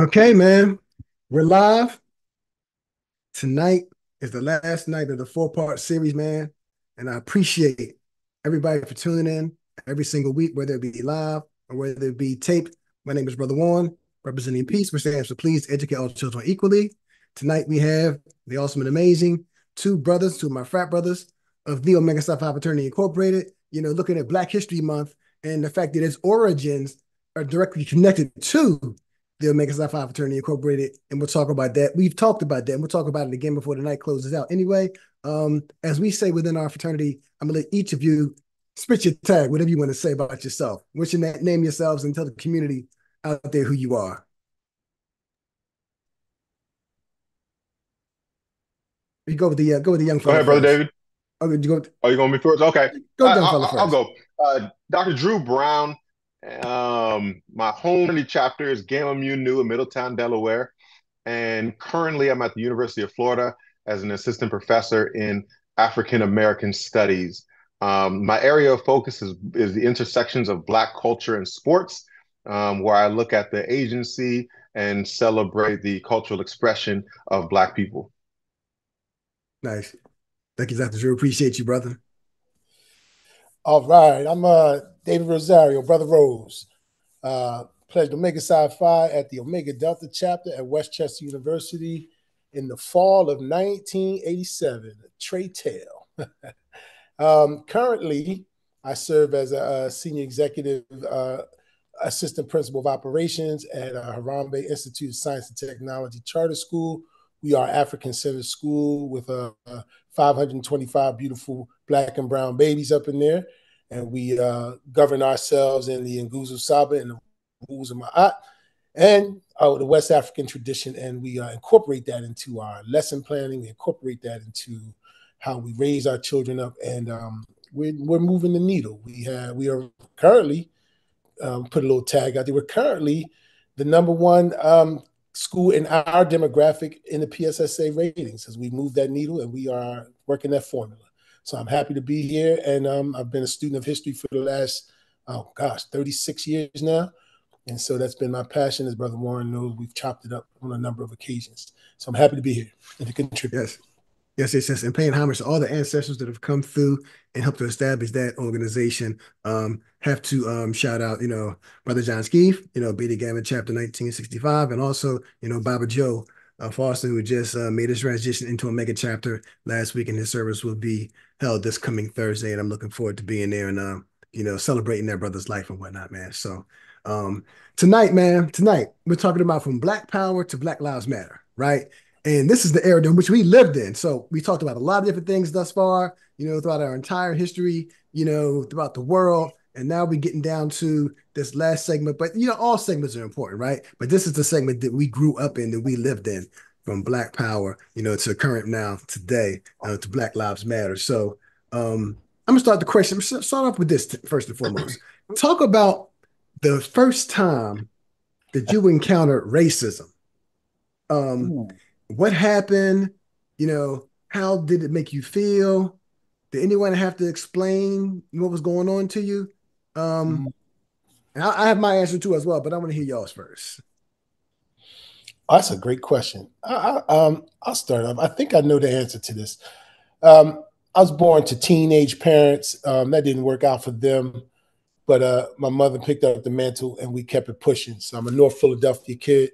Okay, man. We're live. Tonight is the last night of the four-part series, man. And I appreciate everybody for tuning in every single week, whether it be live or whether it be taped. My name is Brother Warren, representing peace, which stands for please educate all children equally. Tonight we have the awesome and amazing two brothers, two of my frat brothers of the Omega Psi Phi Fraternity Incorporated, you know, looking at Black History Month and the fact that its origins are directly connected to the Omega Psi Phi Fraternity Incorporated, and we'll talk about that. We've talked about that, and we'll talk about it again before the night closes out. Anyway, um, as we say within our fraternity, I'm gonna let each of you spit your tag, whatever you want to say about yourself. What's your na- name yourselves and tell the community out there who you are. You go with the uh, go with the young. Go ahead, brother David. Okay, you go. Are you going to be first? Okay. Go, I, I'll, I'll go. Uh, Dr. Drew Brown. Um, my home chapter is Gamma Mu Nu in Middletown, Delaware, and currently I'm at the University of Florida as an assistant professor in African American Studies. Um, my area of focus is, is the intersections of Black culture and sports, um, where I look at the agency and celebrate the cultural expression of Black people. Nice. Thank you, Dr. Drew. Appreciate you, brother. All right. I'm uh, David Rosario, Brother Rose. Uh, pledged Omega Psi Phi at the Omega Delta chapter at West Chester University in the fall of 1987. Trey Tail. um, currently, I serve as a, a senior executive uh, assistant principal of operations at uh, Harambee Institute of Science and Technology Charter School. We are African centered school with a 525 beautiful black and brown babies up in there. And we uh, govern ourselves in the Nguzo Saba and the rules Ma'at and uh, the West African tradition. And we uh, incorporate that into our lesson planning. We incorporate that into how we raise our children up. And um, we're, we're moving the needle. We have we are currently um, put a little tag out there. We're currently the number one um, school in our demographic in the PSSA ratings as we move that needle and we are working that formula. So I'm happy to be here. And um, I've been a student of history for the last, oh gosh, 36 years now. And so that's been my passion. As Brother Warren knows, we've chopped it up on a number of occasions. So I'm happy to be here and to contribute. Yes. Yes, yes, yes. And paying homage to all the ancestors that have come through and helped to establish that organization. Um, have to um, shout out, you know, Brother John Skeef, you know, Beta Gamma Chapter 1965, and also, you know, Baba Joe uh, Foster, who just uh, made his transition into Omega chapter last week, and his service will be held this coming Thursday. And I'm looking forward to being there and, uh, you know, celebrating their brother's life and whatnot, man. So um, tonight, man, tonight, we're talking about from Black Power to Black Lives Matter, right? And this is the era in which we lived in. So we talked about a lot of different things thus far, you know, throughout our entire history, you know, throughout the world. And now we're getting down to this last segment. But, you know, all segments are important, right? But this is the segment that we grew up in, that we lived in from Black Power, you know, to current now, today, uh, to Black Lives Matter. So um, I'm going to start the question. Start off with this first and foremost. Talk about the first time that you encountered racism. Um, what happened? You know, how did it make you feel? Did anyone have to explain what was going on to you? Um, and I, I have my answer too as well, but I want to hear y'all's first. Oh, that's a great question. I, I, um, I'll start off. I think I know the answer to this. Um, I was born to teenage parents. Um, that didn't work out for them, but uh, my mother picked up the mantle and we kept it pushing. So I'm a North Philadelphia kid.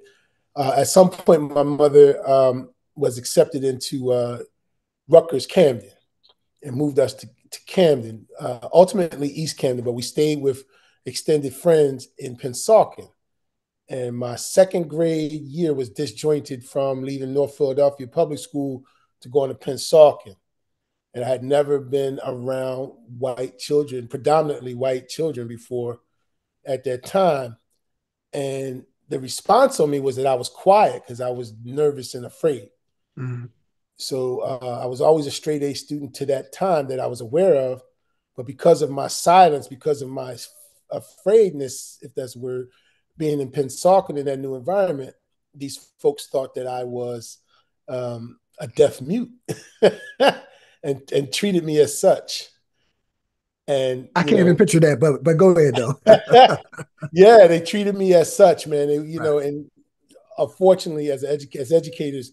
Uh, at some point, my mother um, was accepted into uh, Rutgers Camden and moved us to, to Camden, uh, ultimately East Camden, but we stayed with extended friends in Pennsauken. And my second grade year was disjointed from leaving North Philadelphia Public School to going to Pennsauken. And I had never been around white children, predominantly white children before at that time. And the response on me was that I was quiet because I was nervous and afraid. Mm-hmm. So uh, I was always a straight A student to that time that I was aware of, but because of my silence, because of my afraidness, if that's word, being in Pennsauken in that new environment, these folks thought that I was um, a deaf mute and and treated me as such. And I can't know, even picture that, but but go ahead though. yeah, they treated me as such, man. They, you right. know, and unfortunately, as edu- as educators,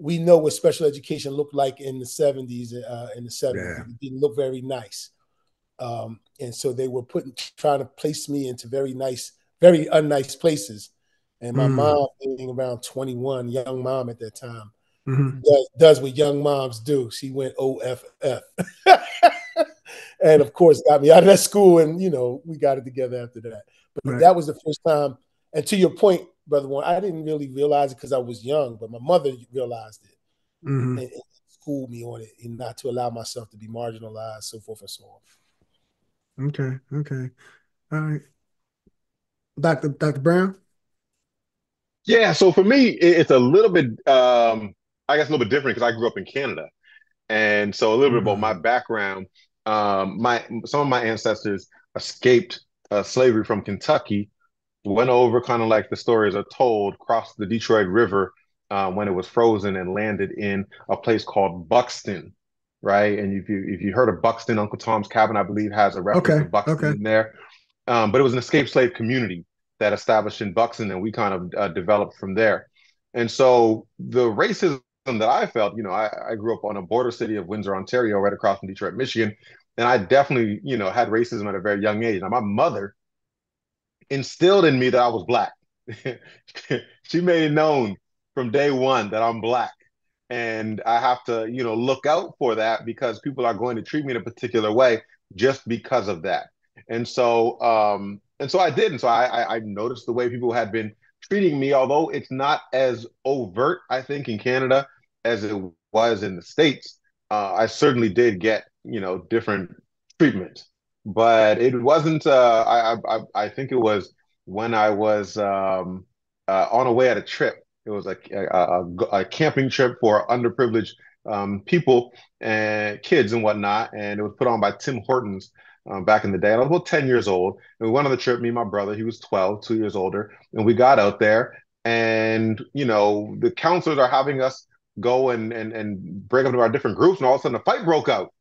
we know what special education looked like in the 70s. Uh, in the 70s, yeah. it didn't look very nice. Um, and so they were putting trying to place me into very nice, very unnice places. And my mm. mom, being around 21, young mom at that time, mm-hmm. does, does, what young moms do. She went OFF. and of course got me out of that school and you know, we got it together after that. But right. that was the first time. And to your point, brother one, I didn't really realize it because I was young, but my mother realized it mm-hmm. and, and, schooled me on it and not to allow myself to be marginalized, so forth and so on. Okay, okay. All right. Dr. Dr. Brown? Yeah, so for me, it's a little bit um, I guess a little bit different because I grew up in Canada. And so a little mm-hmm. bit about my mm-hmm. background. Um, my some of my ancestors escaped uh, slavery from Kentucky went over kind of like the stories are told, crossed the Detroit River uh, when it was frozen and landed in a place called Buxton, right? And if you if you heard of Buxton, Uncle Tom's Cabin, I believe, has a reference okay. to Buxton okay. in there. Um, but it was an escaped slave community that established in Buxton, and we kind of uh, developed from there. And so the racism that I felt, you know, I, I grew up on a border city of Windsor, Ontario, right across from Detroit, Michigan, and I definitely, you know, had racism at a very young age. Now, my mother instilled in me that I was black. she made it known from day one that I'm black. And I have to, you know, look out for that because people are going to treat me in a particular way just because of that. And so, um, and so I did. And so I, I, I noticed the way people had been treating me, although it's not as overt, I think, in Canada as it was in the States. Uh, I certainly did get, you know, different treatment but it wasn't. Uh, I, I I think it was when I was um, uh, on a way at a trip. It was a, a, a camping trip for underprivileged um, people and kids and whatnot, and it was put on by Tim Hortons. Um, back in the day. I was about 10 years old. And we went on the trip, me and my brother, he was 12, two years older. And we got out there and, you know, the counselors are having us go and, and, and break up into our different groups. And all of a sudden a fight broke out.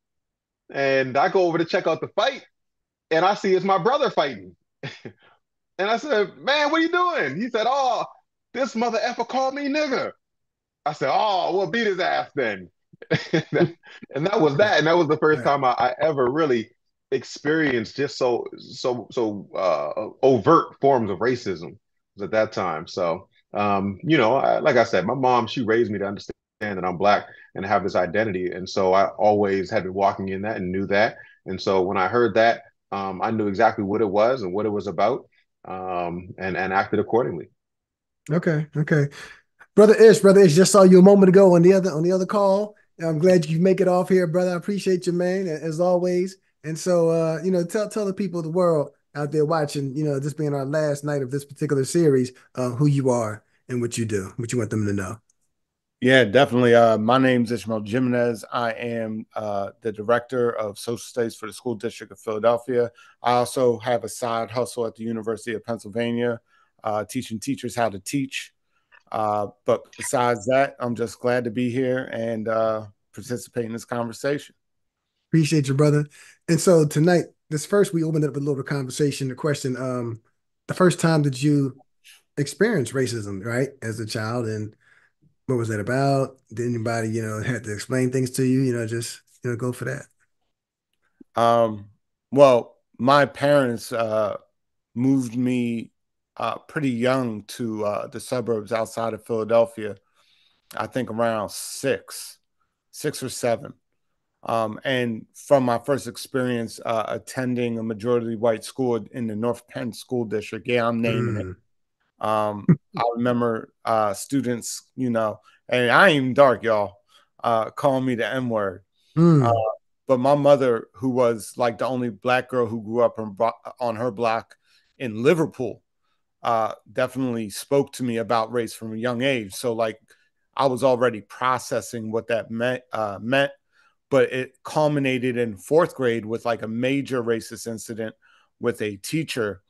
And I go over to check out the fight and I see it's my brother fighting. and I said, man, what are you doing? He said, oh, this mother effer called me nigger. I said, oh, well, beat his ass then. and that was that. And that was the first time I, I ever really experienced just so so so uh, overt forms of racism at that time. So um, you know, I, like I said, my mom she raised me to understand that I'm black and have this identity, and so I always had been walking in that and knew that. And so when I heard that, um, I knew exactly what it was and what it was about, um, and and acted accordingly. Okay, okay, brother Ish, brother Ish, just saw you a moment ago on the other on the other call. I'm glad you make it off here, brother. I appreciate you, man, as always. And so, uh, you know, tell tell the people of the world out there watching, you know, this being our last night of this particular series, uh, who you are and what you do, what you want them to know. Yeah, definitely. Uh, my name's Ishmael Jimenez. I am uh, the director of social studies for the school district of Philadelphia. I also have a side hustle at the University of Pennsylvania, uh, teaching teachers how to teach. Uh, but besides that, I'm just glad to be here and uh, participate in this conversation. Appreciate you, brother. And so tonight, this first, we opened up a little conversation. The question: um, the first time that you experience racism, right, as a child, and what was that about? Did anybody, you know, had to explain things to you? You know, just you know, go for that. Um, well, my parents uh, moved me uh, pretty young to uh, the suburbs outside of Philadelphia. I think around six, six or seven. Um, and from my first experience uh, attending a majority white school in the North Penn School District, yeah, I'm naming mm. it. Um, I remember uh, students, you know, and I ain't dark, y'all, uh, calling me the N word. Mm. Uh, but my mother, who was like the only black girl who grew up on, on her block in Liverpool, uh, definitely spoke to me about race from a young age. So, like, I was already processing what that meant, uh, meant, but it culminated in fourth grade with like a major racist incident with a teacher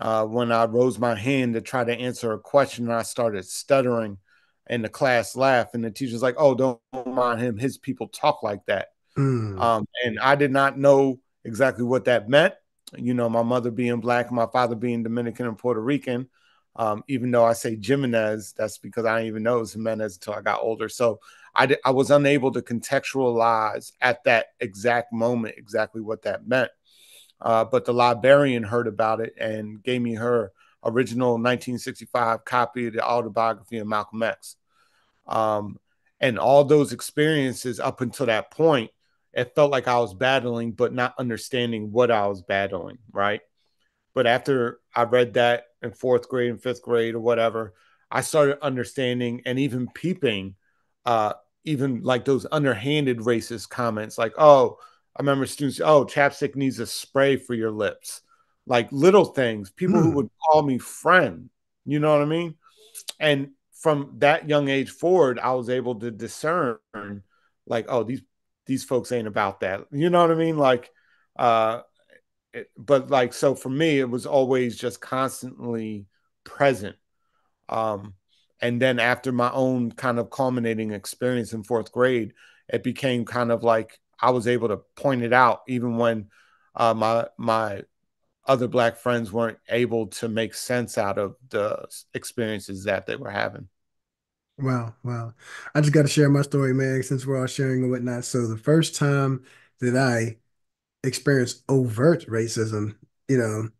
uh, when I rose my hand to try to answer a question and I started stuttering and the class laughed and the teacher's like, oh, don't mind him. His people talk like that. Mm. Um, and I did not know exactly what that meant. You know, my mother being black, my father being Dominican and Puerto Rican. Um, even though I say Jimenez, that's because I didn't even know it was Jimenez until I got older. So I, did, I was unable to contextualize at that exact moment exactly what that meant. Uh, but the librarian heard about it and gave me her original 1965 copy of the autobiography of Malcolm X. Um, and all those experiences up until that point, it felt like I was battling, but not understanding what I was battling, right? But after I read that in fourth grade and fifth grade or whatever, I started understanding and even peeping, uh, even like those underhanded racist comments, like, oh, I remember students, oh, chapstick needs a spray for your lips. Like little things, people mm. who hmm. would call me friend, you know what I mean? And from that young age forward, I was able to discern, like, oh, these these folks ain't about that. You know what I mean? Like, uh, it, but like, so for me, it was always just constantly present. Um, and then after my own kind of culminating experience in fourth grade, it became kind of like I was able to point it out even when uh, my my other black friends weren't able to make sense out of the experiences that they were having. Wow, wow. I just got to share my story, man, since we're all sharing and whatnot. So the first time that I experienced overt racism, you know,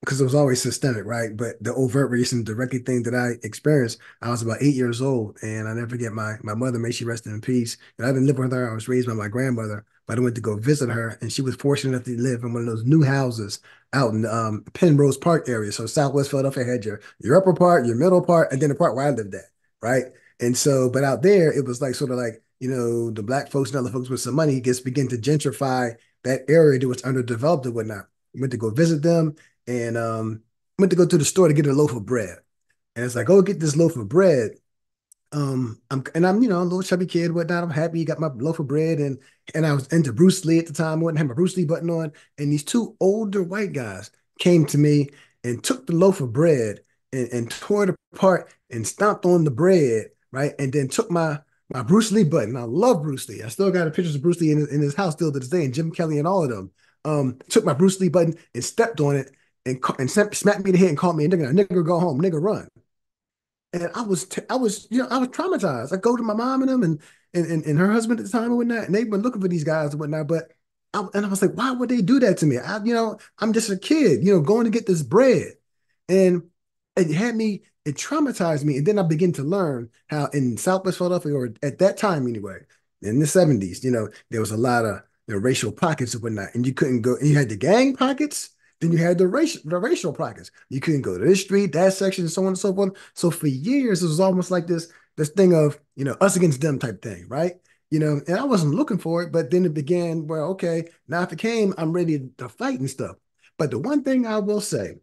because it was always systemic, right? But the overt racism, directly thing that I experienced, I was about eight years old, and I never forget my my mother. May she rest in peace. And I didn't live with her. I was raised by my grandmother, but I went to go visit her, and she was fortunate enough to live in one of those new houses out in um, Penrose Park area. So Southwest Philadelphia had your your upper part, your middle part, and then the part where I lived at, right? And so, but out there, it was like sort of like you know the black folks and other folks with some money gets begin to gentrify that area that was underdeveloped and whatnot. Went to go visit them, and um, went to go to the store to get a loaf of bread. And it's like, go get this loaf of bread. Um, I'm and I'm, you know, a little chubby kid, whatnot. I'm happy, got my loaf of bread, and and I was into Bruce Lee at the time, wouldn't have my Bruce Lee button on. And these two older white guys came to me and took the loaf of bread and, and tore it apart and stomped on the bread, right? And then took my my Bruce Lee button. I love Bruce Lee. I still got pictures of Bruce Lee in, in his house still to this day, and Jim Kelly and all of them. Um, took my Bruce Lee button and stepped on it and and smacked me in the head and called me a nigga, nigga go home, nigga run. And I was t- I was you know I was traumatized. I go to my mom and them and and, and, and her husband at the time and whatnot, and they've been looking for these guys and whatnot. But I, and I was like, why would they do that to me? I you know I'm just a kid, you know, going to get this bread, and it had me it traumatized me. And then I began to learn how in Southwest Philadelphia, or at that time anyway, in the 70s, you know, there was a lot of know, racial pockets and whatnot. And you couldn't go, and you had the gang pockets, then you had the racial the racial pockets. You couldn't go to this street, that section, and so on and so forth. So for years, it was almost like this this thing of you know us against them type thing, right? You know, and I wasn't looking for it, but then it began. Well, okay, now if it came, I'm ready to fight and stuff. But the one thing I will say,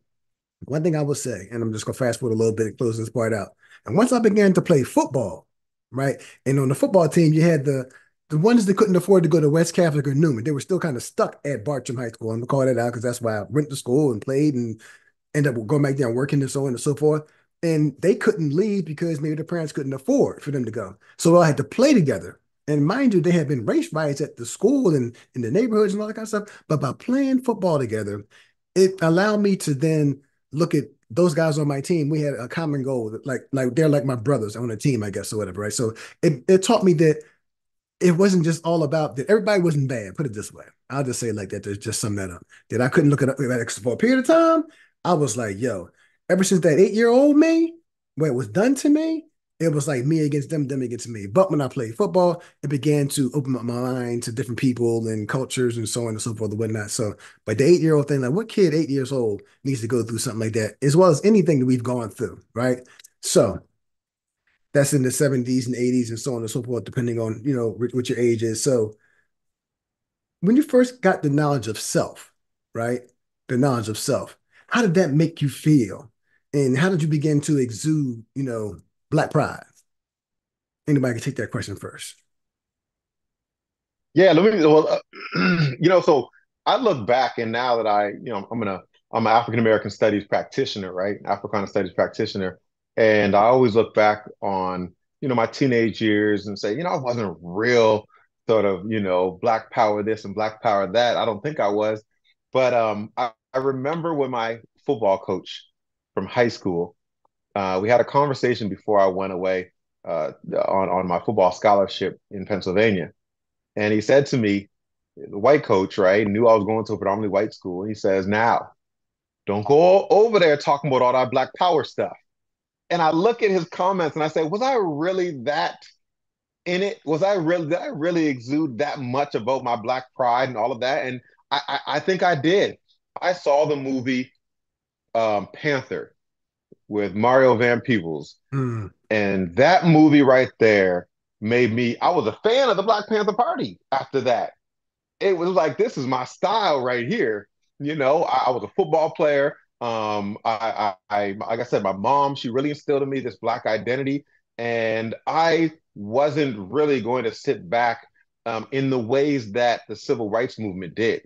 one thing I will say, and I'm just gonna fast forward a little bit and close this part out. And once I began to play football, right, and on the football team, you had the the ones that couldn't afford to go to West Catholic or Newman, they were still kind of stuck at Bartram High School. I'm gonna call that out because that's why I went to school and played and ended up going back there and working and so on and so forth. And they couldn't leave because maybe their parents couldn't afford for them to go. So I had to play together. And mind you, there had been race riots at the school and in the neighborhoods and all that kind of stuff. But by playing football together, it allowed me to then look at those guys on my team. We had a common goal, like like they're like my brothers on a team, I guess, or whatever, right? So it, it taught me that it wasn't just all about that everybody wasn't bad. Put it this way. I'll just say like that to just sum that up. That I couldn't look at it for a period of time. I was like, yo, ever since that eight-year-old me, where it was done to me, it was like me against them, them against me. But when I played football, it began to open up my mind to different people and cultures and so on and so forth and whatnot. So, but the eight-year-old thing, like what kid eight years old needs to go through something like that, as well as anything that we've gone through, right? So that's in the 70s and 80s and so on and so forth, depending on, you know, what your age is. So when you first got the knowledge of self, right? The knowledge of self, how did that make you feel? And how did you begin to exude, you know, black pride? Anybody can take that question first. Yeah, let me, well, uh, you know, so I look back and now that I, you know, I'm gonna, I'm an African American studies practitioner, right? Africana studies practitioner. And I always look back on, you know, my teenage years and say, you know, I wasn't real sort of, you know, black power this and black power that. I don't think I was. But um, I, I remember when my football coach from high school uh, we had a conversation before I went away uh, on on my football scholarship in Pennsylvania, and he said to me, the white coach, right, knew I was going to a predominantly white school, and he says, "Now, don't go over there talking about all that Black Power stuff." And I look at his comments and I say, "Was I really that?" in it? Was I really did I really exude that much about my black pride and all of that? And I, I, I think I did. I saw the movie um, Panther with Mario Van Peebles, mm. and that movie right there made me. I was a fan of the Black Panther Party after that. It was like this is my style right here. You know, I, I was a football player. Um, I, I, I, like I said, my mom, she really instilled in me this black identity, and I wasn't really going to sit back um, in the ways that the civil rights movement did.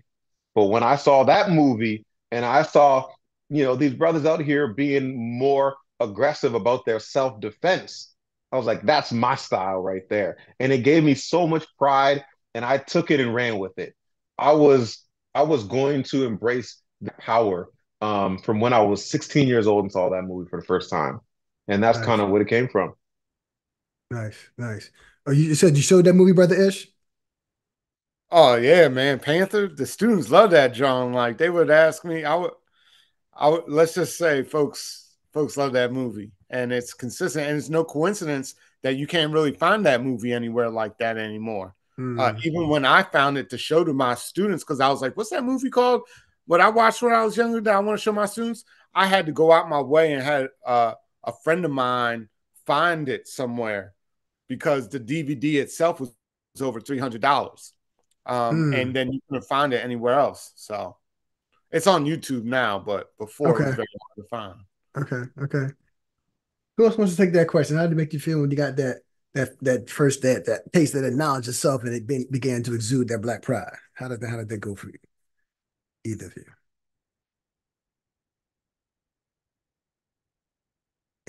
But when I saw that movie and I saw, you know, these brothers out here being more aggressive about their self defense, I was like, that's my style right there. And it gave me so much pride and I took it and ran with it. I was I was going to embrace the power um, from when I was 16 years old and saw that movie for the first time. And that's nice. kind of what it came from. Nice, nice. Oh, you said you showed that movie, brother Ish? Oh yeah, man, Panther. The students love that John. Like they would ask me, I would, I would. Let's just say, folks, folks love that movie, and it's consistent, and it's no coincidence that you can't really find that movie anywhere like that anymore. Mm. Uh, hmm. even when I found it to show to my students, because I was like, "What's that movie called?" What I watched when I was younger that I want to show my students. I had to go out my way and had uh, a friend of mine find it somewhere because the DVD itself was, was over three hundred dollars, um, mm. and then you couldn't find it anywhere else. So it's on YouTube now, but before okay. it was very hard to find. Okay, okay. Who else wants to take that question? How did it make you feel when you got that that that first that that taste of that knowledge itself, and it be, began to exude that black pride? How did that how did that go for you? Either of you.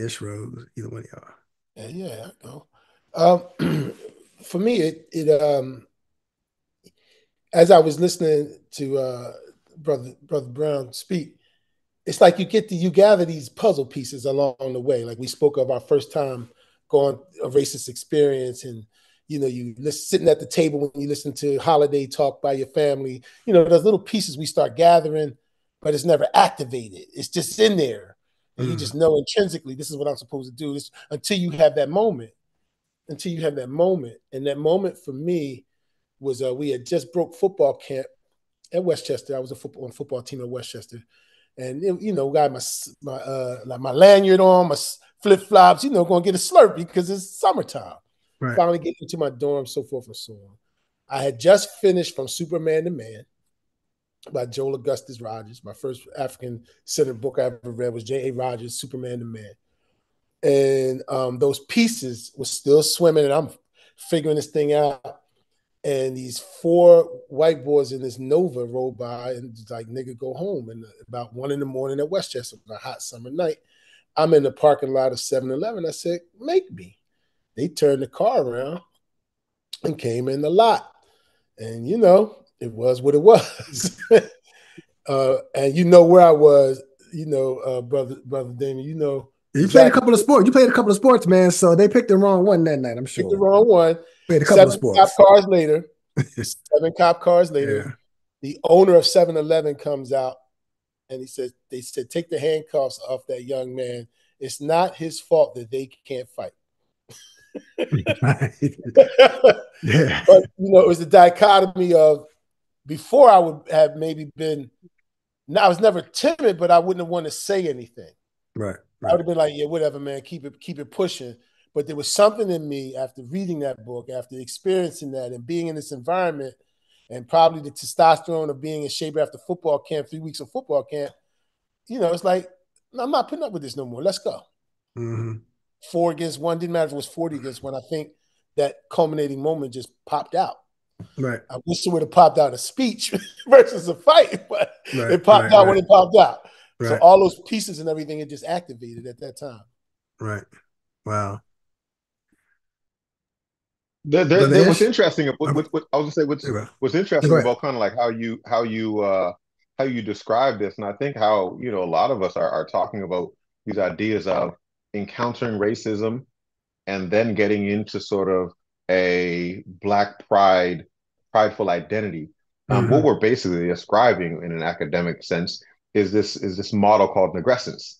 Ish Rose, either one of y'all. Yeah, yeah, I know. Um, for me, it it um, as I was listening to uh, brother brother Brown speak, it's like you get to you gather these puzzle pieces along the way. Like we spoke of our first time going a racist experience, and you know you listen, sitting at the table when you listen to holiday talk by your family. You know those little pieces we start gathering, but it's never activated. It's just in there. And mm. you just know intrinsically this is what I'm supposed to do. This until you have that moment until you have that moment. And that moment for me was uh, we had just broke football camp at West Chester. I was a football on football team at West Chester, and it, you know, got my my uh, like my lanyard on, my flip flops. You know, going to get a Slurpee because it's summertime. Right. Finally getting into my dorm, so forth and so on. I had just finished from Superman to Man by Joel Augustus Rogers. My first African centered book I ever read was J.A. Rogers' Superman to Man and um, those pieces were still swimming, and I'm figuring this thing out. And these four white boys in this Nova roll by, and like, nigga, go home. And about one in the morning at West Chester, on a hot summer night, I'm in the parking lot of 7 Eleven. I said, make me. They turned the car around and came in the lot. And, you know, it was what it was. uh, and you know where I was, you know, uh, brother, brother Damon, you know, you exactly. played a couple of sports. You played a couple of sports, man. So they picked the wrong one that night. I'm sure. Picked the wrong one. Played a couple seven of sports. Cop cars later. seven cop cars later. Yeah. The owner of 7-Eleven comes out and he says, "They said take the handcuffs off that young man. It's not his fault that they can't fight." Yeah. But you know, it was the dichotomy of before I would have maybe been. Now I was never timid, but I wouldn't have wanted to say anything. Right. I would have been like, yeah, whatever, man, keep it, keep it pushing. But there was something in me after reading that book, after experiencing that, and being in this environment, and probably the testosterone of being in shape after football camp, three weeks of football camp. You know, it's like I'm not putting up with this no more. Let's go. Mm-hmm. Four against one didn't matter if it was forty against one. I think that culminating moment just popped out. Right. I wish it would have popped out a speech versus a fight, but right, it popped right, out right. when it popped out. Right. So all those pieces and everything it just activated at that time. Right. Wow. There, there, there what's interesting. What, what, what, I was gonna say what's what's interesting about kind of like how you how you uh how you describe this, and I think how you know a lot of us are, are talking about these ideas of encountering racism and then getting into sort of a black pride, prideful identity. Um, mm-hmm. What we're basically ascribing in an academic sense is this is this model called nigrescence.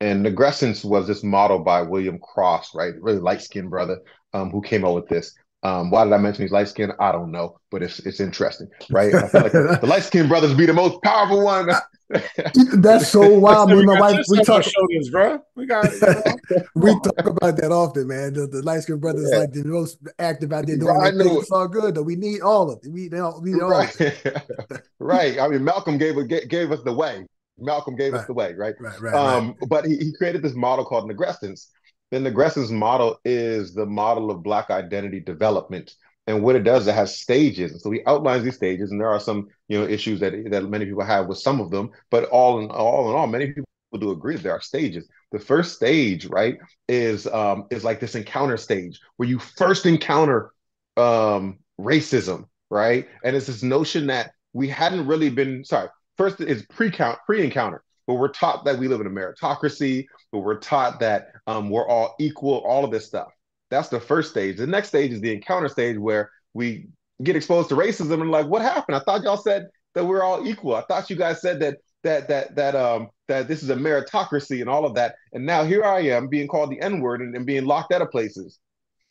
And nigrescence was this model by William Cross, right? Really light skinned brother um, who came up with this. Um, why did I mention he's light skinned? I don't know, but it's it's interesting, right? I feel like the, the light skinned brothers be the most powerful one. That's so wild. Me and my wife, we talk shoulders, bro. We got you know? we talk about that often, man. The, the light skinned brothers yeah. like the most active out there doing right, It's all good though. We need all of it. We need all. We need all right. right. I mean, Malcolm gave gave us the way. Malcolm gave right. us the way, right? Right. Right. Um, right. but he, he created this model called nigrescence. The nigrescence model is the model of black identity development and what it does, it has stages. And so he outlines these stages, and there are some, you know, issues that that many people have with some of them, but all in all in all, many people do agree that there are stages. The first stage, right, is um is like this encounter stage where you first encounter um racism, right? And it's this notion that we hadn't really been sorry, first is pre-count, pre-encounter. But we're taught that we live in a meritocracy, but we're taught that um, we're all equal, all of this stuff. That's the first stage. The next stage is the encounter stage where we get exposed to racism and like, what happened? I thought y'all said that we're all equal. I thought you guys said that that that that um that this is a meritocracy and all of that. And now here I am being called the N-word and, and being locked out of places.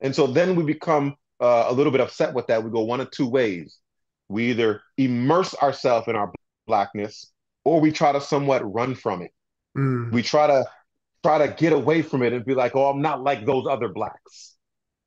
And so then we become uh, a little bit upset with that. We go one of two ways. We either immerse ourselves in our blackness or we try to somewhat run from it. Mm. We try to try to get away from it and be like, oh, I'm not like those other blacks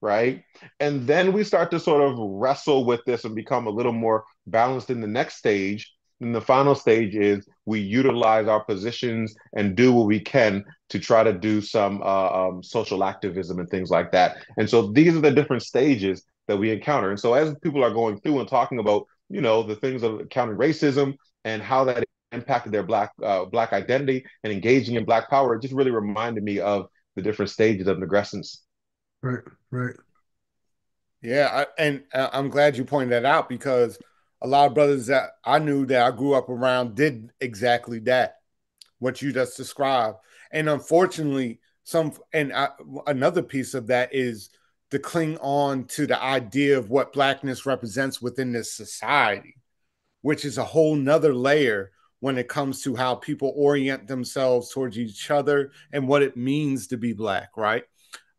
right? And then we start to sort of wrestle with this and become a little more balanced in the next stage. And the final stage is we utilize our positions and do what we can to try to do some uh, um, social activism and things like that. And so these are the different stages that we encounter. And so as people are going through and talking about, you know, the things of countering racism and how that impacted their black uh, black identity and engaging in black power, it just really reminded me of the different stages of nigrescence Right, right. Yeah, I, and uh, I'm glad you pointed that out because a lot of brothers that I knew that I grew up around did exactly that, what you just described. And unfortunately, some and I, another piece of that is to cling on to the idea of what blackness represents within this society, which is a whole nother layer when it comes to how people orient themselves towards each other and what it means to be black, right?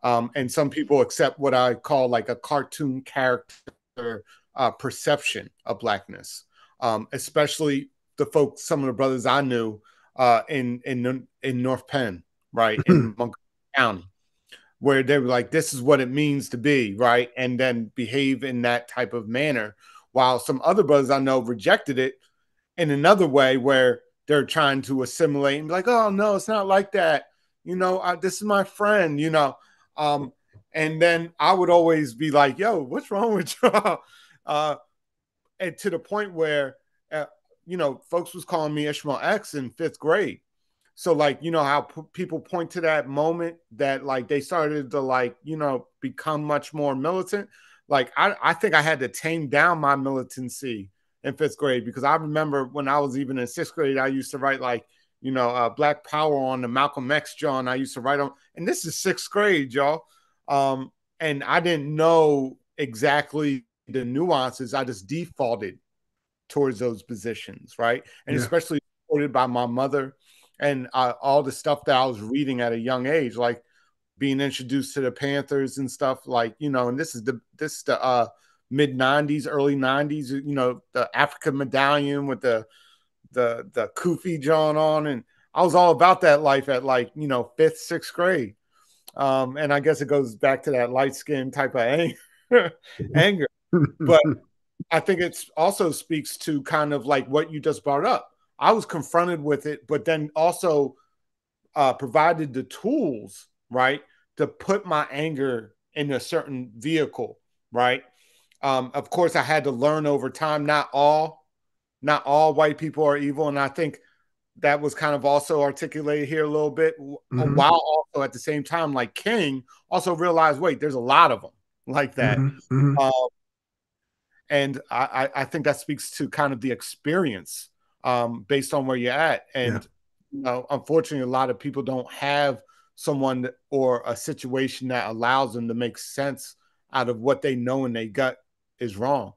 Um, and some people accept what I call like a cartoon character uh, perception of blackness, um, especially the folks, some of the brothers I knew uh, in in in North Penn, right in Montgomery County, where they were like, "This is what it means to be," right, and then behave in that type of manner. While some other brothers I know rejected it in another way, where they're trying to assimilate and be like, "Oh no, it's not like that." You know, I, this is my friend. You know, um, and then I would always be like, yo, what's wrong with you? uh, and to the point where, uh, you know, folks was calling me Ishmael X in fifth grade. So like, you know, how p- people point to that moment that like they started to like, you know, become much more militant. Like I, I think I had to tame down my militancy in fifth grade because I remember when I was even in sixth grade, I used to write like, you know, uh, Black Power on the Malcolm X John. I used to write on, and this is sixth grade, y'all. Um, and I didn't know exactly the nuances. I just defaulted towards those positions, right? And yeah. especially supported by my mother and uh, all the stuff that I was reading at a young age, like being introduced to the Panthers and stuff, like you know. And this is the this the uh, mid '90s, early '90s. You know, the Africa medallion with the the the Kufi John on, and I was all about that life at like you know fifth, sixth grade. Um, and I guess it goes back to that light skin type of anger, anger. But I think it also speaks to kind of like what you just brought up. I was confronted with it, but then also uh, provided the tools, right, to put my anger in a certain vehicle, right. Um, of course, I had to learn over time. Not all not all white people are evil. And I think that was kind of also articulated here a little bit, mm-hmm. while also at the same time, like King also realized, wait, there's a lot of them like that. Mm-hmm. mm-hmm. Um, and I, I think that speaks to kind of the experience um, based on where you're at. And yeah. you know, unfortunately, a lot of people don't have someone or a situation that allows them to make sense out of what they know in their gut is wrong.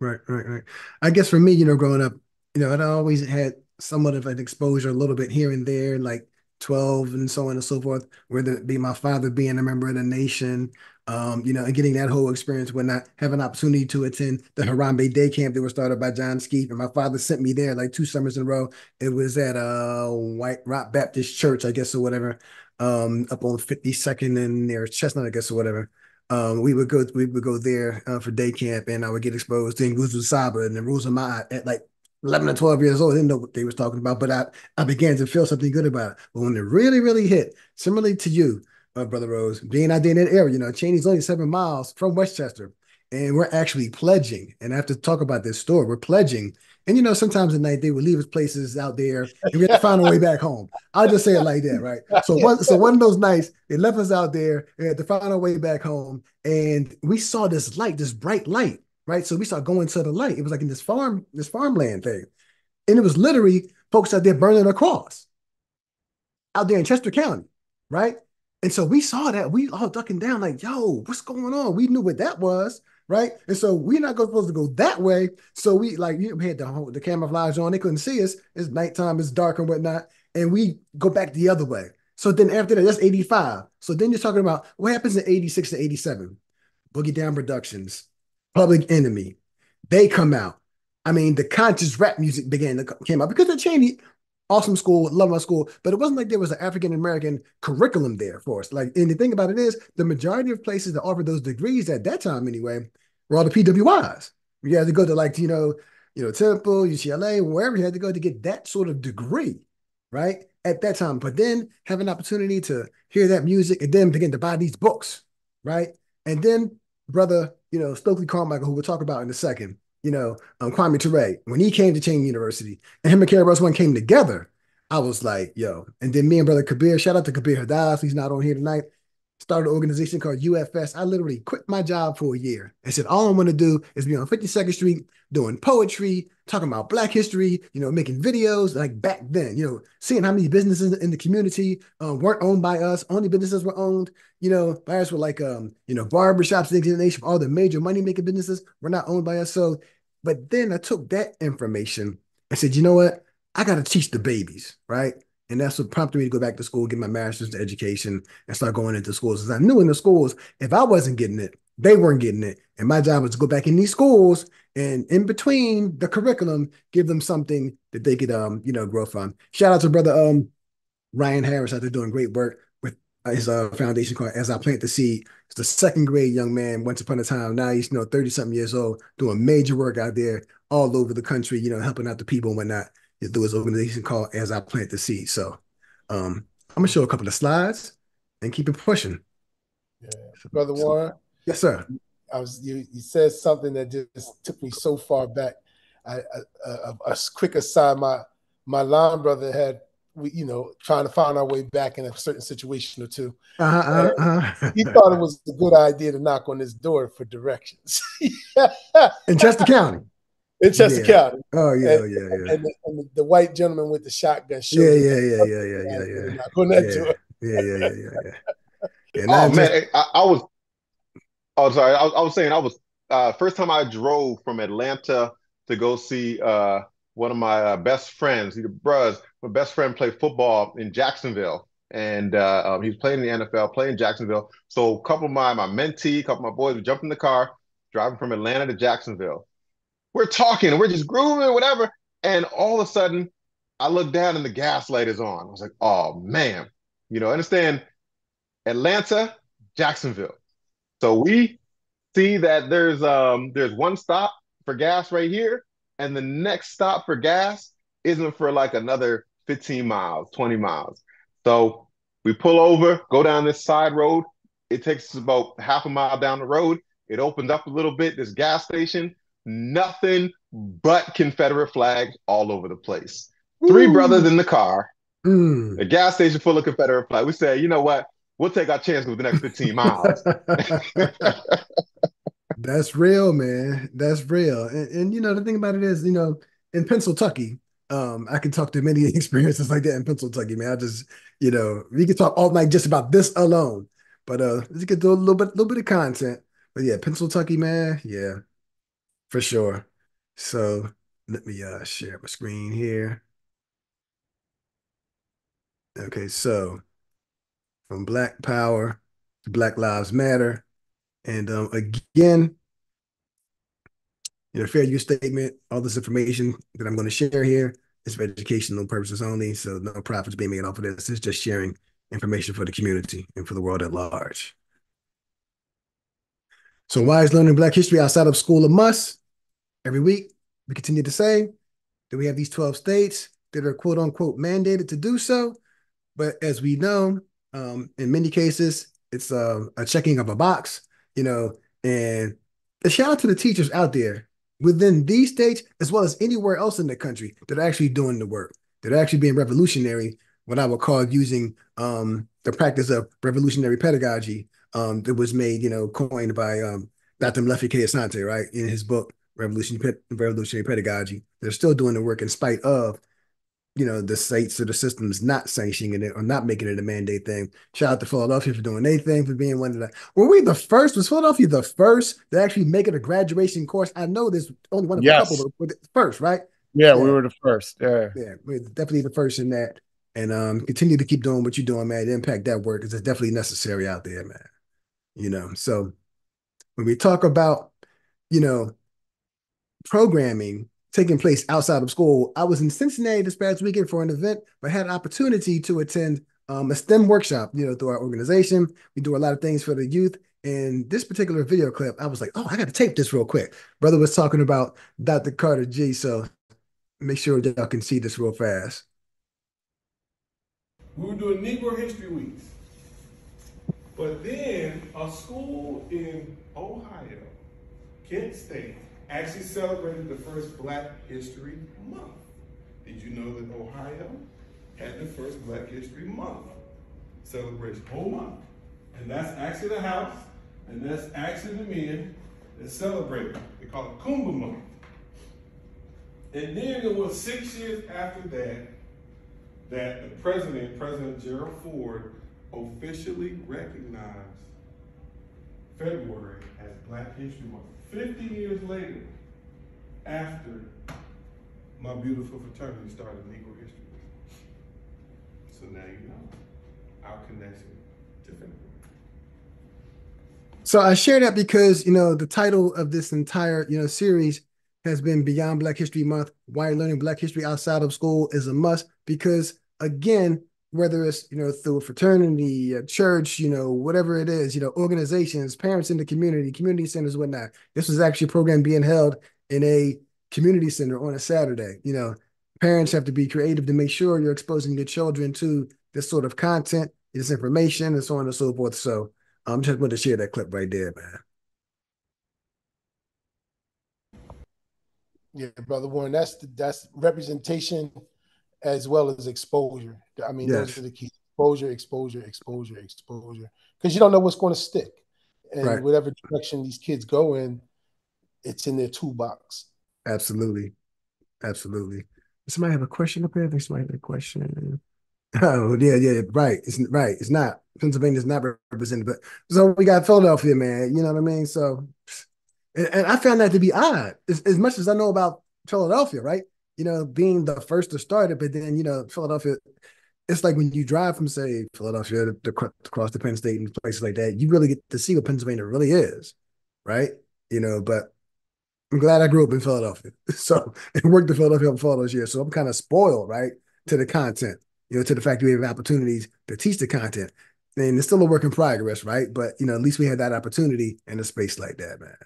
Right, right, right. I guess for me, you know, growing up, you know, I always had somewhat of an exposure a little bit here and there, like 12 and so on and so forth, whether it be my father being a member of the nation, um, you know, and getting that whole experience when I have an opportunity to attend the Harambee Day Camp that was started by John Skeet. And my father sent me there like two summers in a row. It was at a uh, White Rock Baptist Church, I guess, or whatever, um, up on 52nd and near Chestnut, I guess, or whatever. Um, we would go we would go there uh, for day camp and I would get exposed to Nguzo Saba and the rules of Ma'at like 11 or 12 years old. I didn't know what they was talking about, but I, I began to feel something good about it. But when it really, really hit, similarly to you, uh, Brother Rose, being out there in that area, you know, Cheyney's only seven miles from West Chester, and we're actually pledging. And I have to talk about this story. We're pledging. And you know, sometimes at night they would leave us places out there and we had to find our way back home. I'll just say it like that, right? So one so one of those nights, they left us out there, and had to find our way back home. And we saw this light, this bright light right? So we started going to the light. It was like in this farm, this farmland thing. And it was literally folks out there burning a cross out there in Chester County, right? And so we saw that. We all ducking down, like, yo, what's going on? We knew what that was, right? And so we're not supposed to go that way. So we like we had the the camouflage on, they couldn't see us. It's nighttime, it's dark and whatnot. And we go back the other way. So then after that, that's 85. So then you're talking about what happens in 86 to 87. Boogie Down Productions, Public Enemy. They come out. I mean, the conscious rap music began to came out because of Cheyney, awesome school, love my school, but it wasn't like there was an African American curriculum there for us. Like, and the thing about it is, the majority of places that offered those degrees at that time, anyway, were all the PWIs. You had to go to like you know, you know, Temple, UCLA, wherever you had to go to get that sort of degree, right? At that time, but then have an opportunity to hear that music and then begin to buy these books, right? And then brother you know, Stokely Carmichael, who we'll talk about in a second, you know, um, Kwame Ture, when he came to Cheyney University and him and KRS One came together, I was like, yo. And then me and brother Kabir, shout out to Kabir Hadas, he's not on here tonight, started an organization called UFS. I literally quit my job for a year and said, all I want to do is be on 52nd Street doing poetry, talking about Black history, you know, making videos like back then, you know, seeing how many businesses in the community uh, weren't owned by us. Only businesses were owned, you know, by us were like, um, you know, barbershops, the nation, all the major money making businesses were not owned by us. So, but then I took that information and said, you know what? I got to teach the babies, right? And that's what prompted me to go back to school, get my master's in education, and start going into schools. Because I knew in the schools, if I wasn't getting it, they weren't getting it. And my job was to go back in these schools and in between the curriculum, give them something that they could um, you know, grow from. Shout out to brother um Ryan Harris out there doing great work his uh, foundation called As I Plant the Seed. It's the second grade young man, once upon a time. Now he's you know 30 something years old, doing major work out there all over the country, you know, helping out the people and whatnot through his organization called As I Plant the Seed. So um, I'm gonna show a couple of slides and keep it pushing. Yeah. Brother Warren. Yes, sir. I was you, you said something that just took me so far back. I, I a, a quick aside, my my line brother had we, you know, trying to find our way back in a certain situation or 2 uh-huh, uh-huh. uh-huh. He thought it was a good idea to knock on his door for directions. in Chester County in Chester yeah. County. Oh yeah, and, yeah, yeah. And, the, and the, white gentleman with the shotgun. Yeah, yeah, yeah, yeah, yeah, yeah, yeah. On that yeah. yeah, yeah, yeah, yeah, yeah. oh man, I, I, was. Oh, sorry. I, I was saying I was uh, first time I drove from Atlanta to go see uh, one of my uh, best friends. He the bros. My best friend played football in Jacksonville, and uh, um, he was playing in the NFL, playing in Jacksonville. So a couple of my my mentee, a couple of my boys, we jumped in the car, driving from Atlanta to Jacksonville we're talking, we're just grooving, whatever. And all of a sudden, I look down and the gas light is on. I was like, oh man, you know, understand Atlanta, Jacksonville. So we see that there's um there's one stop for gas right here, and the next stop for gas isn't for like another 15 miles, 20 miles. So we pull over, go down this side road. It takes us about half a mile down the road. It opened up a little bit, this gas station nothing but Confederate flags all over the place. Ooh. Three brothers in the car, mm. a gas station full of Confederate flags. We say, you know what? We'll take our chances with the next 15 miles. That's real, man. That's real. And, and, you know, the thing about it is, you know, in Pennsylvania, Um, I can talk to many experiences like that in Pennsylvania, man. I just, you know, we can talk all night just about this alone. But uh, let's get to a little bit, little bit of content. But yeah, Pennsylvania, man, yeah, for sure. So let me uh share my screen here. Okay, so from Black Power to Black Lives Matter, and um, again, you know, fair use statement, all this information that I'm going to share here is for educational purposes only. So no profits being made off of this. It's just sharing information for the community and for the world at large. So why is learning Black history outside of school a must? Every week, we continue to say that we have these 12 states that are quote unquote mandated to do so. But as we know, um, in many cases, it's uh, a checking of a box, you know, and a shout out to the teachers out there within these states, as well as anywhere else in the country that are actually doing the work, that are actually being revolutionary, what I would call using um, the practice of revolutionary pedagogy um, that was made, you know, coined by um, Dr. Molefi K. Asante, right, in his book, Revolutionary Pedagogy. They're still doing the work in spite of you know, the states or the systems not sanctioning it or not making it a mandate thing. Shout out to Philadelphia for doing their thing, for being one of the. Were we the first? Was Philadelphia the first to actually make it a graduation course? I know there's only one of yes. a couple, but first, right? Yeah, yeah, we were the first. Yeah, yeah, we're definitely the first in that. And um, continue to keep doing what you're doing, man. impact that work is definitely necessary out there, man. You know, so when we talk about, you know, programming taking place outside of school. I was in Cincinnati this past weekend for an event, but had an opportunity to attend um, a STEM workshop, you know, through our organization. We do a lot of things for the youth. And this particular video clip, I was like, oh, I got to tape this real quick. Brother was talking about Dr. Carter G. So make sure y'all can see this real fast. We were doing Negro History Weeks. But then a school in Ohio, Kent State, actually celebrated the first Black History Month. Did you know that Ohio had the first Black History Month celebration, whole month? And that's actually the House, and that's actually the men that celebrate. They call it Kumba Month. And then it was six years after that that the president, President Gerald Ford, officially recognized February as Black History Month. 50 years later, after my beautiful fraternity started Negro History So now you know our connection to February. So I share that because, you know, the title of this entire, you know, series has been Beyond Black History Month. Why learning Black history outside of school is a must because, again, whether it's you know through a fraternity, a church, you know whatever it is, you know organizations, parents in the community, community centers, whatnot. This was actually a program being held in a community center on a Saturday. You know, parents have to be creative to make sure you're exposing your children to this sort of content, this information, and so on and so forth. So I'm just going to share that clip right there, man. Yeah, brother Warren, that's the, that's representation as well as exposure. I mean, yes. those are the key exposure, exposure, exposure, exposure. Because you don't know what's going to stick. And right. whatever direction these kids go in, it's in their toolbox. Absolutely. Absolutely. Somebody have a question up here? I think somebody had a question. Oh, yeah, yeah, right. It's right. It's not. Pennsylvania is not represented, but so we got Philadelphia, man. You know what I mean? So, and, and I found that to be odd. As, as much as I know about Philadelphia, right? You know, being the first to start it, but then, you know, Philadelphia, it's like when you drive from, say, Philadelphia to, across the Penn State and places like that, you really get to see what Pennsylvania really is, right? You know, but I'm glad I grew up in Philadelphia. So, and worked in Philadelphia for all those years. So I'm kind of spoiled, right, to the content, you know, to the fact that we have opportunities to teach the content. And it's still a work in progress, right? But, you know, at least we had that opportunity in a space like that, man.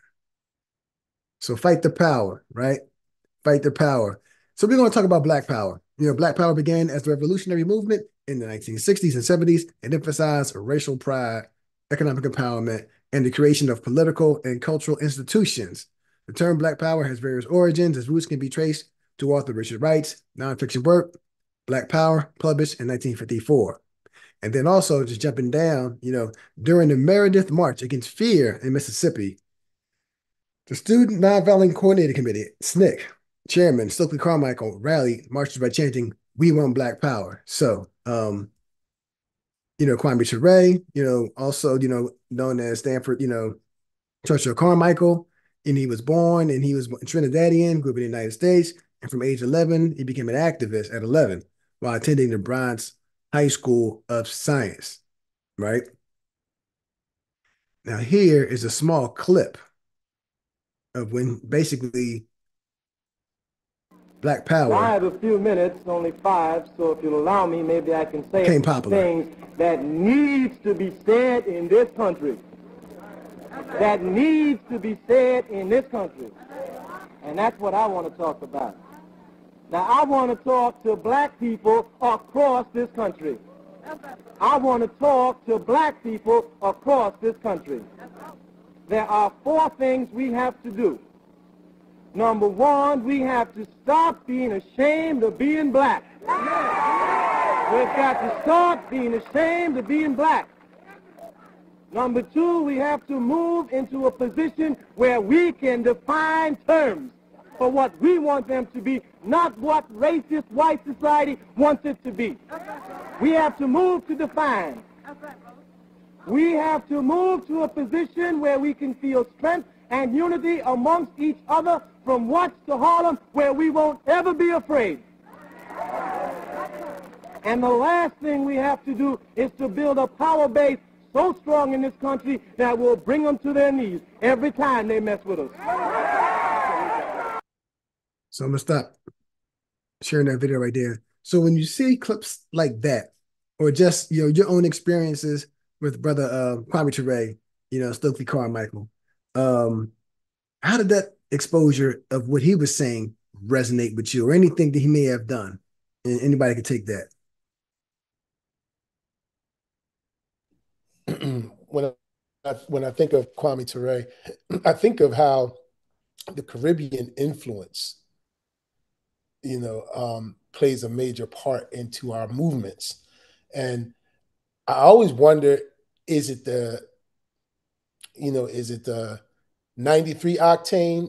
So fight the power, right? Fight the power. So we're going to talk about Black Power. You know, Black Power began as a revolutionary movement in the 1960s and 70s and emphasized racial pride, economic empowerment, and the creation of political and cultural institutions. The term Black Power has various origins. Its roots can be traced to author Richard Wright's nonfiction work, Black Power, published in 1954. And then also just jumping down, you know, during the Meredith March Against Fear in Mississippi, the Student Nonviolent Coordinating Committee, SNCC, chairman Stokely Carmichael rally marches by chanting "We want Black Power." So, um, you know, Kwame Ture, you know, also you know known as Stanford, you know, Churchill Carmichael, and he was born and he was Trinidadian, grew up in the United States, and from age 11 he became an activist at 11 while attending the Bronx High School of Science. Right now, here is a small clip of when basically Black Power. I have a few minutes, only five, so if you'll allow me, maybe I can say things that needs to be said in this country. That needs to be said in this country. And that's what I want to talk about. Now, I want to talk to black people across this country. I want to talk to black people across this country. There are four things we have to do. Number one, we have to stop being ashamed of being black. We've got to stop being ashamed of being black. Number two, we have to move into a position where we can define terms for what we want them to be, not what racist white society wants it to be. We have to move to define. We have to move to a position where we can feel strength and unity amongst each other from Watts to Harlem where we won't ever be afraid. And the last thing we have to do is to build a power base so strong in this country that will bring them to their knees every time they mess with us. So I'm going to stop sharing that video right there. So when you see clips like that, or just you know your own experiences with brother uh, Kwame Ture, you know Stokely Carmichael, um, how did that exposure of what he was saying resonate with you, or anything that he may have done? And anybody could take that. when I, when I think of Kwame Ture, I think of how the Caribbean influence, you know, um, plays a major part into our movements, and I always wonder: is it the, you know, is it the 93 octane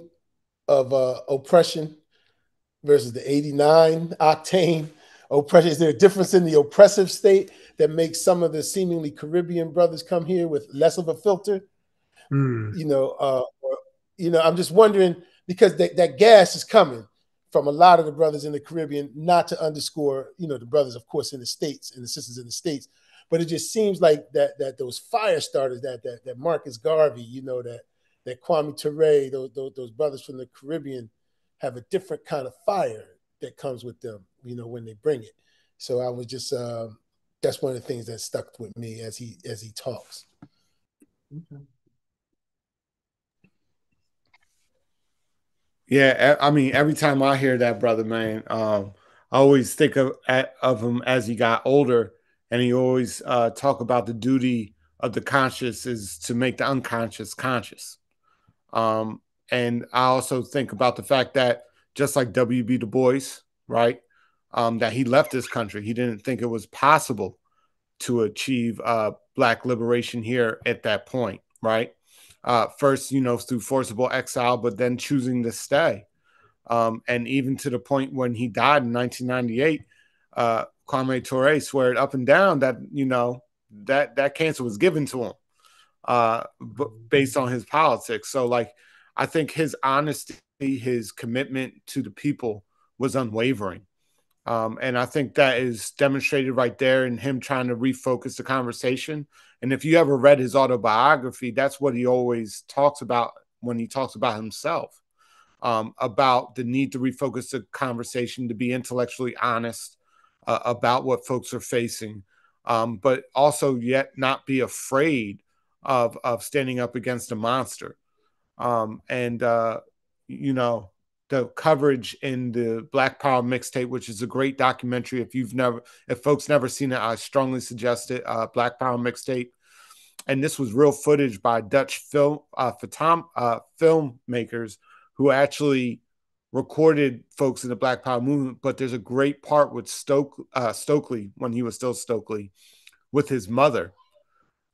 of uh, oppression versus the 89 octane oppression? Is there a difference in the oppressive state that makes some of the seemingly Caribbean brothers come here with less of a filter? Mm. You know, uh, or, you know, I'm just wondering because that, that gas is coming from a lot of the brothers in the Caribbean, not to underscore, you know, the brothers, of course, in the States and the sisters in the States, but it just seems like that that those fire starters, that that that Marcus Garvey, you know, that that Kwame Ture, those, those, those brothers from the Caribbean have a different kind of fire that comes with them, you know, when they bring it. So I was just uh, that's one of the things that stuck with me as he as he talks. Okay. Yeah, I mean, every time I hear that brother, man, um, I always think of of him as he got older, and he always uh, talk about the duty of the conscious is to make the unconscious conscious. Um, and I also think about the fact that just like W.B. Du Bois, right, um, that he left this country. He didn't think it was possible to achieve uh, black liberation here at that point, right? Uh, first, you know, through forcible exile, but then choosing to stay. Um, and even to the point when he died in 1998, uh, Kwame Ture swear up and down that you know that that cancer was given to him uh, based on his politics. So, like, I think his honesty, his commitment to the people was unwavering. Um, and I think that is demonstrated right there in him trying to refocus the conversation. And if you ever read his autobiography, that's what he always talks about when he talks about himself um, about the need to refocus the conversation, to be intellectually honest uh, about what folks are facing, um, but also yet not be afraid of of standing up against a monster. Um, and uh, you know the coverage in the Black Power mixtape, which is a great documentary. If you've never, if folks never seen it, I strongly suggest it. Uh, Black Power mixtape, and this was real footage by Dutch film uh, photom, uh, filmmakers who actually recorded folks in the Black Power movement. But there's a great part with Stoke, uh, Stokely when he was still Stokely, with his mother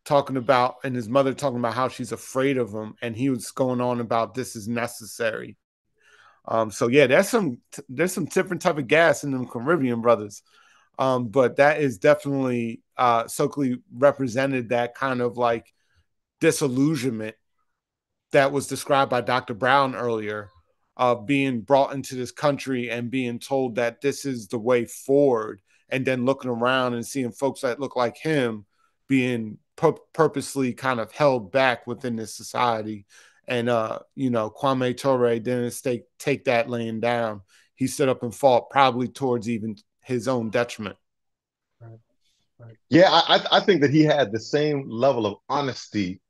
talking about and his mother talking about how she's afraid of him and he was going on about this is necessary Um, so yeah, there's some there's some different type of gas in them Caribbean brothers. Um, but that is definitely uh Stokely represented that kind of like disillusionment that was described by Dr. Brown earlier, uh, being brought into this country and being told that this is the way forward, and then looking around and seeing folks that look like him being pu- purposely kind of held back within this society. And uh, you know, Kwame Ture didn't take take that laying down. He stood up and fought, probably towards even his own detriment. Yeah, I, I think that he had the same level of honesty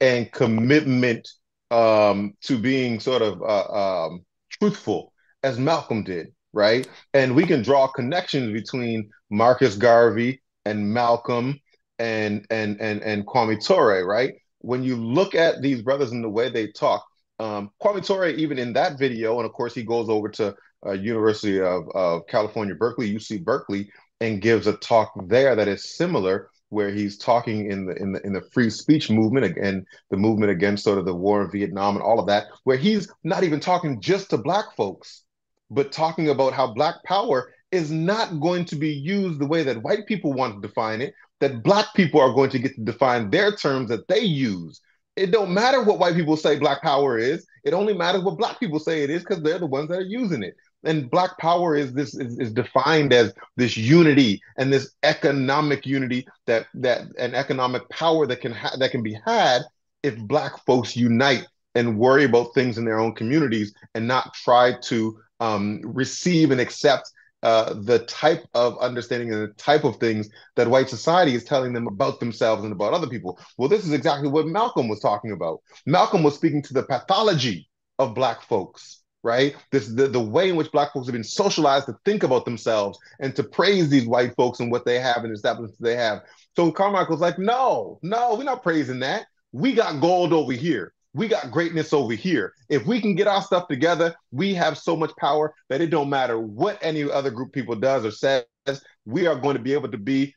and commitment um, to being sort of uh, um, truthful as Malcolm did, right? And we can draw connections between Marcus Garvey and Malcolm and and and and Kwame Ture, right? When you look at these brothers and the way they talk, um, Kwame Ture, even in that video, and of course he goes over to uh, University of, of California, Berkeley, UC Berkeley, and gives a talk there that is similar where he's talking in the in the in the free speech movement and the movement against sort of the war in Vietnam and all of that, where he's not even talking just to black folks, but talking about how black power is not going to be used the way that white people want to define it, that black people are going to get to define their terms that they use. It don't matter what white people say black power is. It only matters what black people say it is because they're the ones that are using it and black power is this is, is defined as this unity and this economic unity that that an economic power that can ha- that can be had if black folks unite and worry about things in their own communities and not try to um, receive and accept uh, the type of understanding and the type of things that white society is telling them about themselves and about other people. Well, this is exactly what Malcolm was talking about. Malcolm was speaking to the pathology of black folks right? This the, the way in which black folks have been socialized to think about themselves and to praise these white folks and what they have and establishments they have. So Carmichael's like, no, no, we're not praising that. We got gold over here. We got greatness over here. If we can get our stuff together, we have so much power that it don't matter what any other group people does or says. We are going to be able to be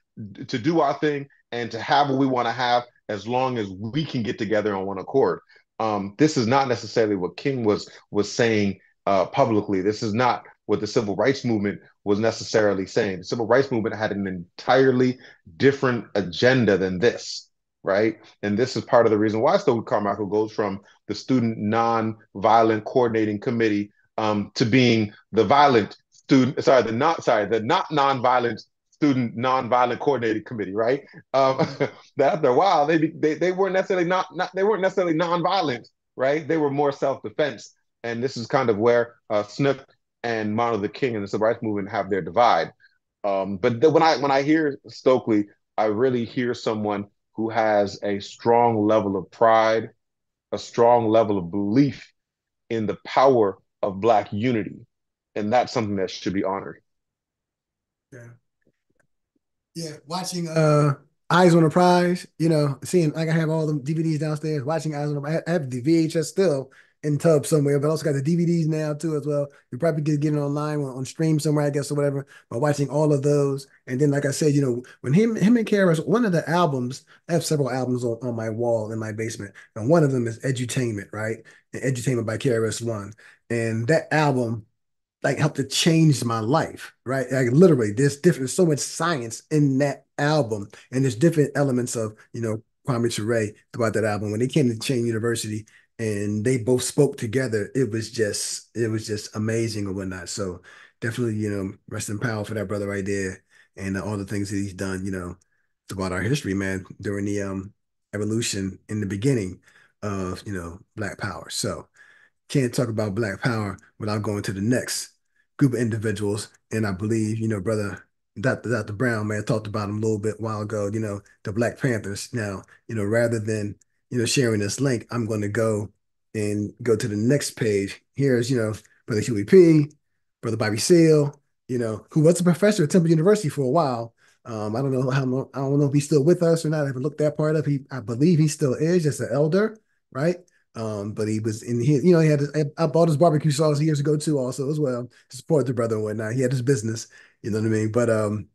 to do our thing and to have what we want to have as long as we can get together on one accord um, this is not necessarily what King was was saying uh, publicly. This is not what the civil rights movement was necessarily saying. The civil rights movement had an entirely different agenda than this, right? And this is part of the reason why Stokely Carmichael goes from the student non-violent coordinating committee um, to being the violent student, sorry, the not sorry, the not non-violent student nonviolent coordinating committee, right? Um, that after a while, they, they they weren't necessarily not, not they weren't necessarily nonviolent, right? They were more self defense, and this is kind of where uh, SNCC and Martin Luther King and the civil rights movement have their divide. Um, but when I when I hear Stokely, I really hear someone who has a strong level of pride, a strong level of belief in the power of Black unity, and that's something that should be honored. Yeah. Yeah, watching uh Eyes on the Prize, you know, seeing like I have all the DVDs downstairs, watching Eyes on the. I have the VHS still in tub somewhere, but I also got the DVDs now too as well. You probably get get it online on, on stream somewhere, I guess, or whatever. But watching all of those, and then like I said, you know, when him him and KRS, one of the albums, I have several albums on, on my wall in my basement, and one of them is Edutainment, right? And Edutainment by KRS One, and that album like helped to change my life, right? Like literally, there's different, there's so much science in that album, and there's different elements of you know Kwame Ture throughout that album. When they came to Cheyney University and they both spoke together, it was just it was just amazing and whatnot. So definitely, you know, rest in power for that brother right there, and all the things that he's done, you know, throughout our history, man, during the um evolution in the beginning of you know Black Power. So can't talk about Black Power without going to the next group of individuals. And I believe, you know, brother Dr. Dr. Brown have talked about them a little bit while ago, you know, the Black Panthers. Now, you know, rather than, you know, sharing this link, I'm going to go and go to the next page. Here's, you know, Brother Huey P., Brother Bobby Seale, you know, who was a professor at Temple University for a while. Um, I don't know how long, I don't know if he's still with us or not. I haven't looked that part up. He, I believe he still is, just an elder, right? Um, but he was in his, you know, he had I bought his barbecue sauce years ago too, also as well to support the brother and whatnot. He had his business, you know what I mean? But um,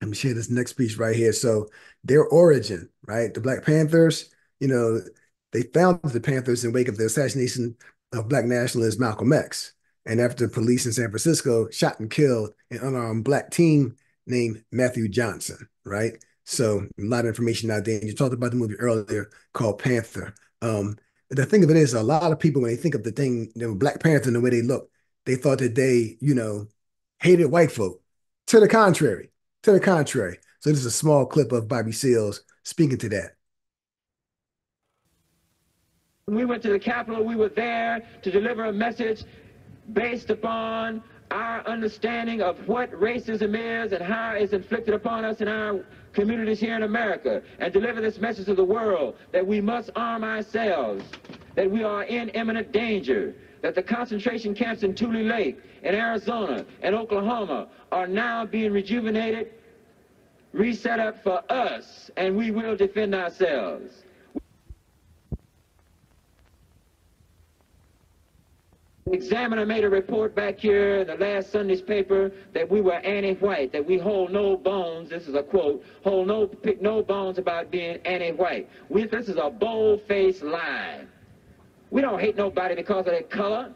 let me share this next piece right here. So their origin, right? The Black Panthers, you know, they founded the Panthers in wake of the assassination of Black nationalist Malcolm X. and after police in San Francisco shot and killed an unarmed black teen named Matthew Johnson, right? So a lot of information out there. And you talked about the movie earlier called Panther. Um, the thing of it is, a lot of people when they think of the thing, the Black Panther and the way they look, they thought that they, you know, hated white folk. To the contrary, to the contrary. So this is a small clip of Bobby Seals speaking to that. We went to the Capitol, we were there to deliver a message based upon our understanding of what racism is and how it's inflicted upon us in our communities here in America and deliver this message to the world that we must arm ourselves, that we are in imminent danger, that the concentration camps in Tule Lake, in Arizona, and Oklahoma are now being rejuvenated, reset up for us, and we will defend ourselves. Examiner made a report back here in the last Sunday's paper that we were anti-white, that we hold no bones, this is a quote, hold no, pick no bones about being anti-white. We, This is a bold-faced lie. We don't hate nobody because of their color.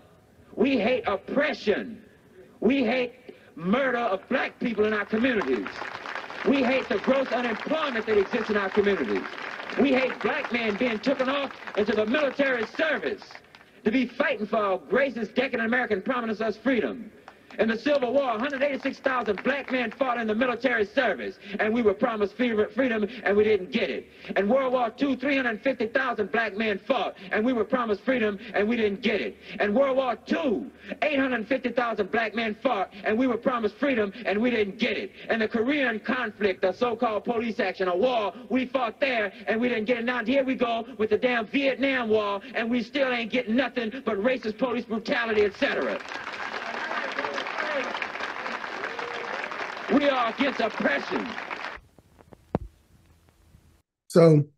We hate oppression. We hate murder of black people in our communities. We hate the gross unemployment that exists in our communities. We hate black men being taken off into the military service to be fighting for our greatest decadent American promise us freedom. In the Civil War, 186,000 black men fought in the military service, and we were promised freedom, and we didn't get it. In World War II, 350,000 black men fought, and we were promised freedom, and we didn't get it. In World War II, 850,000 black men fought, and we were promised freedom, and we didn't get it. In the Korean conflict, the so-called police action, a war, we fought there, and we didn't get it. Now here we go with the damn Vietnam War, and we still ain't getting nothing but racist police brutality, etc. We are against oppression. So I'm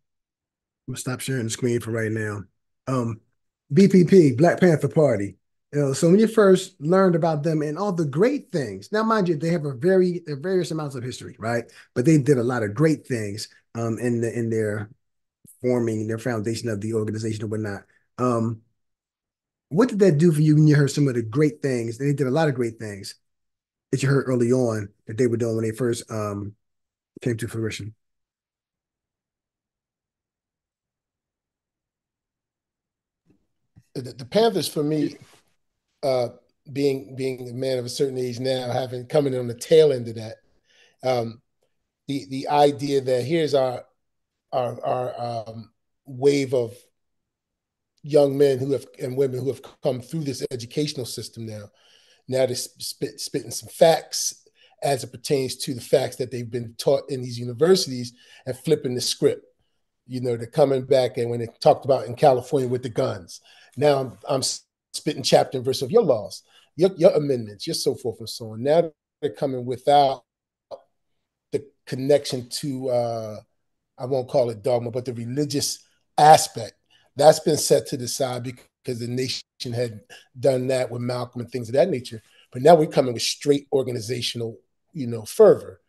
gonna stop sharing the screen for right now. Um, BPP, Black Panther Party. You know, so when you first learned about them and all the great things, now mind you, they have a very various amounts of history, right? But they did a lot of great things um in the in their forming their foundation of the organization and whatnot. Um, what did that do for you when you heard some of the great things? They did a lot of great things that you heard early on that they were doing when they first um, came to fruition? The, the Panthers, for me, uh, being being a man of a certain age now, having coming on the tail end of that, um, the the idea that here's our our our um, wave of young men who have and women who have come through this educational system now now they're spit, spitting some facts as it pertains to the facts that they've been taught in these universities and flipping the script. You know, they're coming back and when they talked about in California with the guns, now I'm, I'm spitting chapter and verse of your laws, your, your amendments, your so forth and so on. Now they're coming without the connection to, uh, I won't call it dogma, but the religious aspect that's been set to the side because because the nation had done that with Malcolm and things of that nature. But now we're coming with straight organizational, you know, fervor,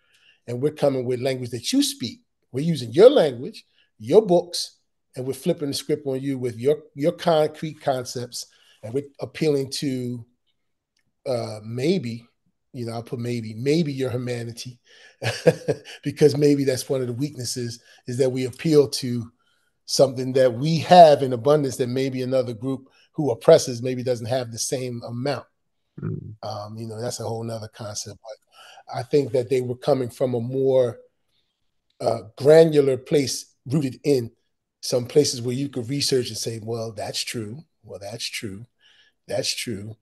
and we're coming with language that you speak. We're using your language, your books, and we're flipping the script on you with your your concrete concepts, and we're appealing to uh, maybe, you know, I'll put maybe, maybe your humanity, because maybe that's one of the weaknesses is that we appeal to something that we have in abundance that maybe another group who oppresses maybe doesn't have the same amount. Mm. Um, you know, that's a whole nother concept. But I think that they were coming from a more uh, granular place rooted in some places where you could research and say, well, that's true. Well, that's true. That's true.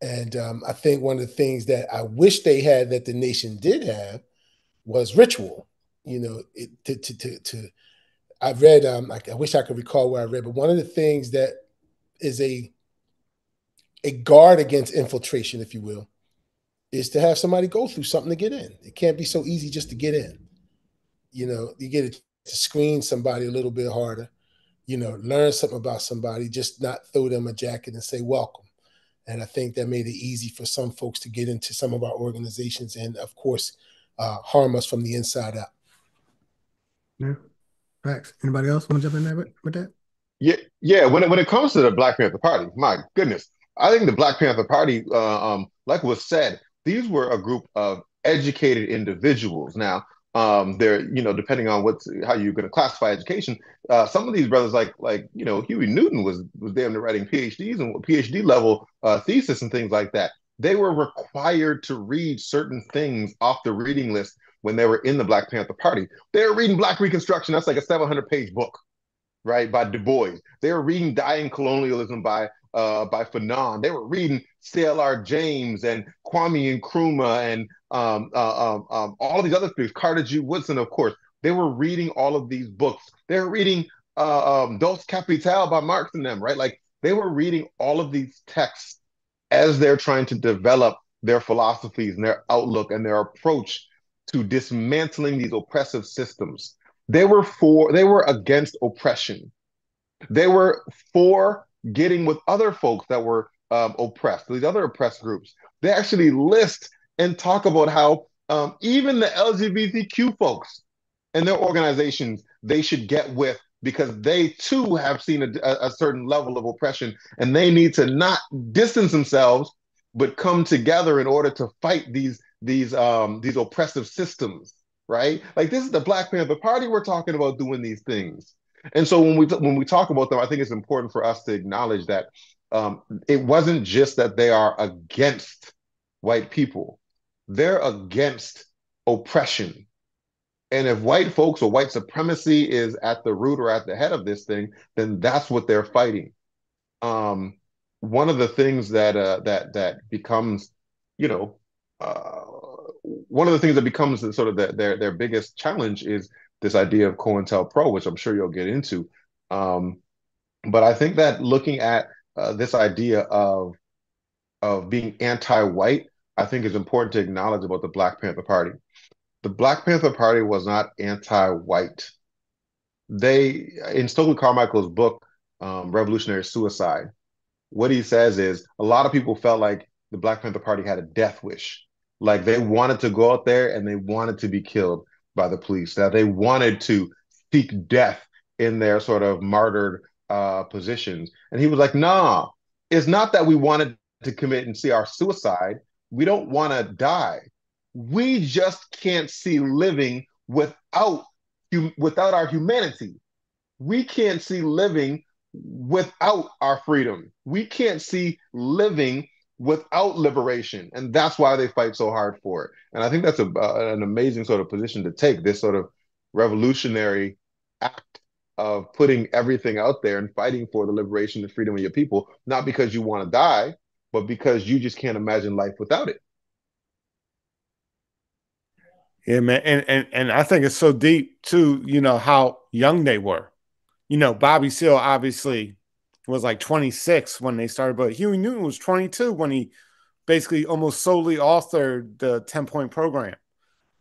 And um, I think one of the things that I wish they had that the nation did have was ritual. You know, it, to, to, to, to I've read, um, I, I wish I could recall where I read, but one of the things that is a a guard against infiltration, if you will, is to have somebody go through something to get in. It can't be so easy just to get in. You know, you get to screen somebody a little bit harder, you know, learn something about somebody, just not throw them a jacket and say welcome. And I think that made it easy for some folks to get into some of our organizations and, of course, uh, harm us from the inside out. Yeah. Facts. Anybody else want to jump in there with, with that? Yeah, yeah. When it, when it comes to the Black Panther Party, my goodness, I think the Black Panther Party, uh, um, like was said, these were a group of educated individuals. Now, um, they're you know depending on what's how you're going to classify education. Uh, some of these brothers, like like you know Huey Newton, was was damn near writing PhDs and PhD level uh, thesis and things like that. They were required to read certain things off the reading list when they were in the Black Panther Party. They were reading Black Reconstruction. That's like a 700 page book, right, by Du Bois. They were reading Dying Colonialism by uh, by Fanon. They were reading C.L.R. James and Kwame Nkrumah and um, uh, um, um, all of these other things, Carter G. Woodson, of course. They were reading all of these books. They were reading uh, um, Das Kapital by Marx and them, right? Like they were reading all of these texts as they're trying to develop their philosophies and their outlook and their approach to dismantling these oppressive systems. They were for, they were against oppression. They were for getting with other folks that were um, oppressed, these other oppressed groups. They actually list and talk about how um, even the LGBTQ folks and their organizations they should get with because they too have seen a, a, certain level of oppression and they need to not distance themselves but come together in order to fight these these um these oppressive systems right like this is the black panther party we're talking about doing these things and so when we when we talk about them, I think it's important for us to acknowledge that um, it wasn't just that they are against white people; they're against oppression. And if white folks or white supremacy is at the root or at the head of this thing, then that's what they're fighting. Um, one of the things that uh, that that becomes, you know, uh, one of the things that becomes sort of the, their their biggest challenge is this idea of COINTELPRO, which I'm sure you'll get into. Um, but I think that looking at uh, this idea of of being anti-white, I think is important to acknowledge about the Black Panther Party. The Black Panther Party was not anti-white. They, in Stokely Carmichael's book, um, Revolutionary Suicide, what he says is a lot of people felt like the Black Panther Party had a death wish, like they wanted to go out there and they wanted to be killed by the police, that they wanted to seek death in their sort of martyred uh, positions. And he was like, nah, it's not that we wanted to commit and see our suicide. We don't want to die. We just can't see living without without our humanity. We can't see living without our freedom. We can't see living without liberation. And that's why they fight so hard for it. And I think that's a, uh, an amazing sort of position to take this sort of revolutionary act of putting everything out there and fighting for the liberation and freedom of your people, not because you want to die, but because you just can't imagine life without it. Yeah, man. And, and, and I think it's so deep too, you know, how young they were. You know, Bobby Seale obviously was like 26 when they started, but Huey Newton was 22 when he basically almost solely authored the 10 point program.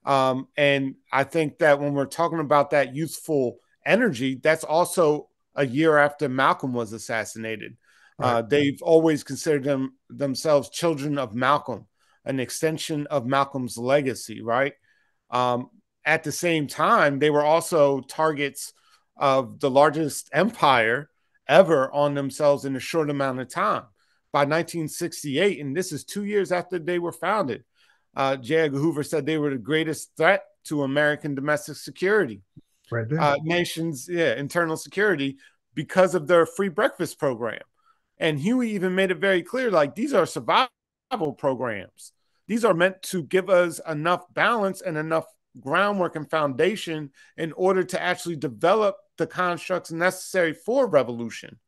Um, and I think that when we're talking about that youthful energy, that's also a year after Malcolm was assassinated. Uh, right. Uh, they've always considered them themselves children of Malcolm, an extension of Malcolm's legacy, right? Um, at the same time, they were also targets of the largest empire ever on themselves in a short amount of time. By 1968, and this is two years after they were founded, uh, J. Edgar Hoover said they were the greatest threat to American domestic security, right there. Uh, nation's yeah, internal security because of their free breakfast program. And Huey even made it very clear like these are survival programs. These are meant to give us enough balance and enough groundwork and foundation in order to actually develop the constructs necessary for revolution.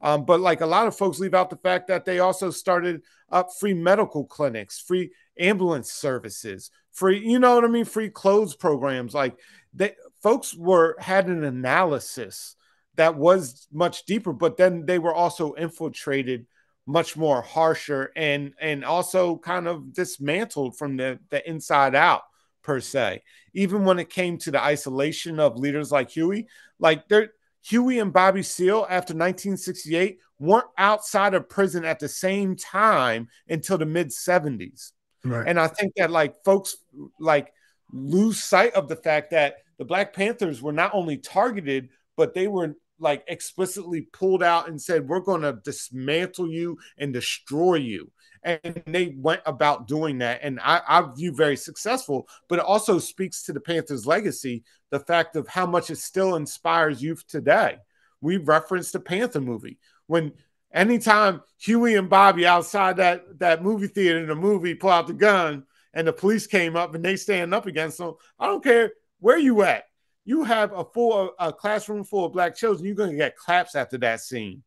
Um, but like a lot of folks leave out the fact that they also started up free medical clinics, free ambulance services, free, you know what I mean, free clothes programs. Like they folks were had an analysis that was much deeper, but then they were also infiltrated much more harsher and and also kind of dismantled from the the inside out per se. Even when it came to the isolation of leaders like Huey, like there, Huey and Bobby Seale after 1968 weren't outside of prison at the same time until the mid 70s. Right. And I think that like folks like lose sight of the fact that the Black Panthers were not only targeted, but they were like explicitly pulled out and said, We're going to dismantle you and destroy you. And they went about doing that. And I, I view very successful, but it also speaks to the Panthers' legacy, the fact of how much it still inspires youth today. We referenced the Panther movie. When anytime Huey and Bobby outside that, that movie theater in the movie pull out the gun and the police came up and they stand up against them, I don't care where you at you have a full a classroom full of black children, you're going to get claps after that scene,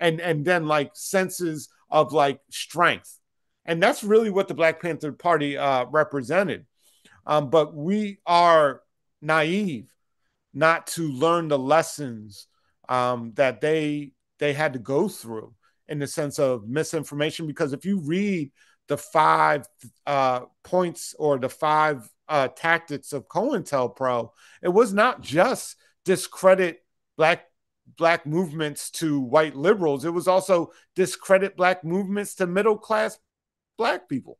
and and then like senses of like strength, and that's really what the Black Panther Party uh, represented. Um, but we are naive not to learn the lessons um, that they they had to go through in the sense of misinformation. Because if you read the five uh, points or the five uh, tactics of COINTELPRO, it was not just discredit black black movements to white liberals. It was also discredit black movements to middle class black people.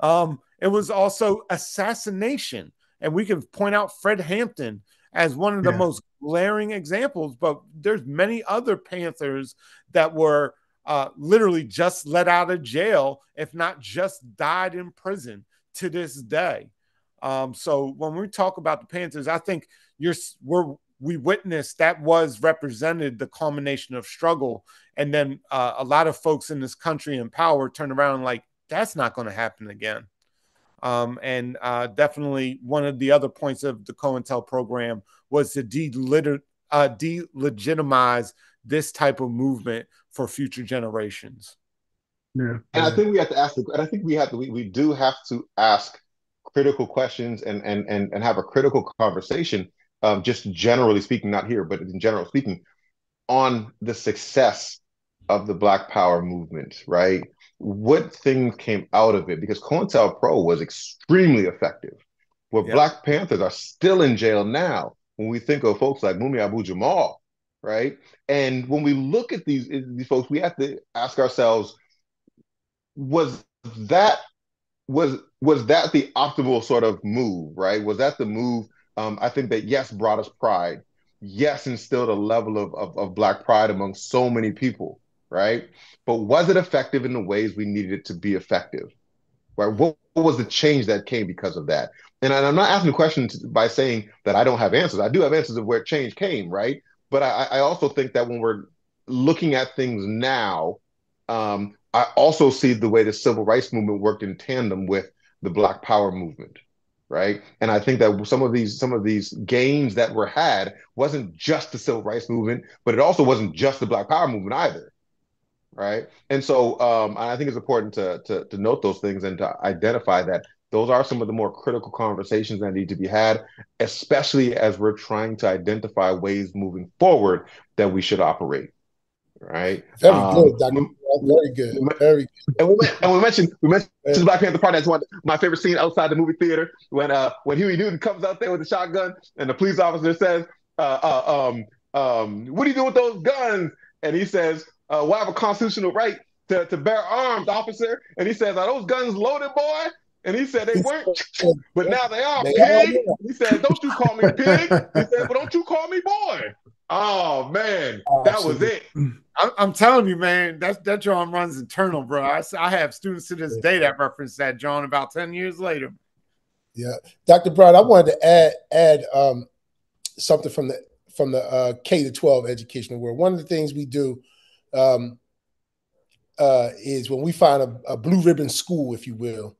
Um, it was also assassination, and we can point out Fred Hampton as one of the yeah. most glaring examples. But there's many other Panthers that were uh, literally just let out of jail, if not just died in prison to this day. Um, so when we talk about the Panthers, I think you're we're we witnessed that was represented the culmination of struggle, and then uh, a lot of folks in this country in power turned around like that's not going to happen again. Um, and uh, definitely one of the other points of the COINTEL program was to de- uh, delegitimize this type of movement for future generations. Yeah, and I think we have to ask, the, and I think we have to, we, we do have to ask critical questions and and and, and have a critical conversation um, just generally speaking not here but in general speaking on the success of the black power movement right what things came out of it because COINTELPRO was extremely effective where black panthers are still in jail now when we think of folks like mumia abu jamal right and when we look at these these folks we have to ask ourselves was that was was that the optimal sort of move, right? Was that the move? Um, I think that yes, brought us pride. Yes, instilled a level of, of, of black pride among so many people, right? But was it effective in the ways we needed it to be effective? Right? What, what was the change that came because of that? And I'm not asking the question by saying that I don't have answers. I do have answers of where change came, right? But I, I also think that when we're looking at things now, um, I also see the way the civil rights movement worked in tandem with the Black Power movement, right? And I think that some of these some of these gains that were had wasn't just the civil rights movement, but it also wasn't just the Black Power movement either, right? And so um, I think it's important to, to to note those things and to identify that those are some of the more critical conversations that need to be had, especially as we're trying to identify ways moving forward that we should operate right? Very um, good, Doctor. Very good. Very good. And we, and we mentioned we mentioned the Black Panther Party. That's one of my favorite scene outside the movie theater when uh when Huey Newton comes out there with the shotgun and the police officer says, uh, uh um um what do you do with those guns? And he says, uh, well, I have a constitutional right to, to bear arms, officer. And he says, Are those guns loaded, boy? And he said they weren't, but now they are. They pig. Are. He said, "Don't you call me pig?" He said, "But don't you call me boy?" Oh man, oh, that was it. I'm telling you, man, that that John runs eternal, bro. I, I have students to this day that reference that John about ten years later. Yeah, Dr. Brown, I wanted to add add um, something from the from the uh, K to twelve educational world. One of the things we do um, uh, is when we find a, a blue ribbon school, if you will,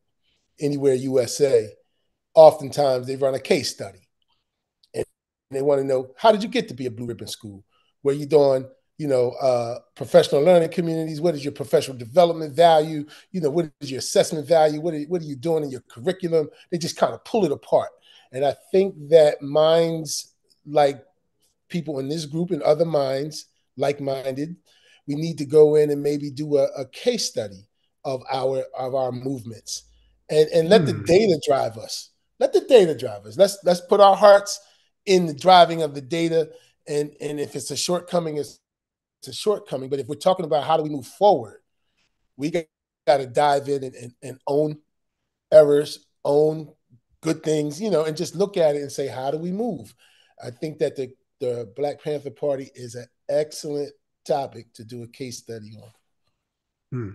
anywhere USA, oftentimes they run a case study and they want to know how did you get to be a blue ribbon school? Were you doing, you know, uh, professional learning communities? What is your professional development value? You know, what is your assessment value? What are, what are you doing in your curriculum? They just kind of pull it apart. And I think that minds like people in this group and other minds, like-minded, we need to go in and maybe do a, a case study of our of our movements and, and let hmm. the data drive us. Let the data drive us. Let's let's put our hearts in the driving of the data. And, and if it's a shortcoming, it's, it's a shortcoming. But if we're talking about how do we move forward, we got, got to dive in and, and, and own errors, own good things, you know, and just look at it and say, how do we move? I think that the the Black Panther Party is an excellent topic to do a case study on. Hmm.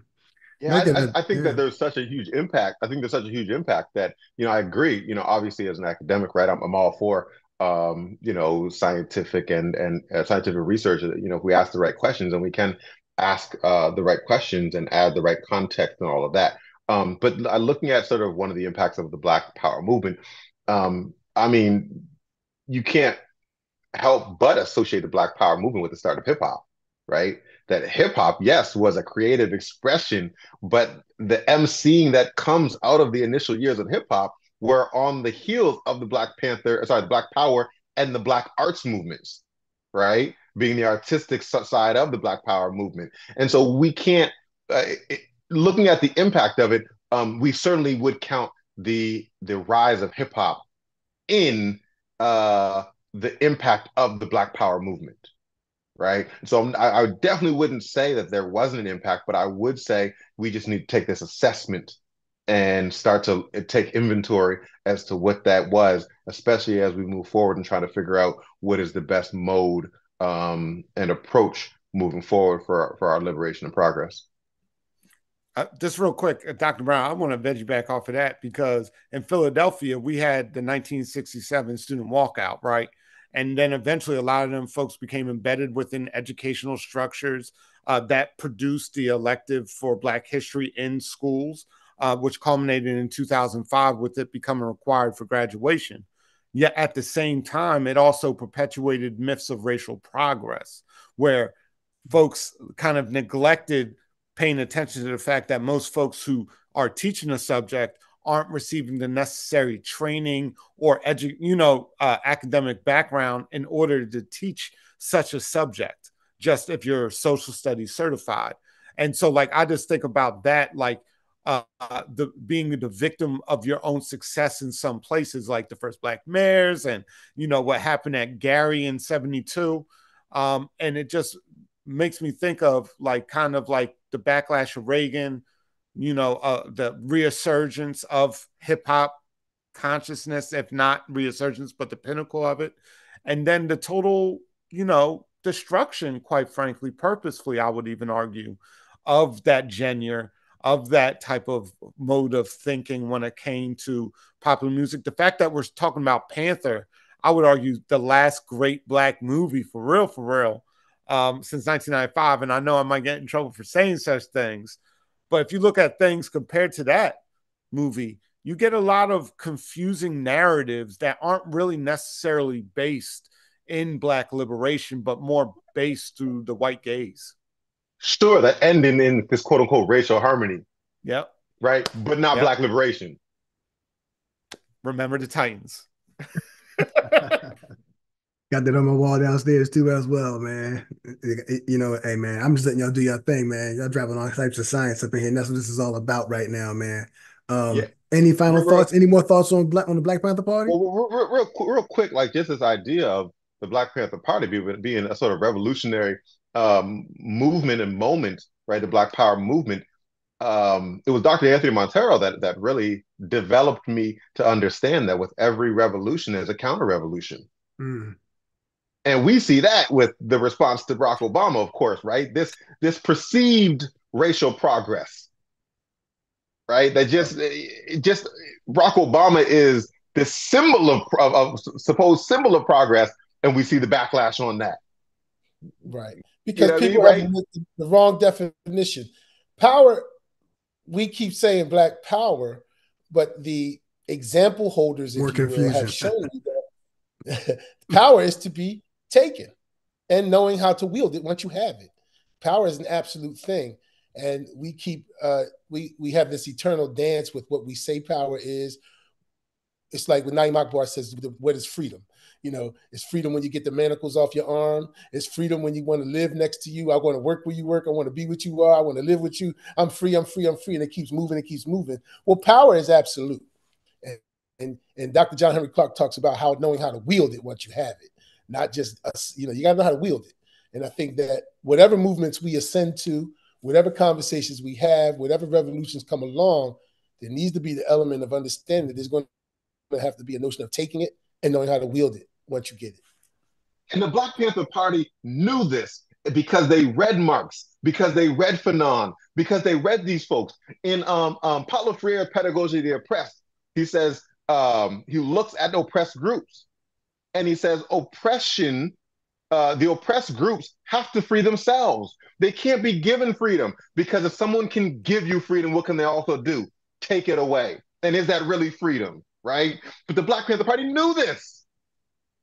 Yeah, I, I, I, think yeah. that there's such a huge impact. I think there's such a huge impact that you know I agree. You know, obviously as an academic, right? I'm, I'm all for um, you know scientific and and uh, scientific research. You know, if we ask the right questions and we can ask uh, the right questions and add the right context and all of that. Um, but uh, looking at sort of one of the impacts of the Black Power movement, um, I mean, you can't help but associate the Black Power movement with the start of hip hop, right? That hip hop, yes, was a creative expression, but the emceeing that comes out of the initial years of hip hop were on the heels of the Black Panther, sorry, the Black Power and the Black arts movements, right? Being the artistic side of the Black Power movement. And so we can't, uh, it, looking at the impact of it, um, we certainly would count the the rise of hip hop in uh, the impact of the Black Power movement, right? So I, I, definitely wouldn't say that there wasn't an impact, but I would say we just need to take this assessment and start to take inventory as to what that was, especially as we move forward and try to figure out what is the best mode um, and approach moving forward for for our liberation and progress. Uh, just real quick, uh, Dr. Brown, I want to veg you back off of that because in Philadelphia, we had the 1967 student walkout, right? And then eventually, a lot of them folks became embedded within educational structures uh, that produced the elective for Black history in schools, uh, which culminated in 2005 with it becoming required for graduation. Yet at the same time, it also perpetuated myths of racial progress, where folks kind of neglected paying attention to the fact that most folks who are teaching a subject aren't receiving the necessary training or edu- you know uh, academic background in order to teach such a subject just if you're social studies certified and so like i just think about that like uh, the being the victim of your own success in some places like the first black mayors and you know what happened at gary in 72 um, and it just makes me think of like kind of like the backlash of Reagan, you know, uh, the resurgence of hip hop consciousness, if not resurgence, but the pinnacle of it. And then the total, you know, destruction, quite frankly, purposefully, I would even argue, of that genre, of that type of mode of thinking when it came to popular music. The fact that we're talking about Panther, I would argue the last great black movie for real, for real, um, since 1995. And I know I might get in trouble for saying such things. But if you look at things compared to that movie, you get a lot of confusing narratives that aren't really necessarily based in Black liberation, but more based through the white gaze. Sure, that ending in this quote unquote racial harmony. Yep. Right. But not yep. Black liberation. Remember the Titans. Got that on my wall downstairs too as well, man. You know, hey man, I'm just letting y'all do your thing, man. Y'all driving all types of science up in here. And that's what this is all about right now, man. Um, yeah. Any final real, thoughts? Any more thoughts on Black on the Black Panther Party? Well, real, real, real, quick, like just this idea of the Black Panther Party being, being a sort of revolutionary um, movement and moment, right? The Black Power movement. Um, it was Dr. Anthony Monteiro that that really developed me to understand that with every revolution, there's a counter revolution. Mm. And we see that with the response to Barack Obama, of course, right? This this perceived racial progress, right? That just just Barack Obama is the symbol of, of, of supposed symbol of progress, and we see the backlash on that. Right, because you know people I mean, right? have the wrong definition. Power, we keep saying Black Power, but the example holders, if More you will, have shown that power is to be taken and knowing how to wield it once you have it. Power is an absolute thing. And we keep uh we we have this eternal dance with what we say power is. It's like when Na'im Akbar says, what is freedom? You know, it's freedom when you get the manacles off your arm. It's freedom when you want to live next to you. I want to work where you work. I want to be what you are. I want to live with you. I'm free. I'm free. I'm free. And it keeps moving. It keeps moving. Well, power is absolute. And, and, and Dr. John Henrik Clarke talks about how knowing how to wield it once you have it not just us. You know, you got to know how to wield it. And I think that whatever movements we ascend to, whatever conversations we have, whatever revolutions come along, there needs to be the element of understanding that there's going to have to be a notion of taking it and knowing how to wield it once you get it. And the Black Panther Party knew this because they read Marx, because they read Fanon, because they read these folks. In um, um, Paulo Freire, Pedagogy of the Oppressed, he says um, he looks at oppressed groups and he says oppression, uh, the oppressed groups have to free themselves. They can't be given freedom because if someone can give you freedom, what can they also do? Take it away. And is that really freedom? Right? But the Black Panther Party knew this.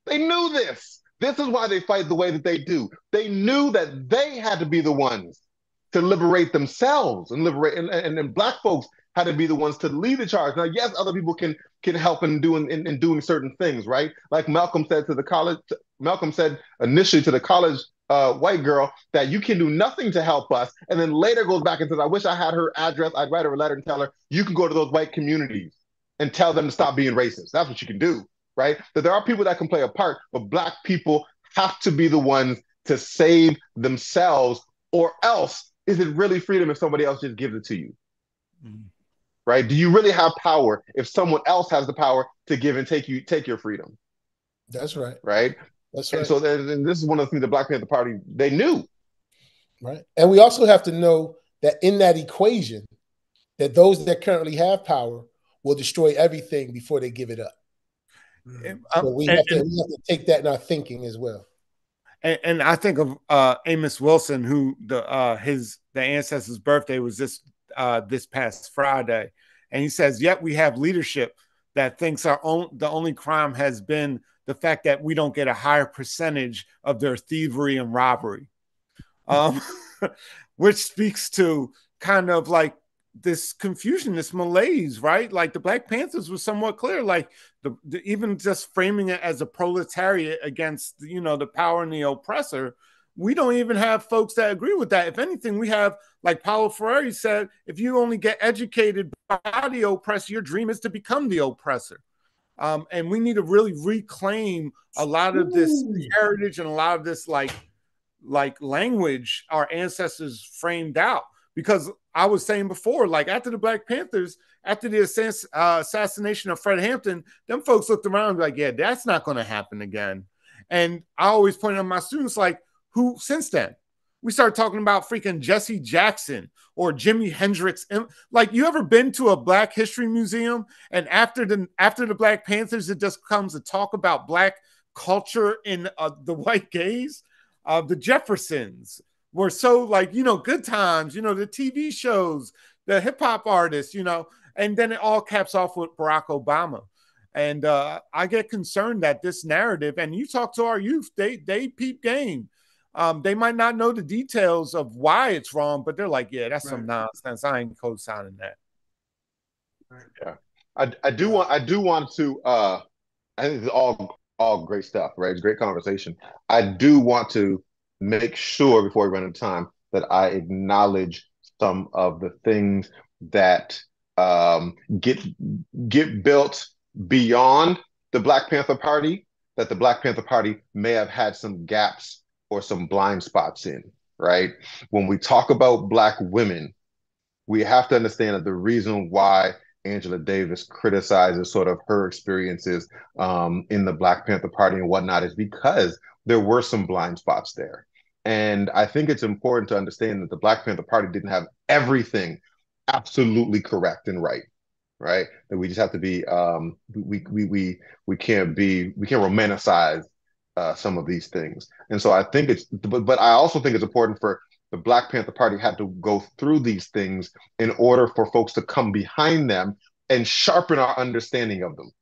They knew this. This is why they fight the way that they do. They knew that they had to be the ones to liberate themselves and liberate, and, and, and black folks had to be the ones to lead the charge. Now, yes, other people can can help in doing in, in doing certain things, right? Like Malcolm said to the college, Malcolm said initially to the college uh, white girl that you can do nothing to help us, and then later goes back and says, "I wish I had her address. I'd write her a letter and tell her you can go to those white communities and tell them to stop being racist. That's what you can do." right? That there are people that can play a part, but black people have to be the ones to save themselves, or else is it really freedom if somebody else just gives it to you? Mm. Right? Do you really have power if someone else has the power to give and take you take your freedom? That's right. Right. That's right. And so then, this is one of the things the Black Panther Party they knew. Right. And we also have to know that in that equation, that those that currently have power will destroy everything before they give it up. Mm. So we, have to, we have to take that in our thinking as well. And, and I think of uh, Amos Wilson, who the uh, his the ancestor's birthday was this uh, this past Friday, and he says, "Yet we have leadership that thinks our own the only crime has been the fact that we don't get a higher percentage of their thievery and robbery," um, which speaks to kind of like this confusion, this malaise, right? Like the Black Panthers was somewhat clear, like the, the, even just framing it as a proletariat against you know the power and the oppressor. We don't even have folks that agree with that. If anything, we have like Paulo Freire said, if you only get educated by the oppressor, your dream is to become the oppressor. Um, and we need to really reclaim a lot of this heritage and a lot of this like like language our ancestors framed out because I was saying before, like after the Black Panthers, after the assass- uh, assassination of Fred Hampton, them folks looked around and like, yeah, that's not going to happen again. And I always point out my students, like, who since then? We started talking about freaking Jesse Jackson or Jimi Hendrix. Like, you ever been to a Black History Museum and after the after the Black Panthers, it just comes to talk about Black culture in uh, the white gaze, uh, the Jeffersons, were so like, you know, good times, you know, the TV shows, the hip hop artists, you know, and then it all caps off with Barack Obama. And uh, I get concerned that this narrative, and you talk to our youth, they they peep game. Um, they might not know the details of why it's wrong, but they're like, yeah, that's right. some nonsense. I ain't co-signing that. Yeah, I, I do want I do want to. uh I think it's all all great stuff, right? It's great conversation. I do want to make sure before we run out of time that I acknowledge some of the things that um, get get built beyond the Black Panther Party that the Black Panther Party may have had some gaps or some blind spots in. Right when we talk about Black women, we have to understand that the reason why Angela Davis criticizes sort of her experiences um, in the Black Panther Party and whatnot is because there were some blind spots there. And I think it's important to understand that the Black Panther Party didn't have everything absolutely correct and right, right? That we just have to be um, we we we we can't be we can't romanticize uh, some of these things. And so I think it's but but I also think it's important for the Black Panther Party had to go through these things in order for folks to come behind them and sharpen our understanding of them.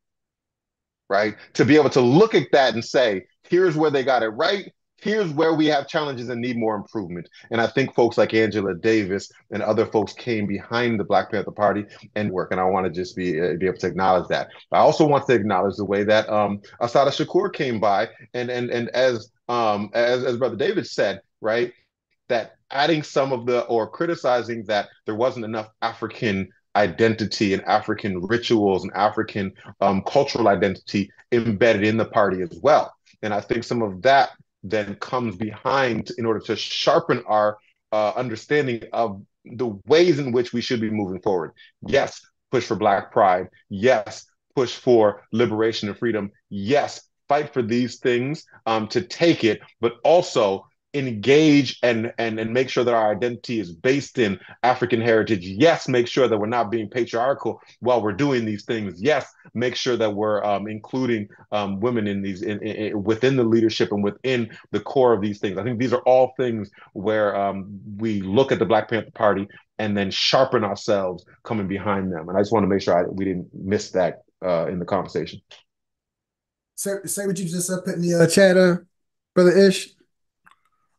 Right? To be able to look at that and say, here's where they got it right here's where we have challenges and need more improvement. And I think folks like Angela Davis and other folks came behind the Black Panther Party and work. And I want to just be uh, be able to acknowledge that. I also want to acknowledge the way that um, Assata Shakur came by and and and as um as as Brother David said, right, that adding some of the or criticizing that there wasn't enough African identity and African rituals and African um, cultural identity embedded in the party as well. And I think some of that then comes behind in order to sharpen our uh, understanding of the ways in which we should be moving forward. Yes, push for Black pride. Yes, push for liberation and freedom. Yes, fight for these things, um, to take it, but also engage and, and and make sure that our identity is based in African heritage. Yes, make sure that we're not being patriarchal while we're doing these things. Yes, make sure that we're um, including um, women in these in, in, within the leadership and within the core of these things. I think these are all things where um, we look at the Black Panther Party and then sharpen ourselves coming behind them. And I just want to make sure I, we didn't miss that uh, in the conversation. Say, say what you just put in the uh, chat, uh, brother Ish.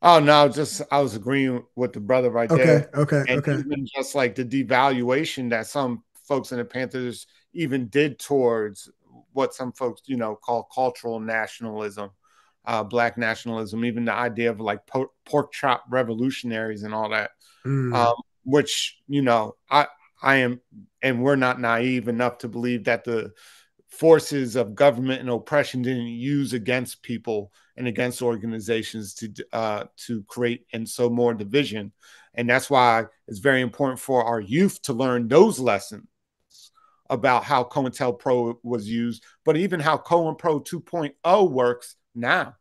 Oh no, just I was agreeing with the brother right okay, there. Okay, and okay. Even just like the devaluation that some folks in the Panthers even did towards what some folks, you know, call cultural nationalism, uh, black nationalism, even the idea of like pork, pork chop revolutionaries and all that. Mm. Um, which, you know, I I am and we're not naive enough to believe that the forces of government and oppression didn't use against people and against organizations to uh, to create and sow more division. And that's why it's very important for our youth to learn those lessons about how COINTELPRO was used, but even how COINPRO 2.0 works now.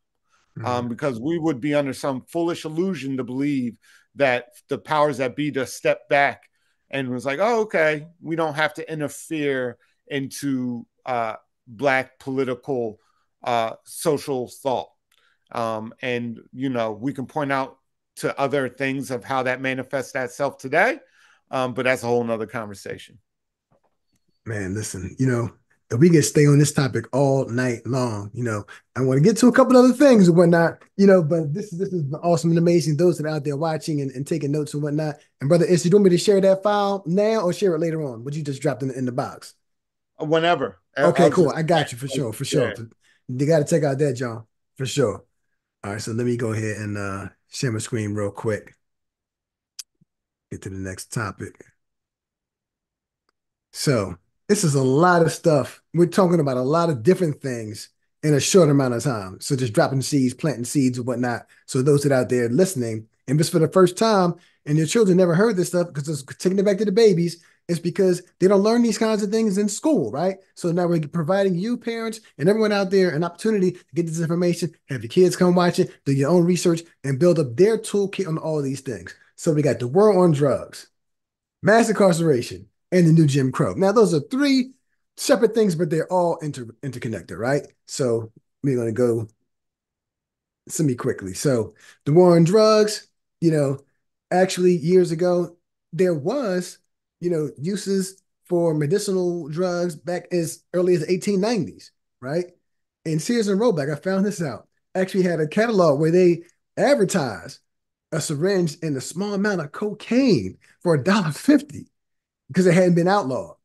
Mm-hmm. Um, because we would be under some foolish illusion to believe that the powers that be just step back and was like, oh, okay, we don't have to interfere into uh, black political uh, social thought. Um, and, you know, we can point out to other things of how that manifests itself today. Um, but that's a whole nother conversation. Man, listen, you know, if we can stay on this topic all night long, you know, I want to get to a couple other things and whatnot, you know, but this, is this is awesome and amazing. Those that are out there watching and, and taking notes and whatnot. And brother, is you want me to share that file now or share it later on? Would you just drop it in, in the box? Whenever. Okay, I'll cool. Just, I got you for sure, for sure. Yeah. You got to check out that, John, for sure. All right, so let me go ahead and uh, share my screen real quick. Get to the next topic. So this is a lot of stuff. We're talking about a lot of different things in a short amount of time. So just dropping seeds, planting seeds and whatnot. So those that out there listening, and just for the first time, and your children never heard this stuff because it's taking it back to the babies, it's because they don't learn these kinds of things in school, right? So now we're providing you parents and everyone out there an opportunity to get this information, have your kids come watch it, do your own research, and build up their toolkit on all these things. So we got the war on drugs, mass incarceration, and the new Jim Crow. Now those are three separate things, but they're all inter interconnected, right? So we're going to go semi quickly. So the war on drugs, you know, actually years ago there was you know, uses for medicinal drugs back as early as the 1890s, right? And Sears and Roebuck, I found this out, actually had a catalog where they advertised a syringe and a small amount of cocaine for a dollar fifty because it hadn't been outlawed.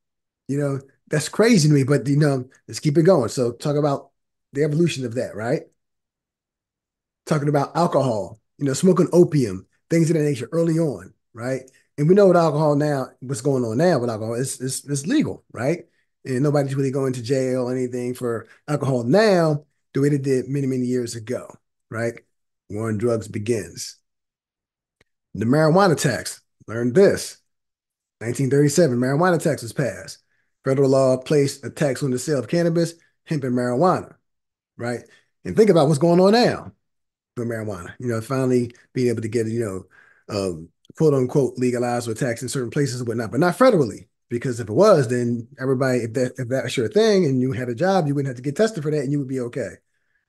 You know, that's crazy to me, but you know, let's keep it going. So talk about the evolution of that, right? Talking about alcohol, you know, smoking opium, things of that nature early on, right? And we know with alcohol now, what's going on now with alcohol, it's, it's, it's legal, right? And nobody's really going to jail or anything for alcohol now the way they did many, many years ago, right? War on drugs begins. The marijuana tax, learn this. 1937, marijuana tax was passed. Federal law placed a tax on the sale of cannabis, hemp, and marijuana, right? And think about what's going on now with marijuana. You know, finally being able to get, you know, um, quote unquote legalized or taxed in certain places and whatnot, but not federally. Because if it was, then everybody, if that if that's your thing and you had a job, you wouldn't have to get tested for that and you would be okay.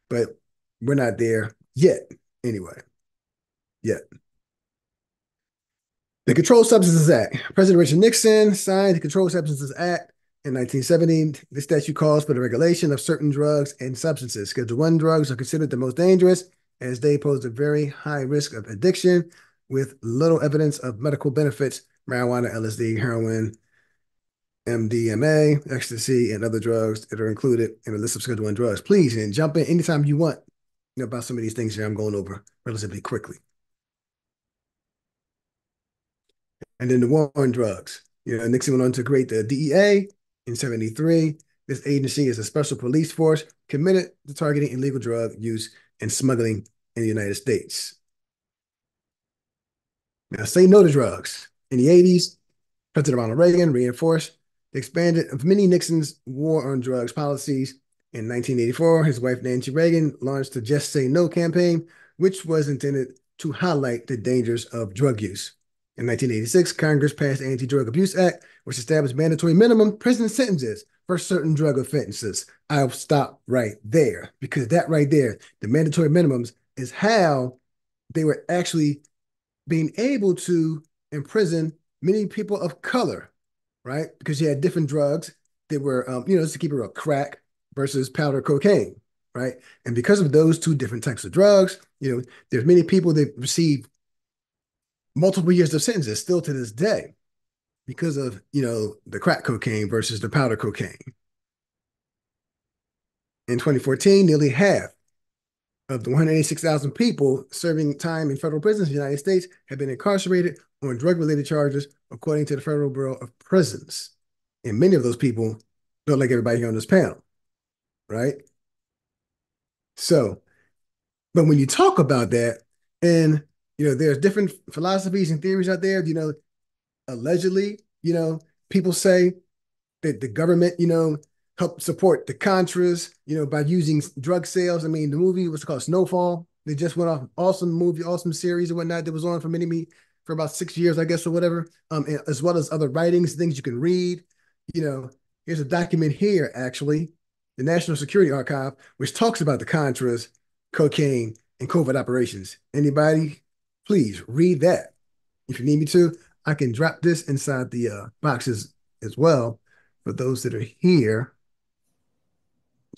But we're not there yet, anyway. Yet. The Controlled Substances Act. President Richard Nixon signed the Controlled Substances Act in 1970. The statute calls for the regulation of certain drugs and substances. Schedule 1 drugs are considered the most dangerous as they pose a very high risk of addiction with little evidence of medical benefits, marijuana, LSD, heroin, MDMA, ecstasy, and other drugs that are included in the list of Schedule One drugs. Please, and jump in anytime you want about some of these things here I'm going over relatively quickly. And then the war on drugs. You know, Nixon went on to create the DEA in 73. This agency is a special police force committed to targeting illegal drug use and smuggling in the United States. Now, say no to drugs. In the 80s, President Ronald Reagan reinforced the expanded of many Nixon's war on drugs policies In 1984, his wife Nancy Reagan launched the Just Say No campaign, which was intended to highlight the dangers of drug use. In 1986, Congress passed the Anti-Drug Abuse Act, which established mandatory minimum prison sentences for certain drug offenses. I'll stop right there because that right there, the mandatory minimums, is how they were actually being able to imprison many people of color, right? Because you had different drugs that were, um, you know, just to keep it real, crack versus powder cocaine, right? And because of those two different types of drugs, you know, there's many people that receive multiple years of sentences still to this day because of, you know, the crack cocaine versus the powder cocaine. In 2014, nearly half of the 186,000 people serving time in federal prisons in the United States have been incarcerated on drug-related charges, according to the Federal Bureau of Prisons. And many of those people don't like everybody here on this panel, right? So, but when you talk about that, and you know, there's different philosophies and theories out there. You know, allegedly, you know, people say that the government, you know, helped support the Contras, you know, by using drug sales. I mean, the movie was called Snowfall. They just went off awesome movie, awesome series and whatnot that was on for many me for about six years, I guess, or whatever. Um, as well as other writings, things you can read. You know, here's a document here, actually, the National Security Archive, which talks about the Contras, cocaine, and covert operations. Anybody please read that. If you need me to, I can drop this inside the uh, boxes as well for those that are here.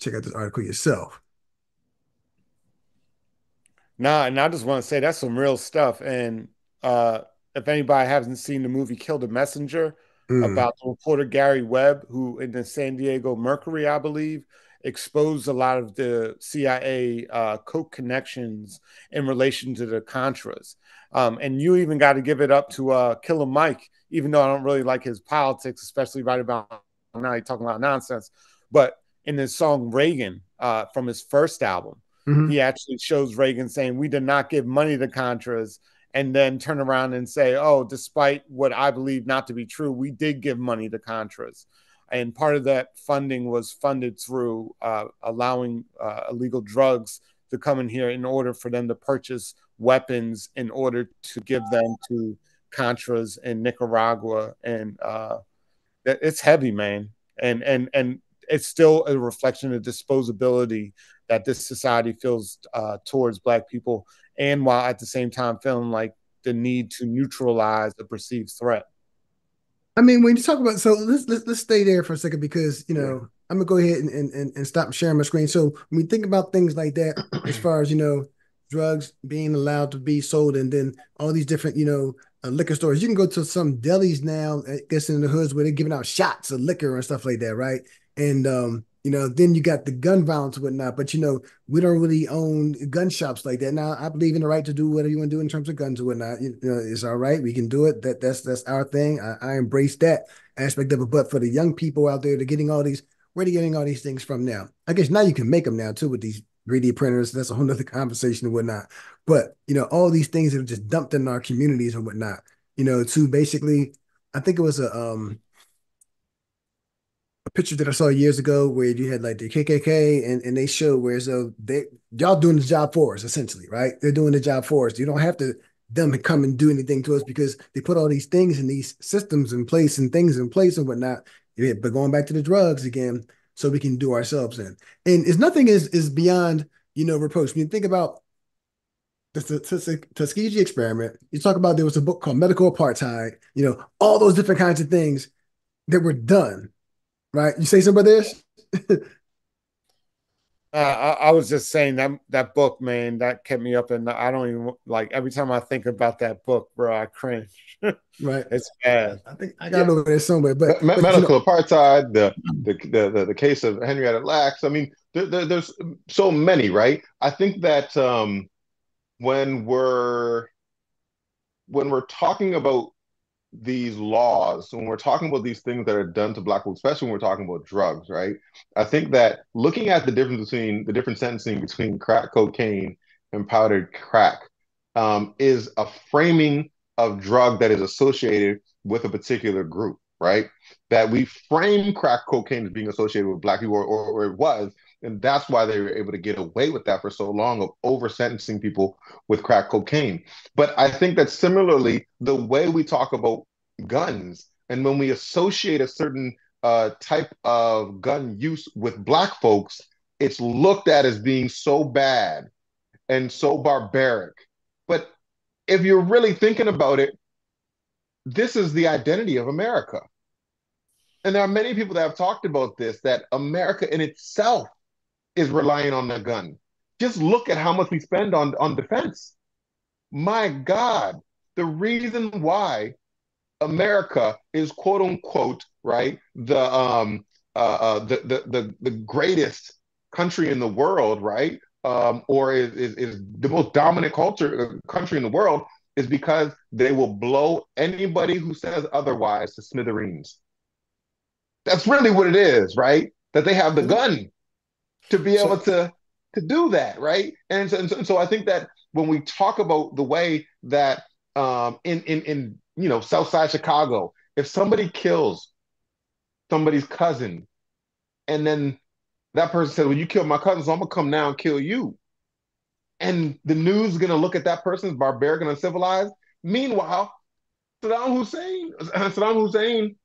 Check out this article yourself. Nah, and I just want to say that's some real stuff. And uh, if anybody hasn't seen the movie Kill the Messenger mm. about the reporter Gary Webb, who in the San Diego Mercury, I believe, exposed a lot of the CIA uh, coke connections in relation to the Contras. Um, and you even got to give it up to uh, Killer Mike, even though I don't really like his politics, especially right about now. He's talking about nonsense. But in his song Reagan uh, from his first album, mm-hmm. he actually shows Reagan saying, We did not give money to Contras. And then turn around and say, Oh, despite what I believe not to be true, we did give money to Contras and part of that funding was funded through uh, allowing uh, illegal drugs to come in here in order for them to purchase weapons in order to give them to Contras in Nicaragua, and uh, it's heavy, man, and and and it's still a reflection of disposability that this society feels uh, towards Black people, and while at the same time feeling like the need to neutralize the perceived threat. I mean, when you talk about so let's let's, let's stay there for a second because you know I'm gonna go ahead and, and and stop sharing my screen. So when we think about things like that, as far as you know, drugs being allowed to be sold, and then all these different you know uh, liquor stores, you can go to some delis now, I guess in the hoods where they're giving out shots of liquor and stuff like that, right? And um, you know, then you got the gun violence whatnot. But you know, we don't really own gun shops like that. Now, I believe in the right to do whatever you want to do in terms of guns and whatnot. You know, it's all right. We can do it. That that's that's our thing. I, I embrace that aspect of it. But for the young people out there, they're getting all these. Where are they getting all these things from now? I guess now you can make them now too with these 3D printers. That's a whole nother conversation and whatnot. But you know, all these things that are just dumped in our communities and whatnot. You know, to basically, I think it was a um picture that I saw years ago where you had like the KKK and, and they show where so uh, they y'all doing the job for us essentially, right? They're doing the job for us. You don't have to them come and do anything to us because they put all these things and these systems in place and things in place and whatnot. Yeah, but going back to the drugs again, so we can do ourselves in. And it's nothing is is beyond you know reproach. When you think about the Tuskegee experiment, you talk about there was a book called Medical Apartheid. You know all those different kinds of things that were done right? You say something about this? uh, I, I, was just saying that that book, man, that kept me up, and I don't even like every time I think about that book, bro, I cringe. right, it's bad. I think I got yeah. over there somewhere, but, but medical you know. apartheid, the, the the the case of Henrietta Lacks. I mean, there, there, there's so many, right? I think that um, when we're when we're talking about these laws, when we're talking about these things that are done to black people, especially when we're talking about drugs, right? I think that looking at the difference between the different sentencing between crack cocaine and powdered crack um, is a framing of drug that is associated with a particular group, right? That we frame crack cocaine as being associated with black people, or, or, or it was, And that's why they were able to get away with that for so long of over sentencing people with crack cocaine. But I think that similarly, the way we talk about guns and when we associate a certain uh, type of gun use with Black folks, it's looked at as being so bad and so barbaric. But if you're really thinking about it, this is the identity of America. And there are many people that have talked about this that America in itself is relying on the gun. Just look at how much we spend on, on defense. My God, the reason why America is quote unquote, right, the um uh, uh the, the the the greatest country in the world, right? Um, or is, is, is the most dominant culture uh, country in the world is because they will blow anybody who says otherwise to smithereens. That's really what it is, right? That they have the gun to be able to to do that, right? And so, and so, and so I think that when we talk about the way that um, in in in you know Southside Chicago, if somebody kills somebody's cousin, and then that person says, "Well, you killed my cousin, so I'm gonna come now and kill you," and the news is gonna look at that person as barbaric and uncivilized. Meanwhile, Saddam Hussein, Saddam Hussein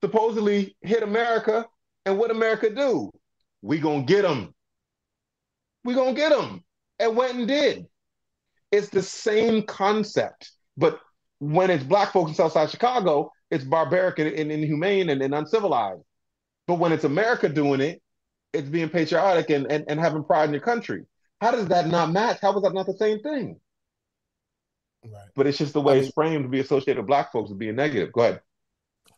supposedly hit America, and what America do? We gonna get them. We gonna get them, and went and did. It's the same concept, but when it's black folks in Southside Chicago, it's barbaric and, and inhumane and, and, uncivilized. But when it's America doing it, it's being patriotic and, and, and having pride in your country. How does that not match? How is that not the same thing? Right. But it's just the way I mean, it's framed to be associated with black folks as being negative. Go ahead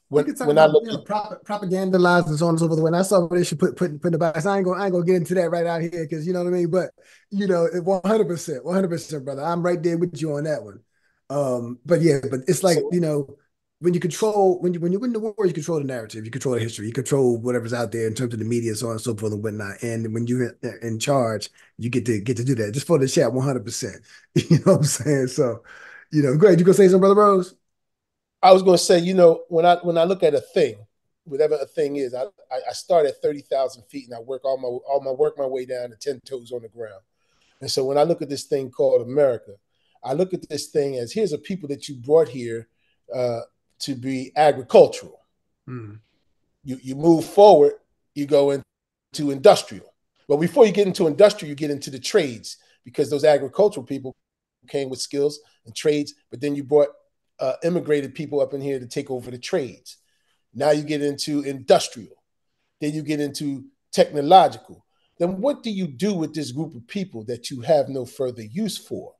when, when I look know, prop, propagandized and so on and so forth. When I saw what they should put put put in the box, I ain't gonna I ain't gonna get into that right out here because you know what I mean. But you know, one hundred percent, one hundred percent, brother. I'm right there with you on that one. Um, but yeah, but it's like you know, when you control when you when you win the war, you control the narrative, you control the history, you control whatever's out there in terms of the media, so on and so forth and whatnot. And when you're in charge, you get to get to do that. Just for the chat, one hundred percent. You know what I'm saying? So, you know, great. You gonna say something, brother Rose? I was going to say, you know, when I when I look at a thing, whatever a thing is, I I start at thirty thousand feet and I work all my all my work my way down to ten toes on the ground. And so when I look at this thing called America, I look at this thing as here's a people that you brought here uh, to be agricultural. Mm. You you move forward, you go into industrial. But before you get into industrial, you get into the trades because those agricultural people came with skills and trades. But then you brought uh, immigrated people up in here to take over the trades. Now you get into industrial, then you get into technological. Then what do you do with this group of people that you have no further use for?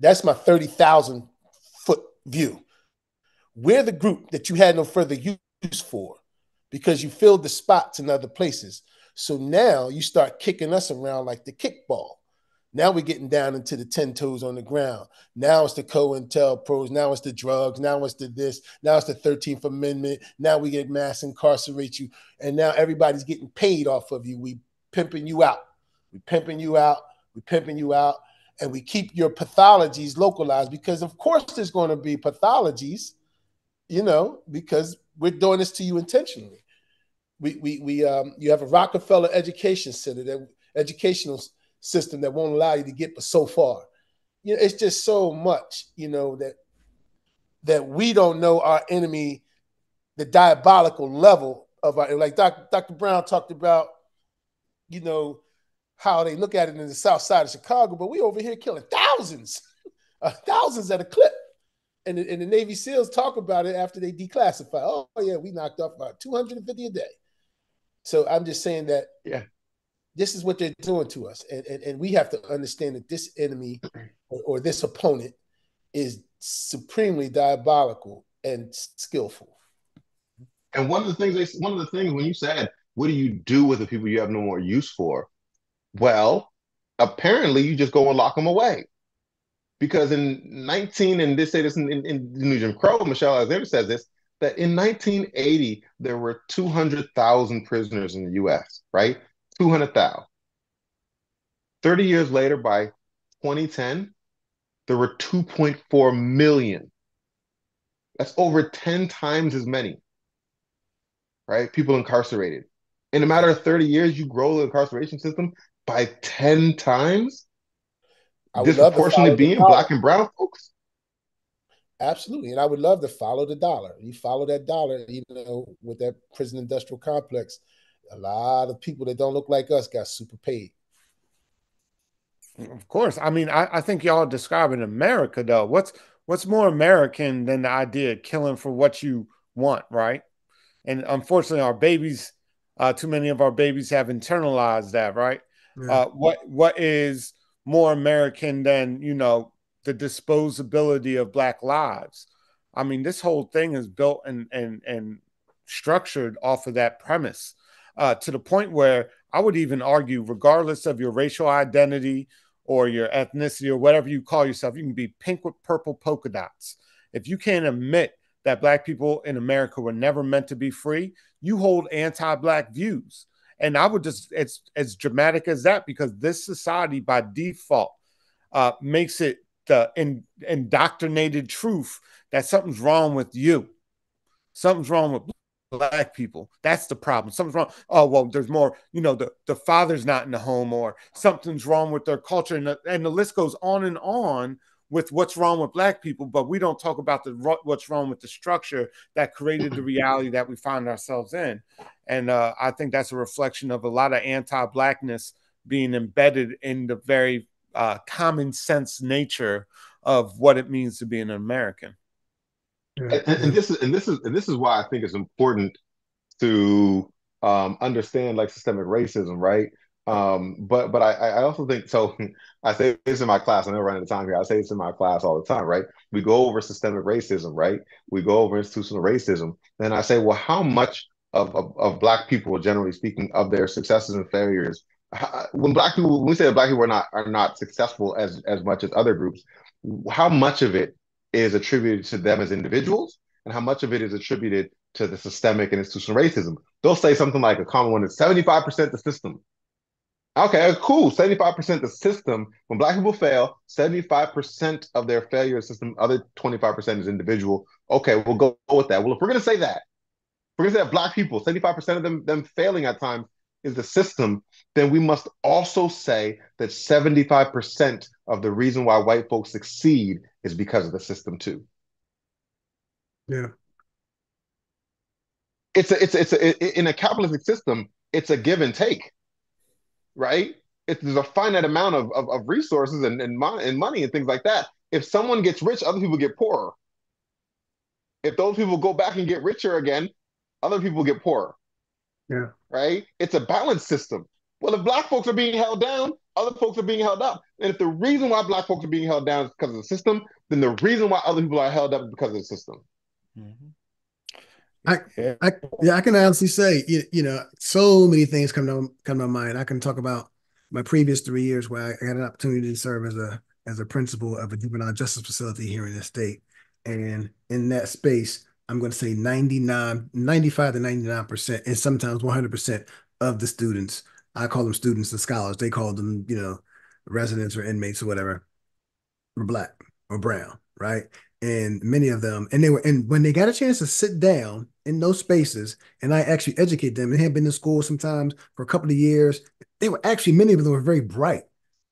That's my 30,000 foot view. We're the group that you had no further use for because you filled the spots in other places. So now you start kicking us around like the kickball. Now we're getting down into the 10 toes on the ground. Now it's the COINTELPROs. Now it's the drugs. Now it's the this. Now it's the 13th Amendment. Now we get mass incarcerate you. And now everybody's getting paid off of you. We pimping you out. We pimping you out. We pimping you out. And we keep your pathologies localized because, of course, there's going to be pathologies, you know, because we're doing this to you intentionally. We, we, we um, you have a Rockefeller Education Center that educational system that won't allow you to get but so far. You know, it's just so much, you know, that that we don't know our enemy, the diabolical level of our like Dr. Dr. Brown talked about, you know, how they look at it in the south side of Chicago, but we over here killing thousands, uh, thousands at a clip. And the, and the Navy SEALs talk about it after they declassify. Oh, yeah, we knocked off about 250 a day. So I'm just saying that yeah this is what they're doing to us. And, and, and we have to understand that this enemy or, or this opponent is supremely diabolical and skillful. And one of the things they one of the things when you said, what do you do with the people you have no more use for? Well, apparently you just go and lock them away. Because in 19, and they say this in, in, in New Jim Crow, Michelle Alexander says this, that in 1980, there were 200,000 prisoners in the US, right? 200,000. 30 years later, by 2010, there were 2.4 million. That's over 10 times as many, right? People incarcerated. In a matter of 30 years, you grow the incarceration system by 10 times, disproportionately being black and brown folks. Absolutely. And I would love to follow the dollar. You follow that dollar, you know, with that prison industrial complex, a lot of people that don't look like us got super paid. Of course. I mean, I, I think y'all describing America though. What's what's more American than the idea of killing for what you want, right? And unfortunately, our babies, uh, too many of our babies have internalized that, right? Yeah. Uh, what what is more American than you know the disposability of black lives. I mean, this whole thing is built and and and structured off of that premise uh, to the point where I would even argue, regardless of your racial identity or your ethnicity or whatever you call yourself, you can be pink with purple polka dots. If you can't admit that black people in America were never meant to be free, you hold anti-black views. And I would just it's as dramatic as that because this society by default uh, makes it the in, indoctrinated truth that something's wrong with you. Something's wrong with black people. That's the problem. Something's wrong. Oh, well, there's more, you know, the, the father's not in the home or something's wrong with their culture. And the, and the list goes on and on with what's wrong with black people, but we don't talk about the what's wrong with the structure that created the reality that we find ourselves in. And uh, I think that's a reflection of a lot of anti-blackness being embedded in the very uh, common sense nature of what it means to be an American. And, and, this is and this is and this is why I think it's important to um, understand like systemic racism, right? Um, but but I, I also think so. I say this in my class. I know running the time here. I say this in my class all the time, right? We go over systemic racism, right? We go over institutional racism. Then I say, well, how much of, of, of black people, generally speaking, of their successes and failures when black people when we say that black people are not are not successful as as much as other groups how much of it is attributed to them as individuals and how much of it is attributed to the systemic and institutional racism. They'll say something like a common one is 75% the system. Okay cool. 75% the system. When black people fail 75% of their failure system other 25% is individual. Okay we'll go with that. Well if we're to say that we're to say that black people 75% of them them failing at times is the system, then we must also say that 75% of the reason why white folks succeed is because of the system too. Yeah. It's a, it's a, it's a, in a capitalistic system, it's a give and take, right? It's, there's a finite amount of, of, of resources and, and, mon- and money and things like that. If someone gets rich, other people get poorer. If those people go back and get richer again, other people get poorer. Yeah. Right? It's a balance system. Well, if black folks are being held down, other folks are being held up. And if the reason why black folks are being held down is because of the system, then the reason why other people are held up is because of the system. Mm-hmm. I, I, yeah, I can honestly say, you, you know, so many things come to come to my mind. I can talk about my previous three years where I had an opportunity to serve as a as a principal of a juvenile justice facility here in the state, and in that space, I'm going to say 99, 95 to 99%, and sometimes 100% of the students, I call them students and scholars, they call them, you know, residents or inmates or whatever, were black or brown, right? And many of them, and they were, and when they got a chance to sit down in those spaces, and I actually educate them, and had been in school sometimes for a couple of years, they were actually, many of them were very bright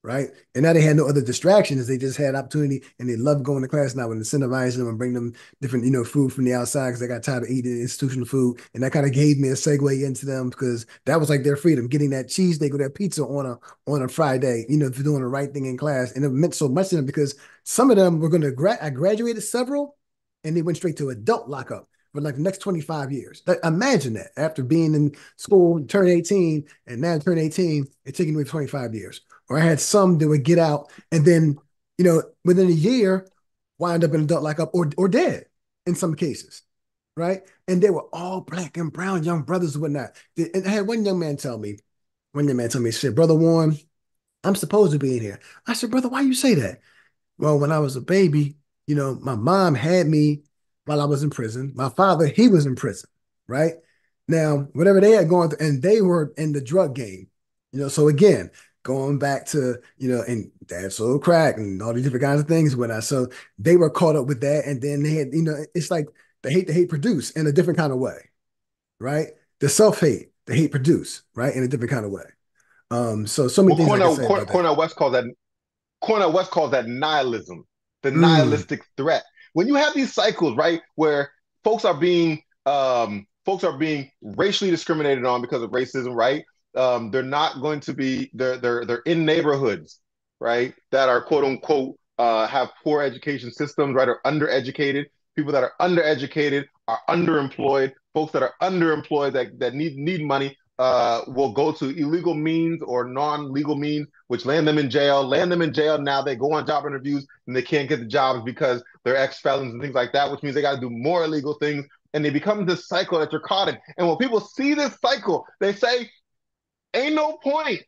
right? And now they had no other distractions. They just had opportunity and they loved going to class. And I would incentivize them and bring them different, you know, food from the outside because they got tired of eating institutional food. And that kind of gave me a segue into them because that was like their freedom, getting that cheesesteak or that pizza on a on a Friday, you know, for doing the right thing in class. And it meant so much to them because some of them were going to gra- I graduated several and they went straight to adult lockup for like the next 25 years. Imagine that after being in school, turn 18, and now turn 18, it's taking me 25 years or I had some that would get out and then, you know, within a year, wind up in adult lockup or or dead in some cases, right? And they were all black and brown young brothers and whatnot. And I had one young man tell me, one young man tell me, said, Brother Warren, I'm supposed to be in here. I said, Brother, why you say that? Well, when I was a baby, you know, my mom had me while I was in prison. My father, he was in prison, right? Now, whatever they had gone through, and they were in the drug game, you know. So again, going back to, you know, and dad sold crack and all these different kinds of things when I so they were caught up with that. And then they had, you know, it's like the hate the hate produce in a different kind of way. Right. The self-hate. the hate produce, right, in a different kind of way. Um, so so many well, things. Cornel, Cornel West calls that Cornel West calls that nihilism, the mm. nihilistic threat. When you have these cycles, right, where folks are being um, folks are being racially discriminated on because of racism, right? Um, they're not going to be they're they're they're in neighborhoods, right, that are quote unquote uh, have poor education systems, right, Are undereducated. People that are undereducated are underemployed. Folks that are underemployed that, that need need money uh, will go to illegal means or non-legal means, which land them in jail. Land them in jail. Now they go on job interviews and they can't get the jobs because they're ex-felons and things like that, which means they got to do more illegal things. And they become this cycle that you're caught in. And when people see this cycle, they say, "Ain't no point.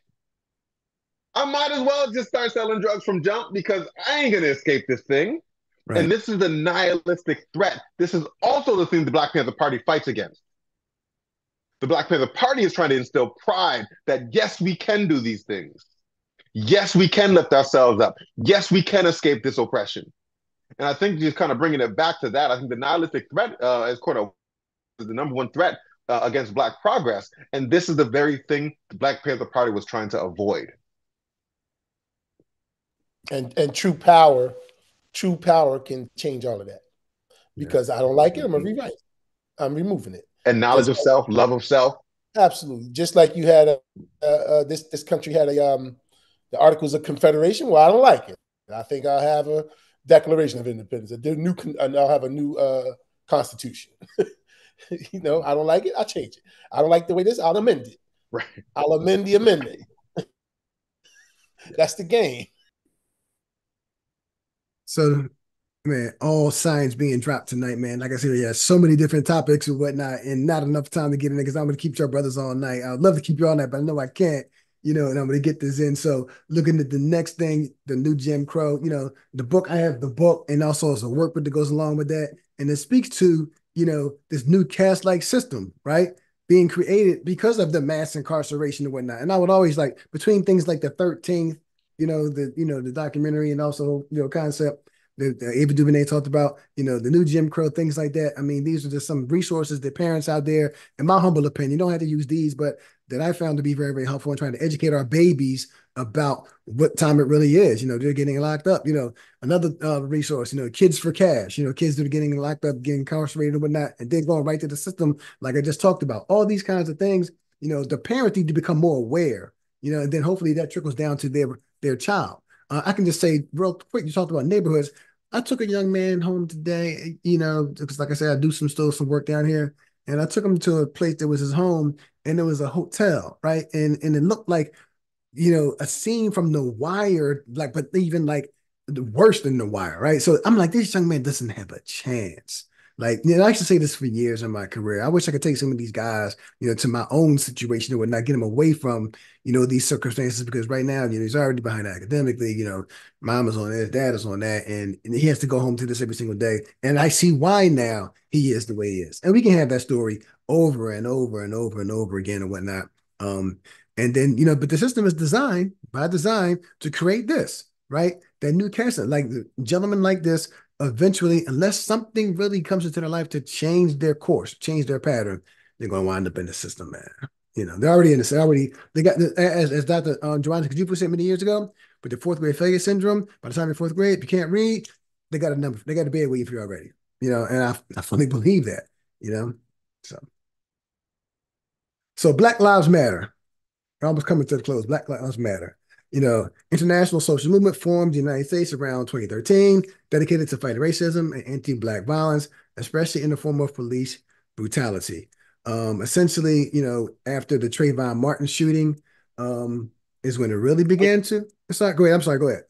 I might as well just start selling drugs from jump because I ain't gonna escape this thing." Right. And this is the nihilistic threat. This is also the thing the Black Panther Party fights against the Black Panther Party is trying to instill pride that yes, we can do these things. Yes, we can lift ourselves up. Yes, we can escape this oppression. And I think just kind of bringing it back to that, I think the nihilistic threat, uh, as Cornel, is the number one threat uh, against Black progress. And this is the very thing the Black Panther Party was trying to avoid. And and true power, true power can change all of that. Because yeah. I don't like it, I'm gonna rewrite. I'm removing it and knowledge of self, love of self. Absolutely, just like you had a, uh, this this country had a um the Articles of Confederation. Well, I don't like it. I think I'll have a Declaration of Independence. A new, and I'll have a new uh, Constitution. you know, I don't like it. I'll change it. I don't like the way this. I'll amend it. Right. I'll amend the amendment. That's the game. So man, all signs being dropped tonight, man. Like I said, yeah, so many different topics and whatnot, and not enough time to get in there because I'm gonna keep your brothers all night. I'd love to keep you all night, but I know I can't, you know, and I'm gonna get this in. So looking at the next thing, the new Jim Crow, you know, the book, I have the book and also as a workbook that goes along with that. And it speaks to, you know, this new caste-like system, right? Being created because of the mass incarceration and whatnot. And I would always like between things like the 13th, you know, the you know, the documentary and also, you know, concept that, the Ava DuVernay talked about, you know, the new Jim Crow, things like that. I mean, these are just some resources that parents out there, in my humble opinion, don't have to use these, but that I found to be very, very helpful in trying to educate our babies about what time it really is. You know, they're getting locked up. You know, another uh, resource, you know, kids for cash, you know, kids that are getting locked up, getting incarcerated and whatnot, and then going right to the system, like I just talked about. All these kinds of things, you know, the parents need to become more aware, you know, and then hopefully that trickles down to their their child. Uh, I can just say real quick, you talked about neighborhoods. I took a young man home today, you know, because like I said, I do some still some work down here. And I took him to a place that was his home and it was a hotel, right? And and it looked like, you know, a scene from the wire, like, but even like the worse than the wire, right? So I'm like, this young man doesn't have a chance. Like, you know, I used to say this for years in my career. I wish I could take some of these guys, you know, to my own situation and not get them away from, you know, these circumstances because right now, you know, he's already behind academically, you know, mom is on this, dad is on that, and, and he has to go home to this every single day. And I see why now he is the way he is. And we can have that story over and over and over and over again and whatnot. Um, and then, you know, but the system is designed by design to create this, right? That new cancer. like gentlemen like this eventually, unless something really comes into their life to change their course, change their pattern, they're going to wind up in the system, man. You know, they're already in this. Already, they got as as Dr. Um, Jawanza Kunjufu said many years ago, with the fourth grade failure syndrome. By the time you're fourth grade, if you can't read, they got a number. They got a bed for you already. You know, and I I fully believe that. You know, so so Black Lives Matter. Almost coming to the close. Black Lives Matter you know, international social movement formed in the United States around 2013, dedicated to fighting racism and anti-black violence, especially in the form of police brutality. Um, essentially, you know, after the Trayvon Martin shooting, um, is when it really began to. It's not. Go ahead. I'm sorry. Go ahead.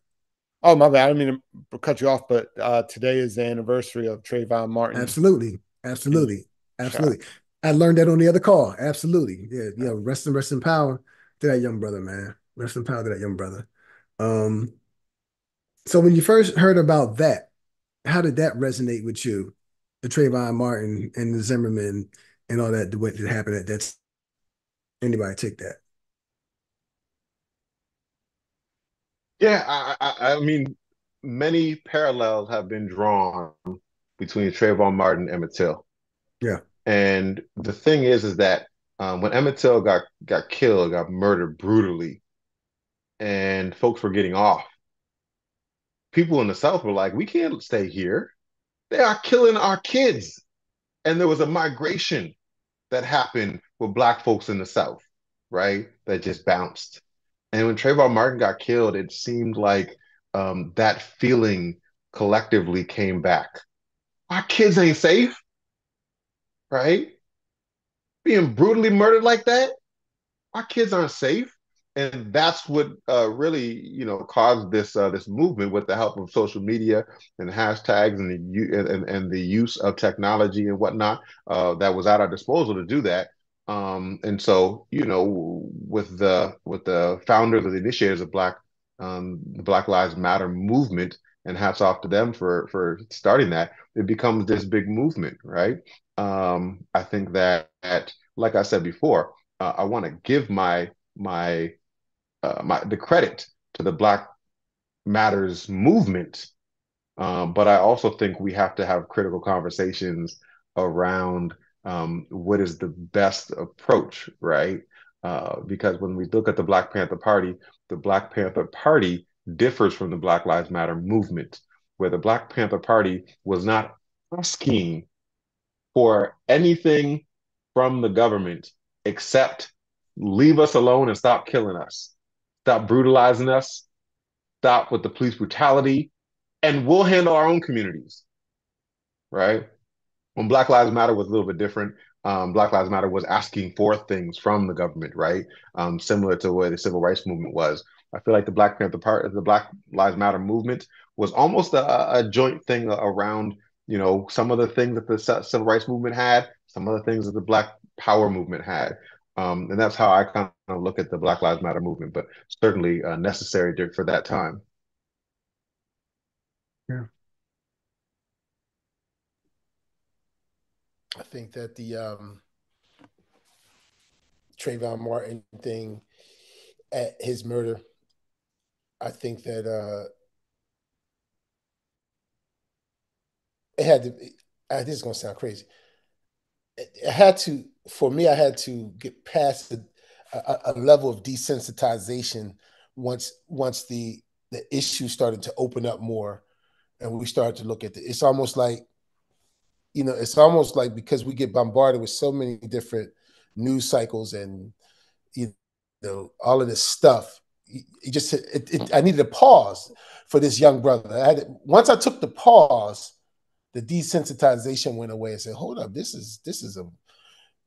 Oh my bad. I didn't mean to cut you off, but uh, today is the anniversary of Trayvon Martin. Absolutely, absolutely, absolutely. I learned that on the other call. Absolutely, yeah. You know, rest and rest in power to that young brother, man. Rest in power to that young brother. Um, so when you first heard about that, how did that resonate with you? The Trayvon Martin and the Zimmerman and all that what happened at that anybody take that? Yeah, I, I, I mean, many parallels have been drawn between Trayvon Martin and Emmett Till. Yeah. And the thing is, is that um, when Emmett Till got got killed, got murdered brutally, and folks were getting off, people in the South were like, "We can't stay here. They are killing our kids." And there was a migration that happened with Black folks in the South, right? That just bounced. And when Trayvon Martin got killed, it seemed like um, that feeling collectively came back. Our kids ain't safe, right? Being brutally murdered like that, our kids aren't safe. And that's what uh, really, you know, caused this uh, this movement with the help of social media and hashtags and the and, and the use of technology and whatnot uh, that was at our disposal to do that. Um, and so, you know, with the with the founders or the initiators of Black um, the Black Lives Matter movement, and hats off to them for for starting that. It becomes this big movement, right? Um, I think that, that, like I said before, uh, I want to give my my uh, my the credit to the Black Matters movement, um, but I also think we have to have critical conversations around um, what is the best approach, right? Uh, because when we look at the Black Panther Party, the Black Panther Party differs from the Black Lives Matter movement, where the Black Panther Party was not asking for anything from the government except leave us alone and stop killing us, stop brutalizing us, stop with the police brutality, and we'll handle our own communities. Right? When Black Lives Matter was a little bit different, um, Black Lives Matter was asking for things from the government, right? Um, similar to where the civil rights movement was. I feel like the Black Panther part, the Black Lives Matter movement was almost a, a joint thing around, you know, some of the things that the civil rights movement had, some of the things that the Black Power movement had. Um, and that's how I kind of look at the Black Lives Matter movement, but certainly uh, necessary for that time. Yeah. I think that the um, Trayvon Martin thing at his murder, I think that uh, it had to. Uh, this is gonna sound crazy. It, it, had to for me. I had to get past a, a, a level of desensitization once once the the issue started to open up more, and we started to look at it. It's almost like you know, it's almost like because we get bombarded with so many different news cycles and you know all of this stuff. You just it, it, I needed a pause for this young brother. I had once I took the pause, the desensitization went away. and said, "Hold up, this is this is a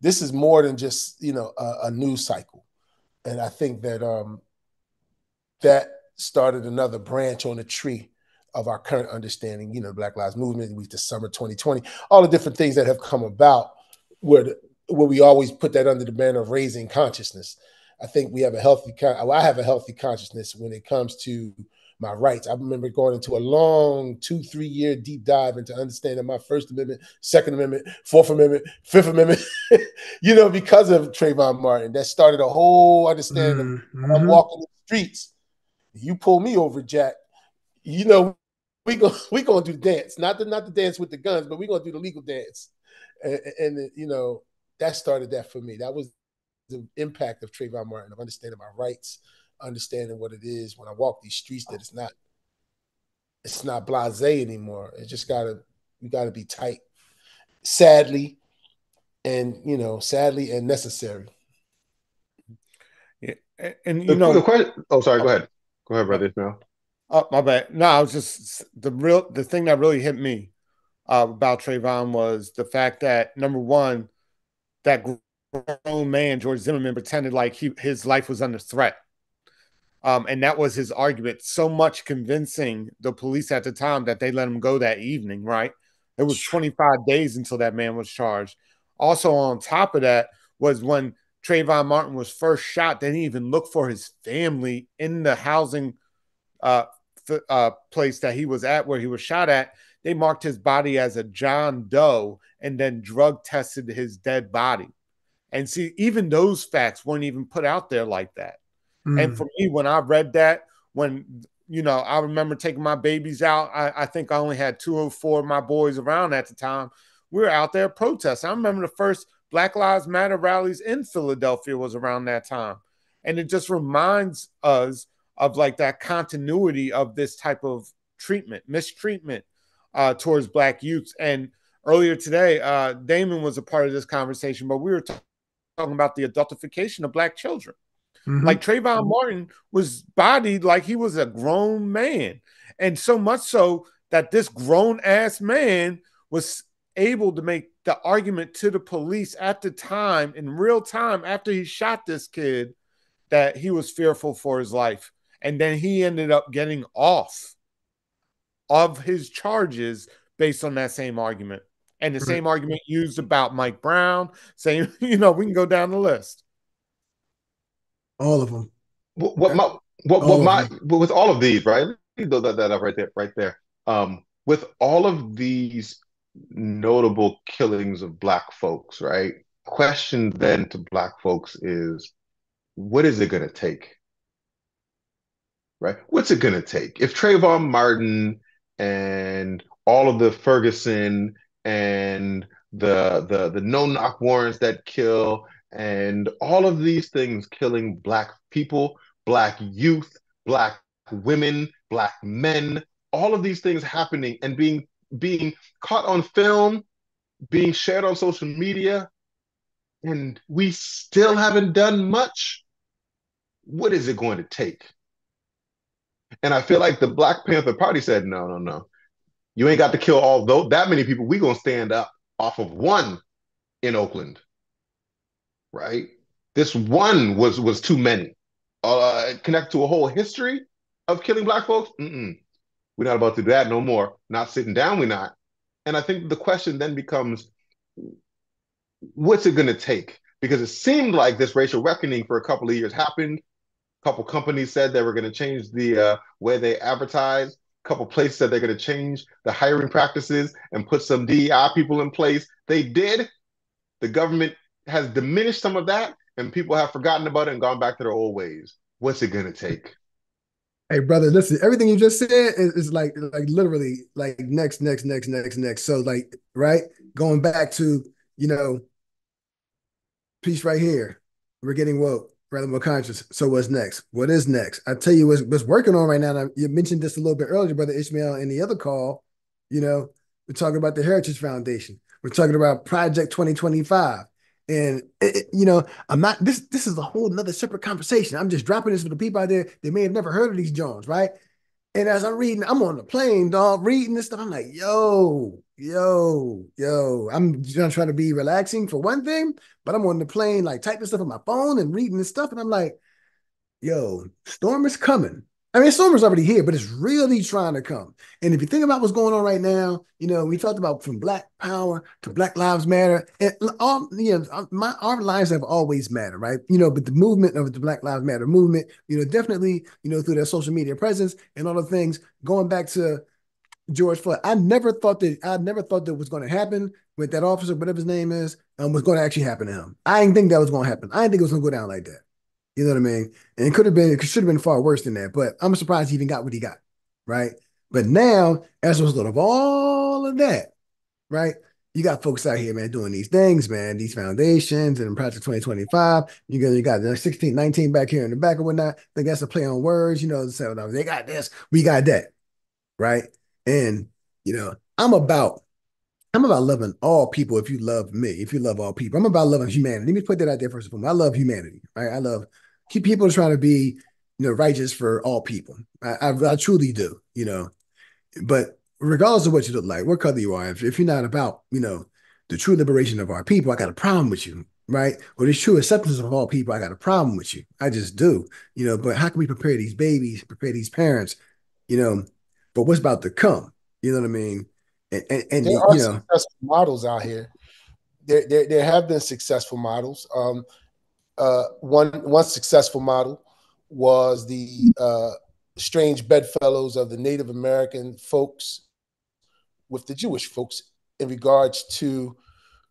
this is more than just you know a, a news cycle." And I think that um that started another branch on the tree of our current understanding, you know, Black Lives Movement, we the summer 2020, all the different things that have come about where the, where we always put that under the banner of raising consciousness. I think we have a healthy well, I have a healthy consciousness when it comes to my rights. I remember going into a long two, three year deep dive into understanding my First Amendment, Second Amendment, Fourth Amendment, Fifth Amendment, you know, because of Trayvon Martin. That started a whole understanding mm-hmm. I'm walking the streets. You pull me over, Jack. You know, we go we gonna do dance, not the not the dance with the guns, but we gonna do the legal dance, and, and you know that started that for me. That was the impact of Trayvon Martin of understanding my rights, understanding what it is when I walk these streets that it's not it's not blasé anymore. It just gotta you gotta be tight. Sadly, and you know, sadly and necessary. Yeah, and you know, the question. Oh, sorry. Go ahead. Go ahead, brother Ismail. Oh, my bad. No, I was just the real the thing that really hit me uh, about Trayvon was the fact that number one, that grown man George Zimmerman pretended like he his life was under threat, um, and that was his argument. So much convincing the police at the time that they let him go that evening. Right, it was 25 days until that man was charged. Also, on top of that, was when Trayvon Martin was first shot. They didn't even look for his family in the housing uh, uh, place that he was at, where he was shot at, they marked his body as a John Doe and then drug tested his dead body. And see, even those facts weren't even put out there like that. Mm. And for me, when I read that, when you know, I remember taking my babies out. I, I think I only had two or four of my boys around at the time. we were out there protesting. I remember the first Black Lives Matter rallies in Philadelphia was around that time. And it just reminds us of like that continuity of this type of treatment, mistreatment uh, towards black youths. And earlier today, uh, Damon was a part of this conversation, but we were t- talking about the adultification of black children. Mm-hmm. Like Trayvon Martin was bodied like he was a grown man. And so much so that this grown ass man was able to make the argument to the police at the time in real time after he shot this kid that he was fearful for his life. And then he ended up getting off of his charges based on that same argument. And the mm-hmm. same argument used about Mike Brown, saying, you know, we can go down the list. All of them. What, what my what, what my with all of these, right? Let that, that up right there, right there. Um, with all of these notable killings of black folks, right? Question then to black folks is what is it gonna take? Right? What's it gonna take? If Trayvon Martin and all of the Ferguson and the the the no knock warrants that kill and all of these things killing black people, black youth, black women, black men, all of these things happening and being being caught on film, being shared on social media, and we still haven't done much. What is it going to take? And I feel like the Black Panther Party said, no, no, no. You ain't got to kill all those that many people. We gonna stand up off of one in Oakland. Right? This one was was too many. Uh connect to a whole history of killing black folks. Mm-mm. We're not about to do that no more. Not sitting down, we're not. And I think the question then becomes what's it gonna take? Because it seemed like this racial reckoning for a couple of years happened A couple companies said they were going to change the uh, way they advertise. Couple places said they're going to change the hiring practices and put some DEI people in place. They did. The government has diminished some of that, and people have forgotten about it and gone back to their old ways. What's it going to take? Hey, brother, listen. Everything you just said is, is like, like literally, like next, next, next, next, next. So, like, right, going back to you know, piece right here. We're getting woke rather more conscious. So what's next? What is next? I tell you what's, what's working on right now. You mentioned this a little bit earlier, brother Ishmael, in the other call. You know, we're talking about the Heritage Foundation. We're talking about Project 2025. And it, you know, I'm not this. This is a whole nother separate conversation. I'm just dropping this for the people out there that may have never heard of these Jones, right? And as I'm reading, I'm on the plane, dog, reading this stuff. I'm like, yo, yo, yo. I'm just trying to be relaxing for one thing, but I'm on the plane, like typing stuff on my phone and reading this stuff. And I'm like, yo, storm is coming. I mean, storm is already here, but it's really trying to come. And if you think about what's going on right now, you know, we talked about from Black Power to Black Lives Matter, and all you know, my our lives have always mattered, right? You know, but the movement of the Black Lives Matter movement, you know, definitely, you know, through their social media presence and all the things, going back to George Floyd. I never thought that I never thought that was going to happen with that officer, whatever his name is, um, was going to actually happen to him. I didn't think that was going to happen. I didn't think it was going to go down like that. You know what I mean? And it could have been, it should have been far worse than that. But I'm surprised he even got what he got, right? But now, as a result of all of that, right? You got folks out here, man, doing these things, man, these foundations and Project 2025. You got, you got the 16, 19 back here in the back or whatnot. I think that's a play on words, you know, they got this, we got that, right? And, you know, I'm about I'm about loving all people if you love me, if you love all people. I'm about loving humanity. Let me put that out there first of all. I love humanity, right? I love keep people trying to be, you know, righteous for all people. I, I, I truly do, you know. But regardless of what you look like, what color you are, if, if you're not about, you know, the true liberation of our people, I got a problem with you, right? Or the true acceptance of all people, I got a problem with you. I just do, you know. But how can we prepare these babies, prepare these parents, you know? But what's about to come? You know what I mean? And, and, and there are know, successful models out here. There, there, there have been successful models. Um, uh, one one successful model was the uh, strange bedfellows of the Native American folks with the Jewish folks in regards to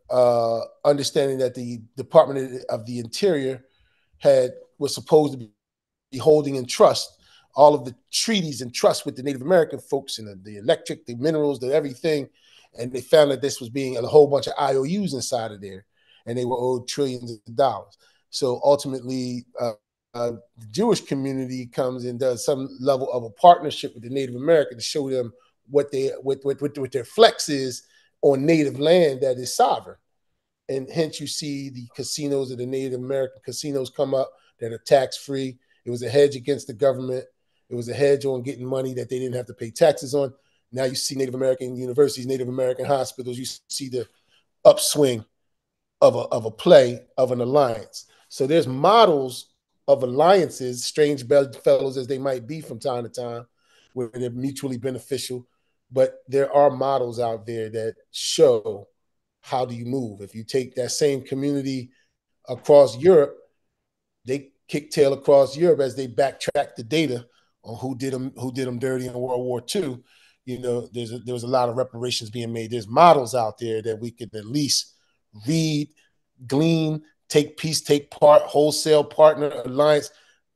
uh, understanding that the Department of the Interior had was supposed to be holding in trust all of the treaties and trust with the Native American folks and the, the electric, the minerals, the everything. and they found that this was being a whole bunch of IOUs inside of there, and they were owed trillions of dollars. So ultimately, uh, uh, the Jewish community comes and does some level of a partnership with the Native American to show them what they what what, what, what their flex is on native land that is sovereign. And hence you see the casinos of the Native American casinos come up that are tax free. It was a hedge against the government. It was a hedge on getting money that they didn't have to pay taxes on. Now you see Native American universities, Native American hospitals. You see the upswing of a, of a play of an alliance. So there's models of alliances, strange fellows as they might be from time to time, where they're mutually beneficial. But there are models out there that show how do you move. If you take that same community across Europe, they kick tail across Europe as they backtrack the data on who did them who did them dirty in World War II. You know, there's a, there was a lot of reparations being made. There's models out there that we could at least read, glean, take piece, take part, wholesale partner alliance.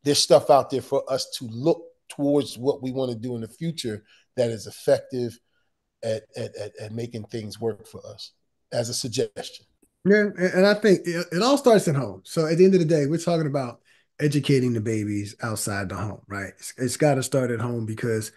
There's stuff out there for us to look towards what we want to do in the future that is effective at, at, at, at making things work for us as a suggestion. Yeah, and I think it, all starts at home. So at the end of the day, we're talking about educating the babies outside the home, right? it's, it's got to start at home because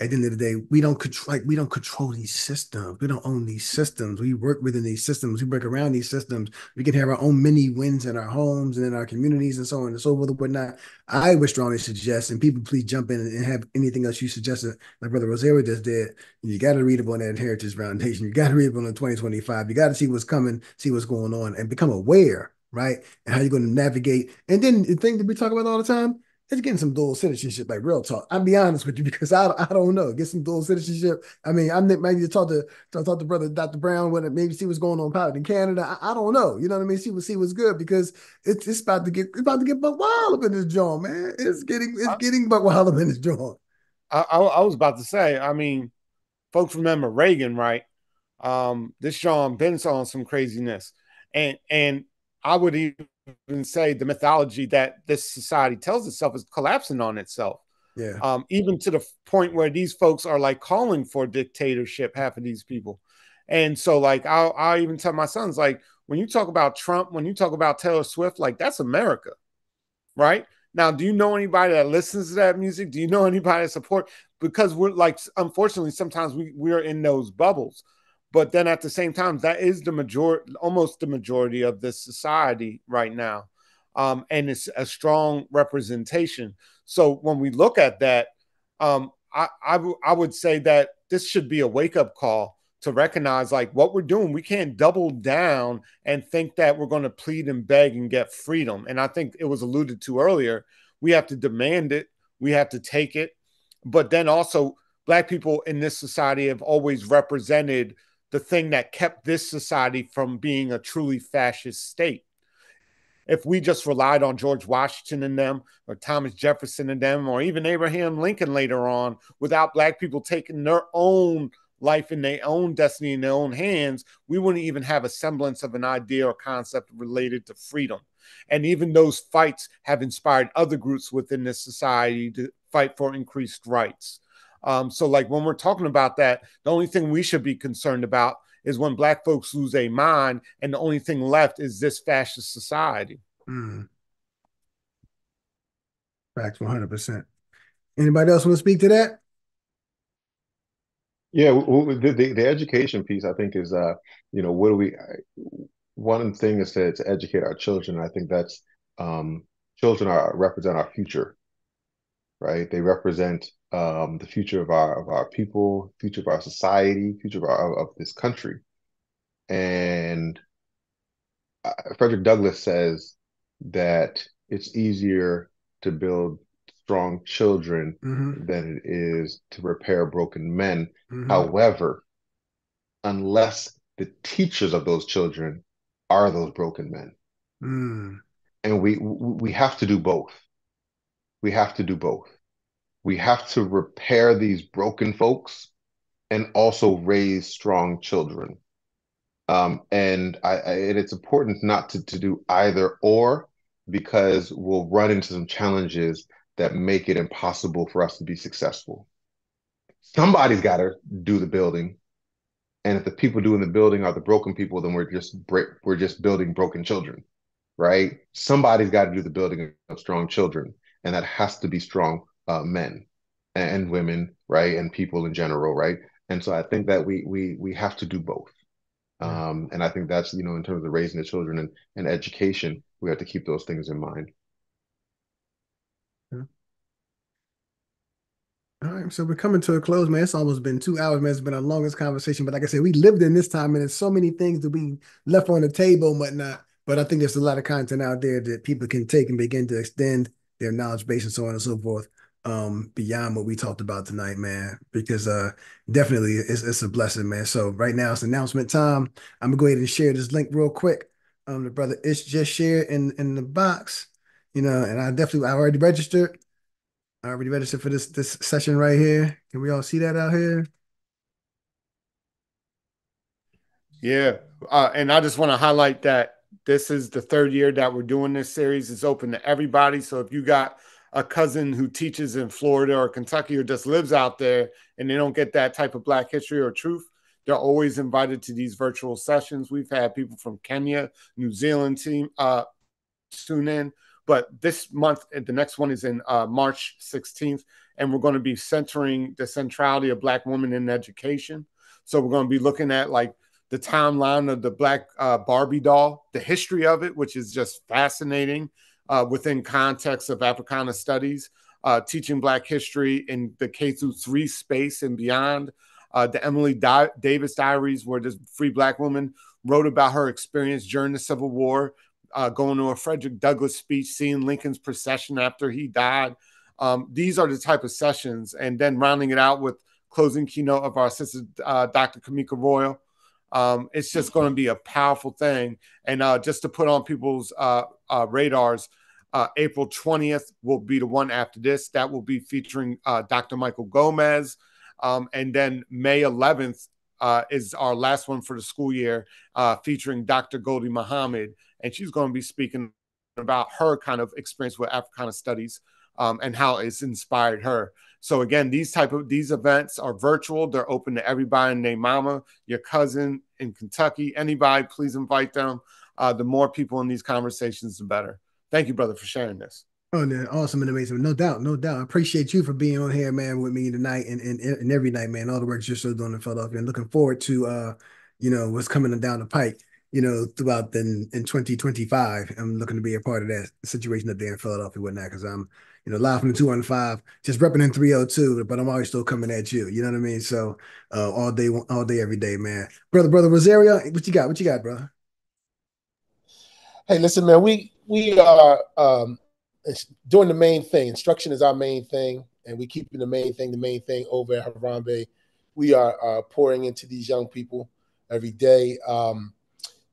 at the end of the day, we don't control like we don't control these systems. We don't own these systems. We work within these systems. We work around these systems. We can have our own mini wins in our homes and in our communities and so on and so forth and whatnot. I would strongly suggest, and people please jump in and have anything else you suggested, like Brother Rosario just did. You got to read up on that Heritage Foundation. You got to read up on the 2025. You got to see what's coming, see what's going on, and become aware, right? And how you're going to navigate. And then the thing that we talk about all the time, it's getting some dual citizenship, like real talk. I'll be honest with you because I, I don't know. Get some dual citizenship. I mean, I maybe to talk to talk to brother Dr. Brown when maybe see what's going on in Canada. I, I, don't know. You know what I mean? See what see what's good because it's it's about to get it's about to get buck wild up in this joint, man. It's getting it's I, getting buck wild up in this joint. I, I was about to say. I mean, folks remember Reagan, right? Um, this Sean been on some craziness, and and I would even say the mythology that this society tells itself is collapsing on itself. Yeah. Um, even to the point where these folks are like calling for dictatorship, half of these people. And so, like, I'll, I'll even tell my sons, like, when you talk about Trump, when you talk about Taylor Swift, like, that's America, right? Now, do you know anybody that listens to that music? Do you know anybody that support? Because we're like, unfortunately, sometimes we, we're in those bubbles. But then at the same time, that is the majority, almost the majority of this society right now. Um, and it's a strong representation. So when we look at that, um, I, I, w- I would say that this should be a wake up call to recognize like what we're doing. We can't double down and think that we're going to plead and beg and get freedom. And I think it was alluded to earlier. We have to demand it, we have to take it. But then also, Black people in this society have always represented the thing that kept this society from being a truly fascist state. If we just relied on George Washington and them, or Thomas Jefferson and them, or even Abraham Lincoln later on, without Black people taking their own life in their own destiny in their own hands, we wouldn't even have a semblance of an idea or concept related to freedom. And even those fights have inspired other groups within this society to fight for increased rights. Um, so, like when we're talking about that, the only thing we should be concerned about is when black folks lose a mind, and the only thing left is this fascist society. Mm. Facts, one hundred percent. Anybody else want to speak to that? Yeah, the, the, the education piece, I think, is uh, you know, what do we? One thing is to, to educate our children. I think that's um, children are represent our future, right? They represent um, the future of our of our people, future of our society, future of our of this country. And uh, Frederick Douglass says that it's easier to build strong children mm-hmm. than it is to repair broken men. Mm-hmm. However, unless the teachers of those children are those broken men. Mm. And we we have to do both. We have to do both we have to repair these broken folks and also raise strong children. Um, and I, I, and it's important not to, to do either or because we'll run into some challenges that make it impossible for us to be successful. Somebody's got to do the building. And if the people doing the building are the broken people, then we're just we're just building broken children, right? Somebody's got to do the building of strong children, and that has to be strong uh, men and women, right, and people in general, right. And so I think that we we we have to do both. Um, and I think that's you know in terms of raising the children and, and education, we have to keep those things in mind. All right, so we're coming to a close, man. It's almost been two hours, man. It's been a longest conversation, but like I said, we lived in this time, and there's so many things that we left on the table and whatnot. But I think there's a lot of content out there that people can take and begin to extend their knowledge base and so on and so forth um beyond what we talked about tonight, man. Because uh definitely it's it's a blessing, man. So right now it's announcement time. I'm gonna go ahead and share this link real quick. Um the brother it's just shared in in the box, you know, and I definitely I already registered. I already registered for this this session right here. Can we all see that out here? Yeah. Uh, and I just want to highlight that this is the third year that we're doing this series. It's open to everybody. So if you got a cousin who teaches in Florida or Kentucky or just lives out there and they don't get that type of Black history or truth, they're always invited to these virtual sessions. We've had people from Kenya, New Zealand team uh, tune in. But this month, the next one is in uh, March 16th, and we're going to be centering the centrality of Black women in education. So we're going to be looking at like the timeline of the Black uh, Barbie doll, the history of it, which is just fascinating uh, within context of Africana studies, uh, teaching Black history in the K through three space and beyond. Uh, the Emilie Di- Davis diaries, where this free Black woman wrote about her experience during the Civil War, uh, going to a Frederick Douglass speech, seeing Lincoln's procession after he died. Um, these are the type of sessions, and then rounding it out with closing keynote of our sister, uh, Dr. Camika Royal. Um, it's just going to be a powerful thing. And uh, just to put on people's uh, uh, radars, uh, April 20th will be the one after this. That will be featuring uh, Dr. Michael Gomez. Um, and then May 11th uh, is our last one for the school year, featuring Dr. Gholdy Muhammad. And she's going to be speaking about her kind of experience with Africana studies um, and how it's inspired her. So again, these type of these events are virtual. They're open to everybody Name mama, your cousin in Kentucky, anybody. Please invite them. Uh, the more people in these conversations, the better. Thank you, brother, for sharing this. Oh, man, awesome and amazing. No doubt, no doubt. I appreciate you for being on here, man, with me tonight and, and, and every night, man. All the work you're still doing in Philadelphia and looking forward to uh, you know, what's coming down the pike you know, throughout then in 2025. I'm looking to be a part of that situation up there in Philadelphia, whatnot, because I'm, you know, live from the 215, just repping in 302, but I'm always still coming at you. You know what I mean? So uh, all day, all day, every day, man. Brother, brother Rosario, what you got? What you got, brother? Hey, listen, man, we we are um doing the main thing. Instruction is our main thing, and we keeping the main thing, the main thing over at Harambee. We are uh, pouring into these young people every day. Um,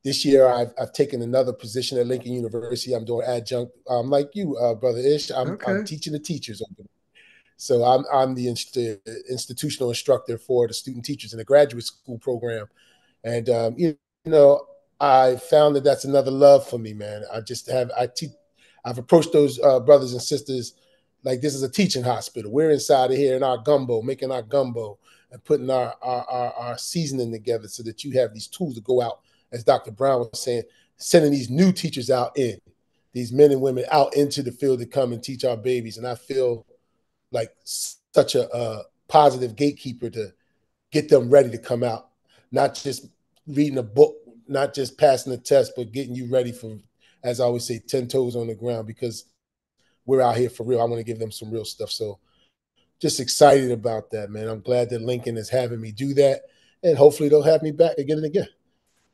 this year, I've, I've taken another position at Lincoln University. I'm doing adjunct. I'm um, like you, uh, brother Ish, I'm, okay. I'm teaching the teachers. So I'm I'm the inst- institutional instructor for the student teachers in the graduate school program, and um, you, you know I found that that's another love for me, man. I just have I teach. I've approached those uh, brothers and sisters like this is a teaching hospital. We're inside of here in our gumbo, making our gumbo and putting our, our, our, our seasoning together so that you have these tools to go out as Dr. Brown was saying, sending these new teachers out in, these men and women out into the field to come and teach our babies. And I feel like such a, a positive gatekeeper to get them ready to come out, not just reading a book, not just passing a test, but getting you ready for, as I always say, 10 toes on the ground because we're out here for real. I want to give them some real stuff. So just excited about that, man. I'm glad that Lincoln is having me do that. And hopefully they'll have me back again and again.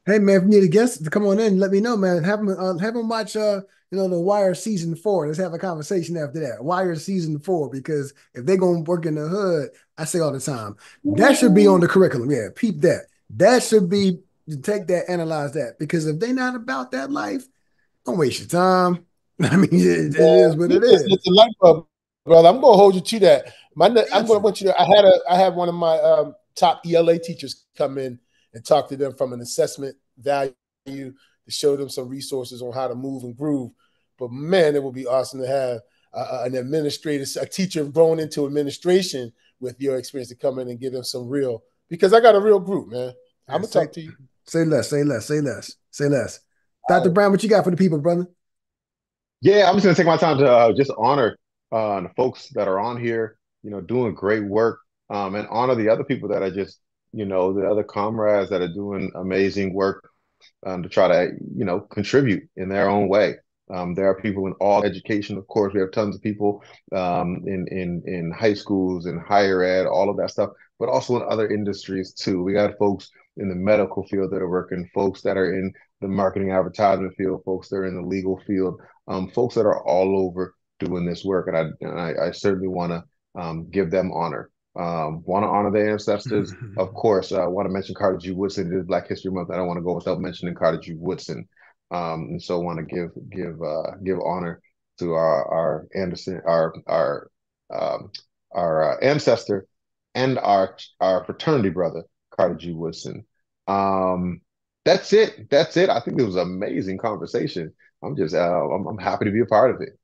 Hey man, if you need a guest to come on in, let me know, man. Have them uh, have them watch uh you know the Wire season four. Let's have a conversation after that. Wire season four because if they're gonna work in the hood, I say all the time that should be on the curriculum. Yeah, peep that. That should be take that, analyze that because if they're not about that life, don't waste your time. I mean, it, it is what it is. It's a life, brother. I'm gonna hold you to that. My, I'm gonna want you to. I had a I had one of my um, top ELA teachers come in and talk to them from an assessment value to show them some resources on how to move and groove. But man, it would be awesome to have uh, an administrator, a teacher grown into administration with your experience to come in and give them some real, because I got a real group, man. I'm gonna talk to you. Say less. Say less. Say less. Say less. Dr. Brown, what you got for the people, brother? Yeah, I'm just gonna take my time to uh, just honor uh, the folks that are on here. You know, doing great work, um, and honor the other people that are just, you know, the other comrades that are doing amazing work um, to try to, you know, contribute in their own way. Um, there are people in all education, of course. We have tons of people um, in in in high schools and higher ed, all of that stuff, but also in other industries too. We got folks in the medical field that are working, folks that are in the marketing advertisement field, folks that are in the legal field, um, folks that are all over doing this work, and I and I, I certainly want to um, give them honor. Um, want to honor their ancestors, of course. I uh, want to mention Carter G. Woodson. It is Black History Month. I don't want to go without mentioning Carter G. Woodson. Um, and so want to give give uh, give honor to our our Anderson our our um, our uh, ancestor and our our fraternity brother Carter G. Woodson. Um, that's it. That's it. I think it was an amazing conversation. I'm just uh, I'm, I'm happy to be a part of it.